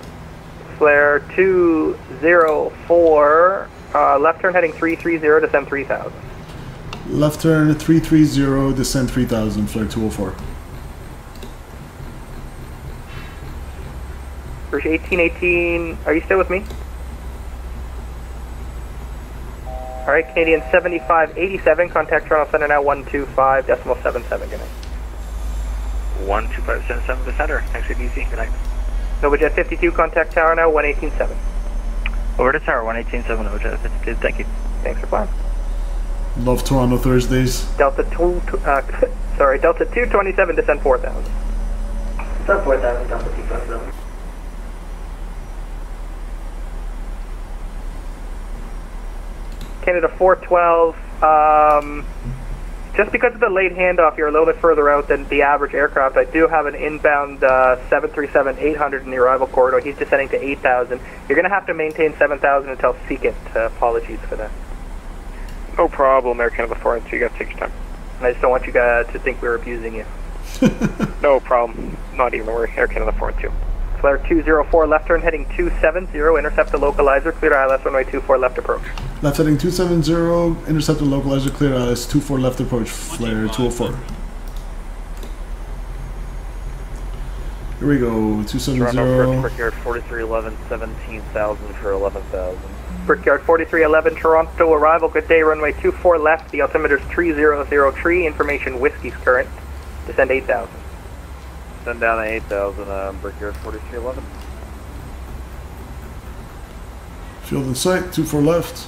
Flair 204, uh, left turn heading 330, descend 3000. Left turn 330, descend 3000, Flair 204. British 1818, are you still with me? Alright, Canadian 7587, contact Toronto Center now 125 decimal 77, good night. 12577 to center. Exit easy. Good night. NovaJet 52, contact tower now 1187. Over to tower 1187 Oja. 52. Thank you. Thanks for flying. Love Toronto Thursdays. Delta 2, uh, sorry, Delta 227, descend 4000. Descend 4,000 Delta 227. Canada 412, um, just because of the late handoff, you're a little bit further out than the average aircraft. I do have an inbound uh, 737-800 in the arrival corridor. He's descending to 8,000. You're going to have to maintain 7,000 until Seekit. Uh, apologies for that. No problem, Air Canada 4 and 2, you got your time. And I just don't want you guys to think we're abusing you. No problem. Not even worry. Air Canada 4 and 2. Flair 204 left turn heading 270, intercept the localizer, clear ILS runway 24 left approach. Left heading 270, intercept the localizer, clear ILS 24 left approach, Flair 204. Here we go, 270. Toronto Brickyard 4311, 17,000 for 11,000. Brickyard 4311, Toronto arrival, good day, runway 24 left, the altimeter's 300 tree, information whiskey's current, descend 8000. Send down to 8,000, uh, Brickyard 4311. Field in sight, 24 left.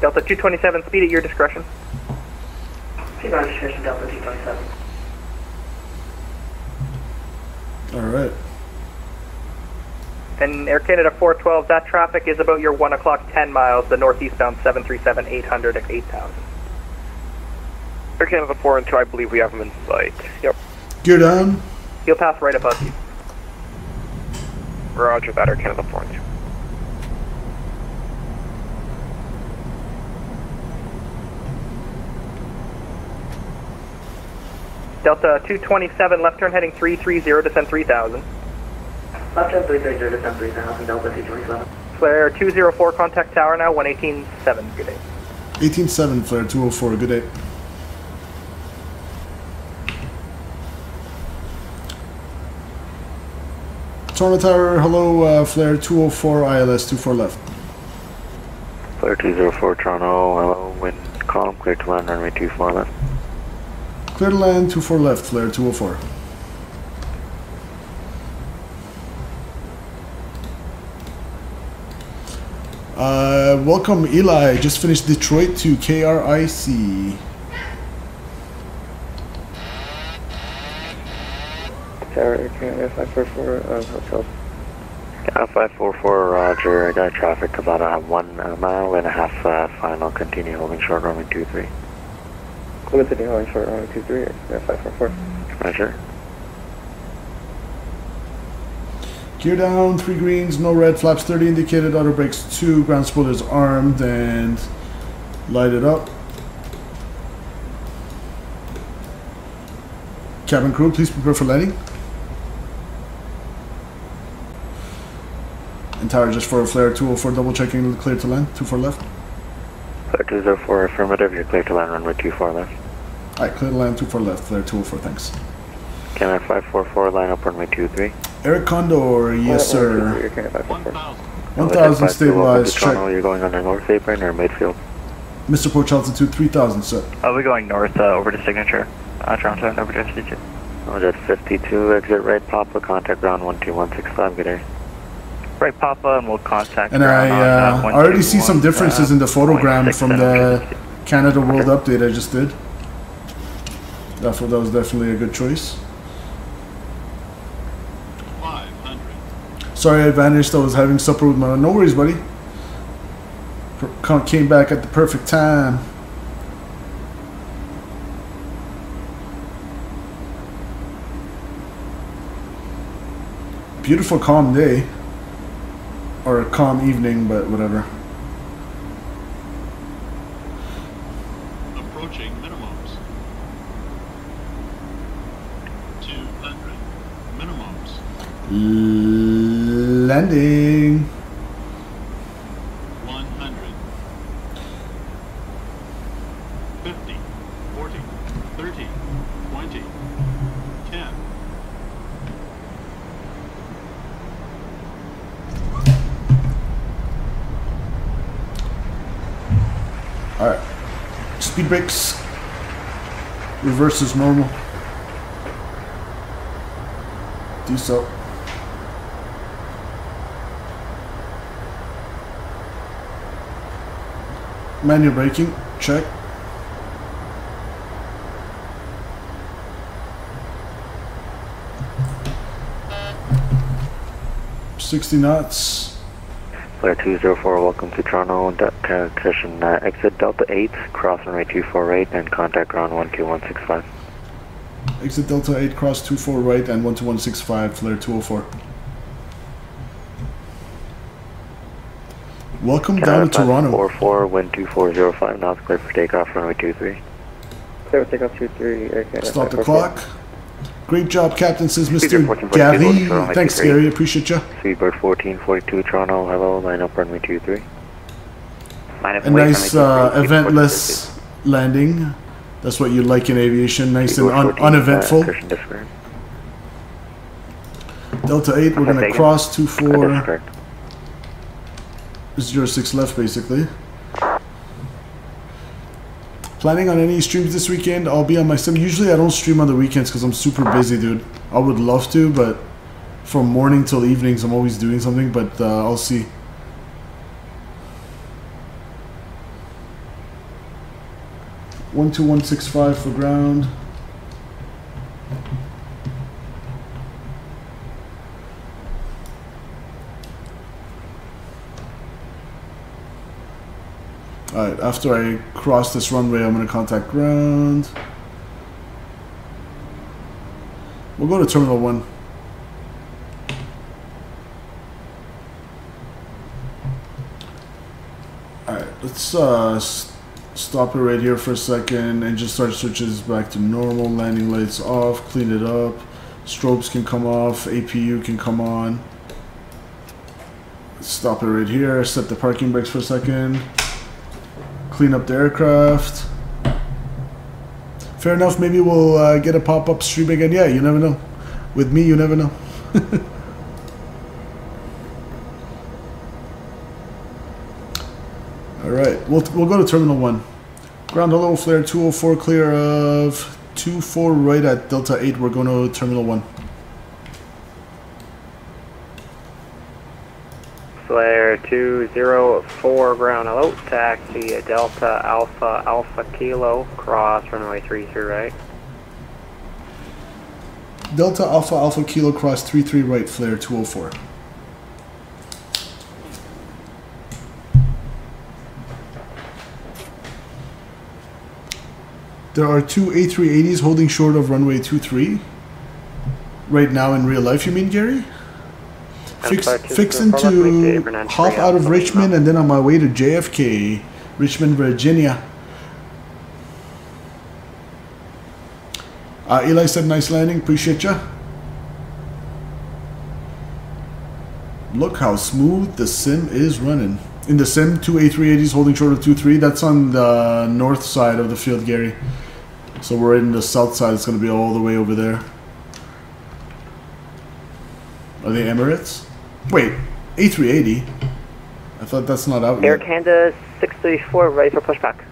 Delta 227, speed at your discretion. Speed registration Delta 227. Alright. And Air Canada 412, that traffic is about your 1 o'clock 10 miles, the northeastbound 737 800 at 8000. Air Canada 4 and 2, I believe we have them in sight. Yep. Gear down. He'll pass right above you. Roger that, Air Canada 4 and 2. Delta 227, left turn heading 330, descend 3000. Left turn 330, descend 3000, Delta 227. Flair 204, contact tower now, 118.7, good day. 187 Flair 204, good day. Toronto Tower, hello, uh, Flair 204, ILS 24 left. Flair 204 Toronto, hello, wind column, clear to land, runway 24 left. Clear to land, 24 left, Flair 204. Uh, welcome Eli, just finished Detroit to KRIC. Tower, Canada 544, uh, hotel. Uh, 544, roger, I got traffic about uh, one uh, mile and a half uh, final, continue holding short runway 23. Continue holding short runway 23, yeah, 544. Roger. Gear down, three greens, no red, flaps 30 indicated, auto brakes 2, ground spoilers armed, and light it up. Cabin crew, please prepare for landing. And tower just for a Flair 204, double checking clear to land, 24 left. Flair 204, affirmative, you're clear to land, runway 24 left. Alright, clear to land, 24 left, Flair 204, thanks. Canada 544, line up runway 23. Air Canada, yes sir. Air Canada 544. 1000 stabilized, check. Toronto, you're going under North Apron or Midfield? Mr. Porch altitude 3000, sir. I'll be going north uh, over to Signature, uh, Toronto, and over to FCT. Roger, 52, exit right, Papa, contact ground 12165, good day. Right, Papa, and we'll contact. And I ground on, uh, already see some differences uh, in the photogram from the Canada World Update I just did. Therefore, that was definitely a good choice. Sorry I vanished. I was having supper with my. No worries, buddy. Came back at the perfect time. Beautiful, calm day. Or a calm evening, but whatever. Approaching minimums. 200. Minimums. Landing. 100. 50. 40. 30. 20. 10. Alright. Speed brakes. Reverse is normal. Do so. Manual braking. Check. Sixty knots. Flair 204, welcome to Toronto, de- uh, uh, exit Delta 8, cross runway 248 and contact ground 12165. Exit Delta 8, cross 24 right and 12165, Flair 204. Welcome down to Toronto. 44, wind 2405, now it's clear for takeoff, runway 23. Clear for takeoff 23, Air Canada. Stop the 544. clock. Great job, Captain, says Mr. 1442, Gary. Toronto, Thanks, Gary. Appreciate you. Speedbird 1442, Toronto, hello, line up, runway 23. Line up, A nice runway uh, 23, eventless landing. That's what you like in aviation. Nice and un- 14, uh, uneventful. Delta 8, we're going to Vegas. cross 24. Discard. 06 left, basically. Planning on any streams this weekend? I'll be on my sim. Usually I don't stream on the weekends because I'm super busy, dude. I would love to, but from morning till evenings I'm always doing something, but uh, I'll see. One two one six five for ground. Alright, after I cross this runway, I'm going to contact ground. We'll go to Terminal 1. Alright, let's uh, stop it right here for a second and just start switches back to normal. Landing lights off, clean it up. Strobes can come off, APU can come on. Stop it right here, set the parking brakes for a second Clean up the aircraft. Fair enough. Maybe we'll uh, get a pop-up stream again. Yeah, you never know. With me, you never know. All right, we'll, we'll go to Terminal 1. Ground hello, Flair 204 clear of 24 right at Delta 8. We're going to Terminal 1. Flair 204 ground Hello, taxi Delta Alpha Alpha Kilo, cross runway 33 right. Delta Alpha Alpha Kilo cross 33 right, Flair 204. There are two A380s holding short of runway 23. Right now in real life, you mean, Gary? Fix, fixing to left, David, and hop out of Richmond and then on my way to JFK, Richmond, Virginia. Uh, Eli said, nice landing. Appreciate ya. Look how smooth the sim is running. In the sim, two A380s holding short of 2-3. That's on the north side of the field, Gary. So we're in the south side. It's going to be all the way over there. Are they Emirates? Wait, A380? I thought that's not out Air yet. Canada 634, ready for pushback.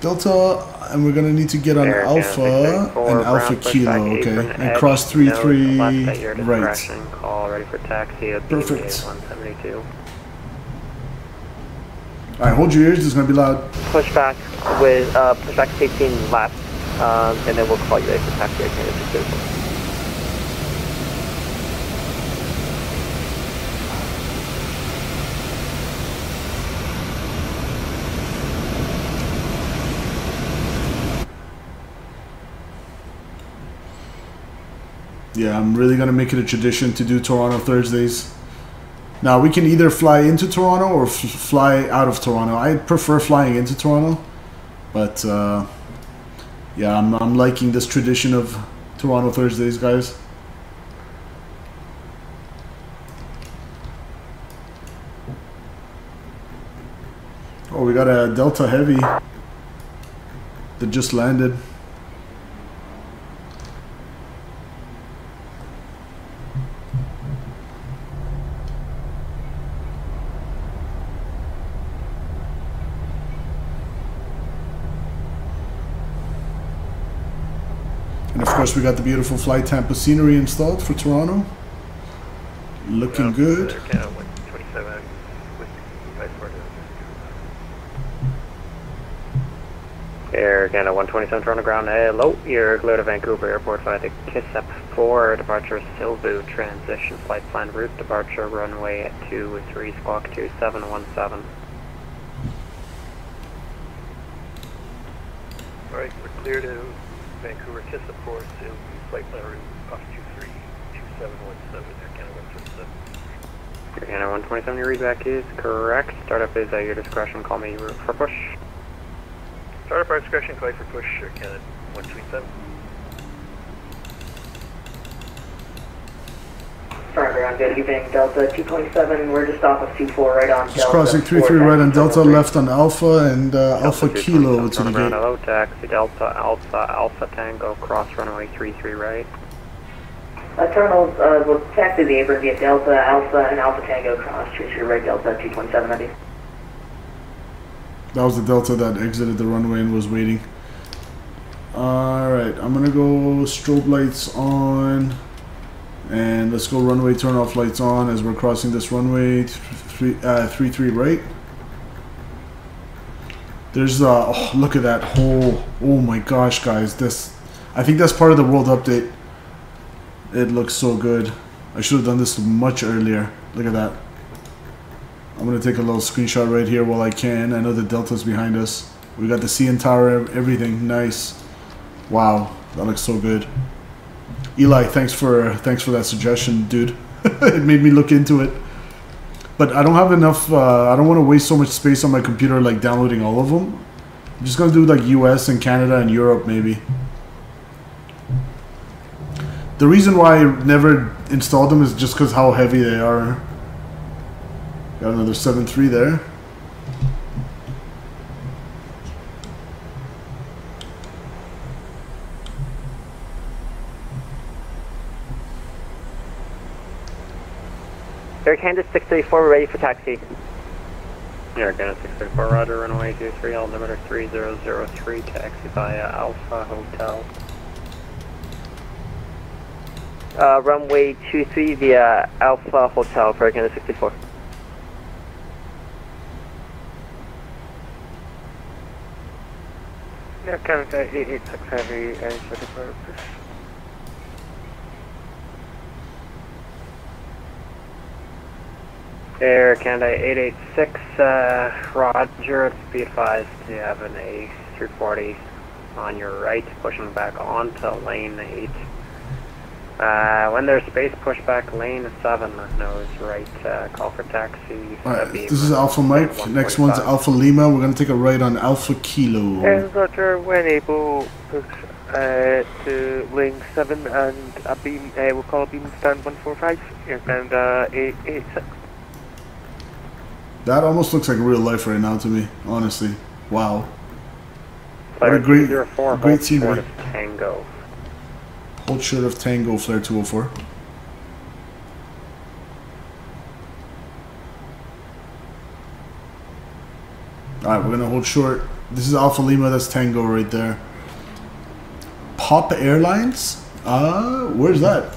Delta, and we're gonna need to get on Air Alpha and Alpha Kilo, okay? And edge, cross 3 nose 3 left at your right. Call ready for taxi Perfect. BMA 172. Alright, hold your ears, it's gonna be loud. Pushback with, uh, pushback 18 left, um, and then we'll call you ready for taxi Air Canada 634. Yeah, I'm really gonna make it a tradition to do Toronto Thursdays. Now we can either fly into Toronto or fly out of Toronto. I prefer flying into Toronto, but uh, yeah, I'm, I'm liking this tradition of Toronto Thursdays, guys. Oh, we got a Delta Heavy that just landed. Course, we got the beautiful FlyTampa scenery installed for Toronto. Looking good. Air Canada 127 with Vice Versa. Air Canada 127 Toronto ground, hello, you're clear to Vancouver Airport via the KISSEP 4, departure Silbu, transition flight plan route, departure runway at 23, squawk 2717. Alright, we're clear to Vancouver, Kiss of course, to flight plan route off 23, 2717, Air Canada 127. Air Canada 127, your readback is correct. Startup is at your discretion. Call me for push. Startup our discretion, call for push, Canada 127. Sorry, ground, good evening, Delta 227, we're just off of 24 right on Just Delta. crossing 3-3 right on Delta, 73. left on Alpha, and uh, Alpha Kilo to the On the ground, gate. hello, taxi Delta Alpha Alpha Tango, cross runway 33 right. Uh, terminals, uh, will taxi the apron via Delta, Alpha, and Alpha Tango cross, choose your right Delta 227, ready. That was the Delta that exited the runway and was waiting. Alright, I'm gonna go strobe lights on. And let's go runway turn off lights on as we're crossing this runway. th- Three, uh, three, three right. There's, uh, oh, look at that hole. Oh my gosh, guys. This, I think that's part of the world update. It looks so good. I should have done this much earlier. Look at that. I'm gonna take a little screenshot right here while I can. I know the Delta's behind us. We got the CN Tower, everything. Nice. Wow, that looks so good. Eli, thanks for thanks for that suggestion, dude. it made me look into it. But I don't have enough. Uh, I don't want to waste so much space on my computer, like downloading all of them. I'm just gonna do like U.S. and Canada and Europe, maybe. The reason why I never installed them is just because how heavy they are. Got another 7.3 there. Air Canada 634, ready for taxi. Air Canada 634, Roger, runway 23, altimeter 3003, taxi via Alpha Hotel. Uh, runway 23 via Alpha Hotel for Air Canada 64. Air Canada 886 Heavy, uh, ready for push. Air Canada 886, uh, Roger, be advised you have an A340 on your right, pushing back onto lane 8. Uh, when there's space, push back lane 7, nose right, uh, call for taxi. Alright, this is Alpha Mike. Next one's Alpha Lima. We're gonna take a right on Alpha Kilo. And Roger, when able, push uh, to lane 7 and a beam, uh, we'll call a beam stand 145, Air Canada 886. That almost looks like real life right now to me, honestly. Wow. What a great, 204, great short of Tango. Hold short of Tango Flair 204. Alright, we're gonna hold short. This is Alpha Lima, that's Tango right there. Pop Airlines? Uh, where's that?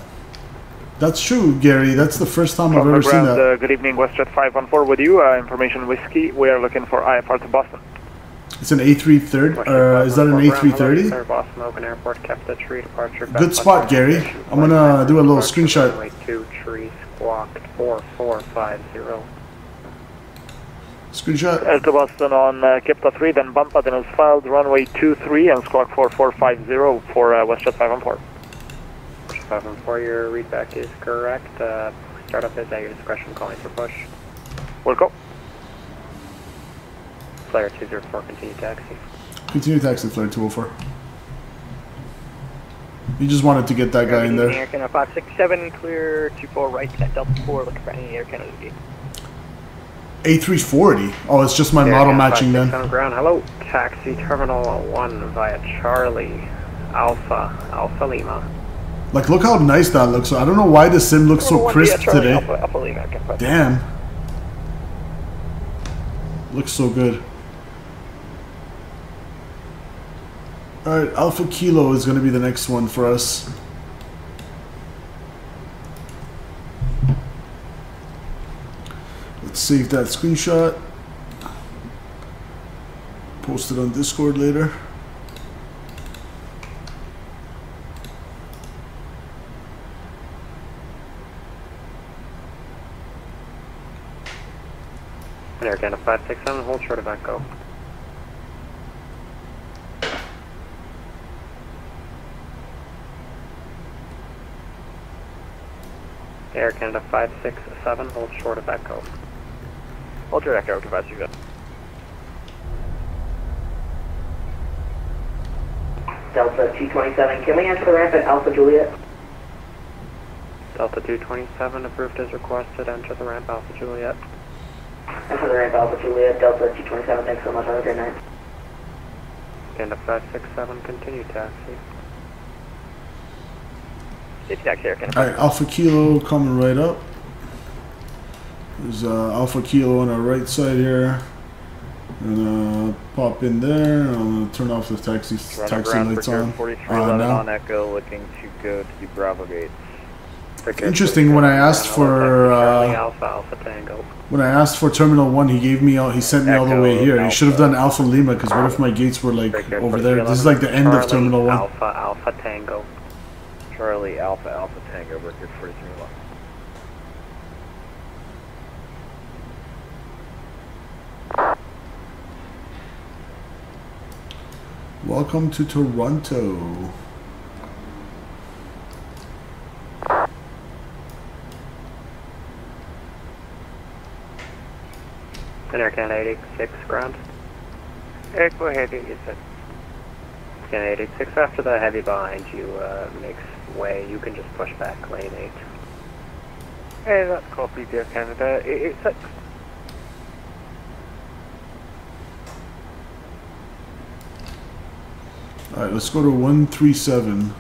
That's true, Gary. That's the first time I've the ever seen that. uh, good evening, WestJet 514 with you. Uh, information whiskey. We are looking for IFR to Boston. It's an A330. Uh, is that an A330? Boston Open Airport, kept the tree departure. Good spot, Gary. I'm gonna do a little screenshot. 2, tree squawk 4450. Screenshot. Air to Boston on uh, Kipta 3, then bump button is filed, runway 23 and squawk 4450 for uh, WestJet 514. 514, your readback is correct. Uh, startup is at your discretion, calling for push. We'll go. Flair 204, continue taxi. Continue taxi Flair 204. You just wanted to get that guy in there. Air Canada 567, clear 24 right at Delta 4, looking for any Air Canada gate. A340. Oh, it's just my Air model Canada matching 56 then. On ground, hello, taxi terminal 1 via Charlie Alpha, Alpha Lima. Like, look how nice that looks. I don't know why the sim looks so crisp today. Alpha, Alpha Lima, okay, fine. Damn. Looks so good. Alright, Alpha Kilo is going to be the next one for us. Let's save that screenshot. Post it on Discord later. Air Canada 567, hold short of Echo. Air Canada 567, hold short of Echo. Hold your Echo, advise you guys. Delta 227, can we enter the ramp at Alpha Juliet? Delta 227 approved as requested, enter the ramp Alpha Juliet. Enter the ramp Alpha Juliet, Delta 227, thanks so much, have a great night. Canada 567, continue taxi. Safety taxi Air Canada. Alright, Alpha Kilo coming right up. There's uh, Alpha Kilo on our right side here. I'm Gonna pop in there. I'm gonna turn off the taxi Toronto taxi lights on. 4311 Uh, now. on Echo, looking to go to the Bravo gates. Interesting. When I asked for uh, Alpha Alpha Tango. when I asked for Terminal One, he gave me all, he sent me all the way here. He should have done Alpha Lima because what if my gates were like over there? This is like the end of Terminal One. Alpha Alpha Tango. Charlie Alpha Alpha Tango, record 4311. Welcome to Toronto. Air Canada 86 ground. Uh, go ahead, 87. Canada 86 after the heavy behind you uh, makes way, you can just push back lane 8. Hey, that's copy, dear Canada. 86. Alright, let's go to 137.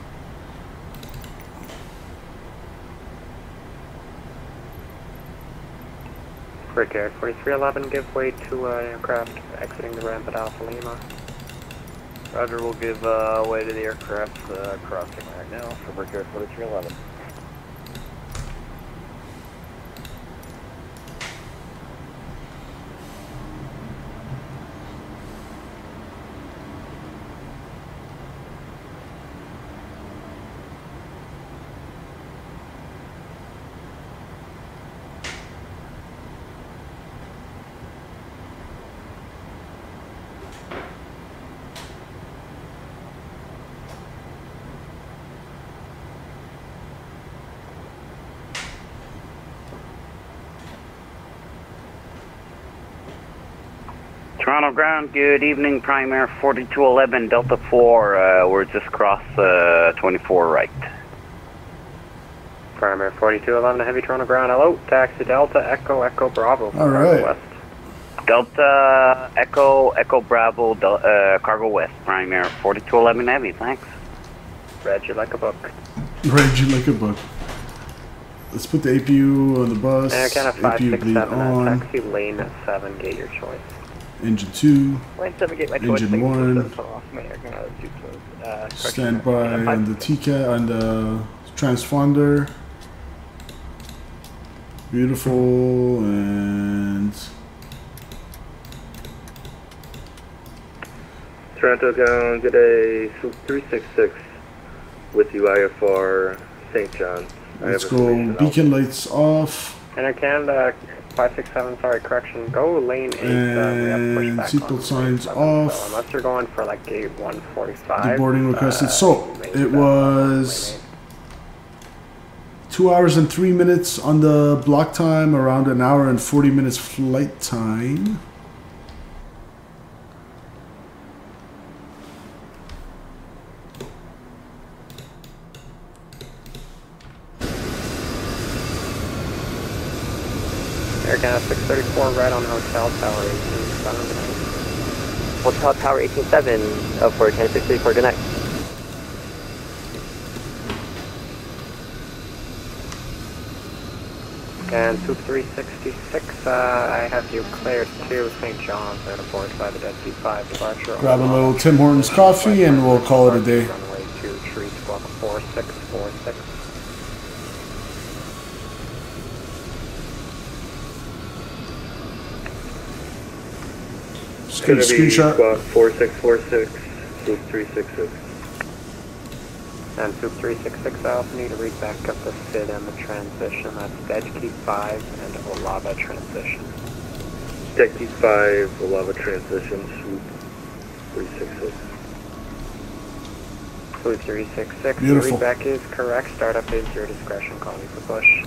Break Air 4311, give way to uh, aircraft exiting the ramp at Alpha Lima. Roger, we'll give uh, way to the aircraft uh, crossing right now for Brickyard 4311. Toronto ground, good evening, Prime Air 4211, Delta 4, uh, we're just across uh, 24 right. Prime Air 4211, Heavy Toronto ground, hello, taxi Delta, Echo, Echo Bravo. All right. West. Delta Echo Echo Bravo Del, uh, Cargo West, Prime Air 4211 Heavy, thanks. Read you like a book. Read you like a book. Let's put the APU on the bus. Air Canada APU bleed 567, uh, on. taxi lane 7, get your choice. Engine 2. Lane 7 gate, my. Engine thank you for 1. the off. My air Canada 2 close. Uh, correction, Stand by on the TCAT on the transponder. Beautiful and Toronto ground, good day, 366 with you, IFR St. John's. I let's have go information beacon lights off Air Canada 567, sorry, correction, go lane 8, uh, we have and pushback seatbelt signs So off. unless you're going for like gate 145. Deboarding requested. uh, So it was two hours and three minutes on the block time, around an hour and 40 minutes flight time. Air Canada 634, right on Hotel Tower 187. Hotel Tower 187 uh, for 10634, good night. And Swoop 366, uh, I have you cleared to St. John's Airport by the Dead Sea 5 departure. Grab a little Tim Hortons coffee and we'll call it a day. Runway 2, tree squawk 4646. Just get a screenshot. Squawk 4646, Swoop 366. And Swoop 366, I also need to read back up the FID and the transition. That's Dead Key 5 and Olava transition. Deck Key 5, Olava Transition, Swoop 366. Swoop 366, Beautiful. the readback is correct. Startup is your discretion. Call me for push.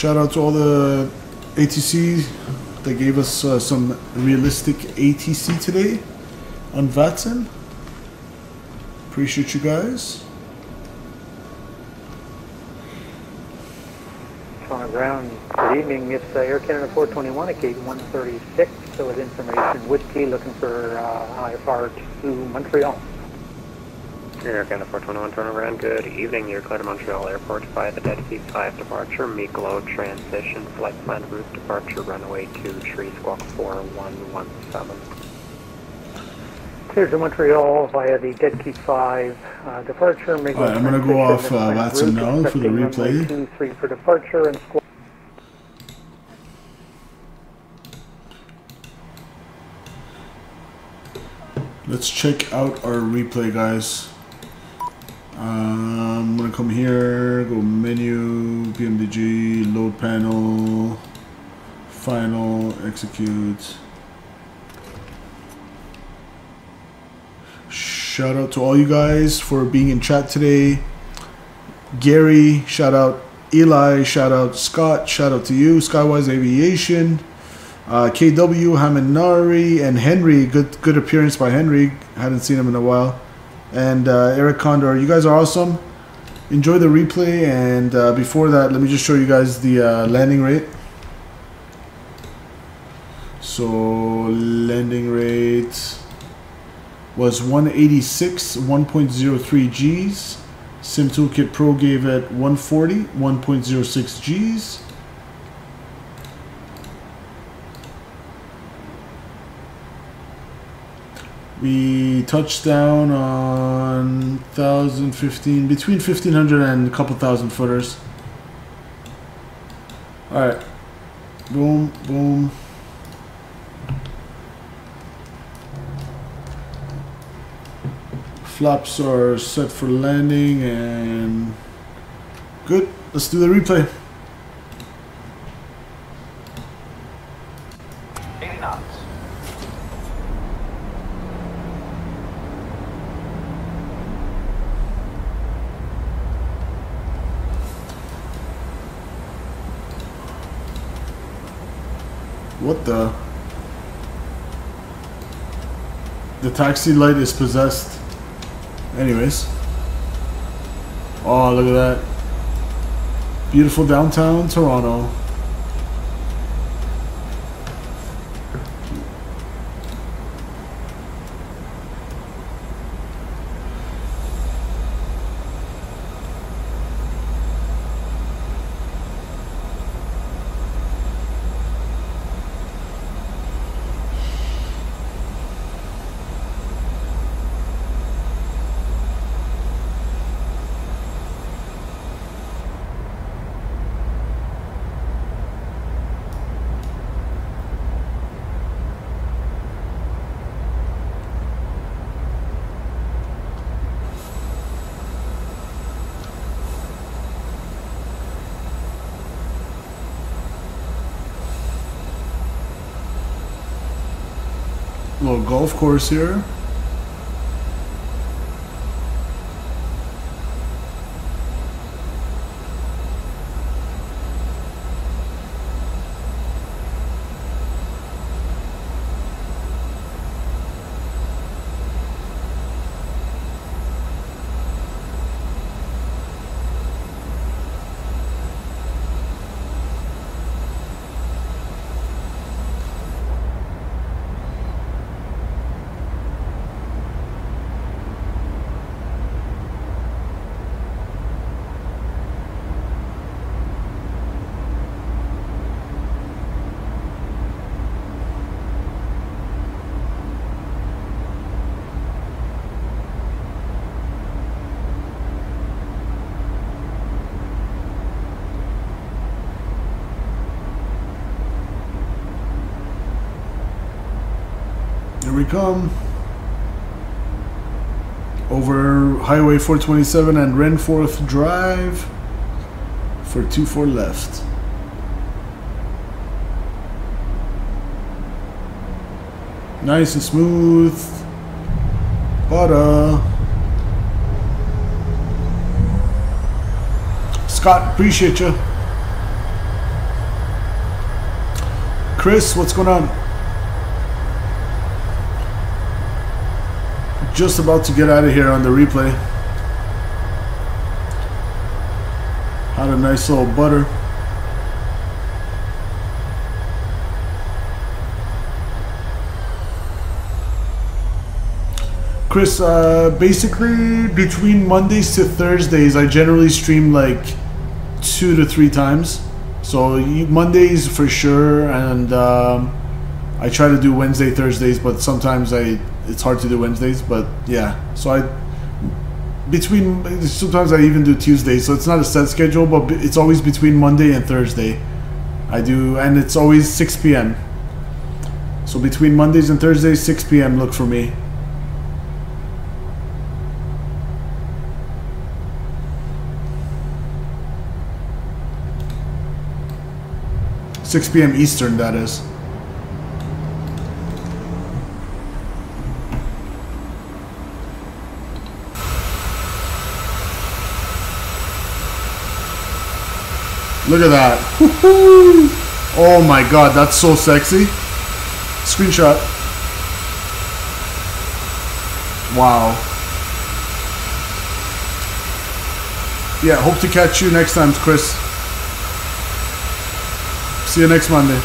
Shout out to all the ATC that gave us uh, some realistic ATC today on VATSIM. Appreciate you guys. On ground, good evening. It's uh, Air Canada 421 at gate 136. So with information, Whiskey looking for uh, IFR to Montreal. Air Canada 421 turn around. Good evening. You're clear to Montreal Airport via the Dead Sea 5 departure. Miklo transition. Flight plan route departure runway 2 tree squawk 4117. Cleared to Montreal via the Dead Key 5 uh, departure. Miklo Alright, I'm gonna go off, and uh, plan VATSIM route, now for the expecting runway replay. 2 3 for departure and squawk. Let's check out our replay, guys. Um, I'm gonna come here, go menu, PMDG, load panel, final, execute. Shout out to all you guys for being in chat today. Gary, shout out Eli, shout out Scott, shout out to you, Skywise Aviation. Uh, KW, Hamanari, and Henry. Good good appearance by Henry. Hadn't seen him in a while. And uh, Eric Condor. You guys are awesome. Enjoy the replay. And uh, before that, let me just show you guys the uh, landing rate. So landing rate was 186, 1.03 Gs. Sim Toolkit Pro gave it 140, 1.06 Gs. We touched down on 1,015, between 1,500 and a couple thousand footers. Alright. Boom, boom. Flaps are set for landing and good. Let's do the replay. What the? The taxi light is possessed. Anyways. Oh, look at that. Beautiful downtown Toronto. Little golf course here. Come. Over Highway 427 and Renforth Drive for 2 4 left. Nice and smooth. Butter. Scott, appreciate you. Chris, what's going on? Just about to get out of here on the replay. Had a nice little butter. Chris, uh, basically between Mondays to Thursdays, I generally stream like two to three times. So Mondays for sure, and um, I try to do Wednesday, Thursdays, but sometimes I it's hard to do Wednesdays. But yeah, so I between sometimes I even do Tuesdays. So it's not a set schedule, but it's always between Monday and Thursday. I do, and it's always 6 p.m. So between Mondays and Thursdays, 6 p.m. Look for me. Six p.m. Eastern, that is. Look at that. Oh my god, that's so sexy. Screenshot. Wow. Yeah, hope to catch you next time, Chris. See you next Monday.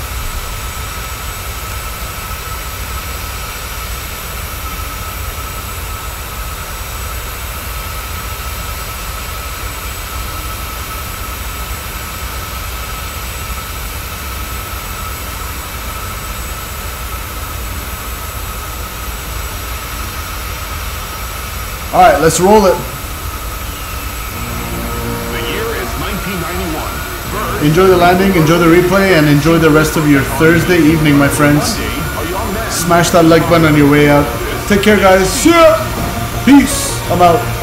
Right, let's roll it. The year is 1991. Enjoy the landing, enjoy the replay, and enjoy the rest of your Thursday evening, my friends. Smash that like button on your way out. Take care, guys. See ya. Peace. I'm out.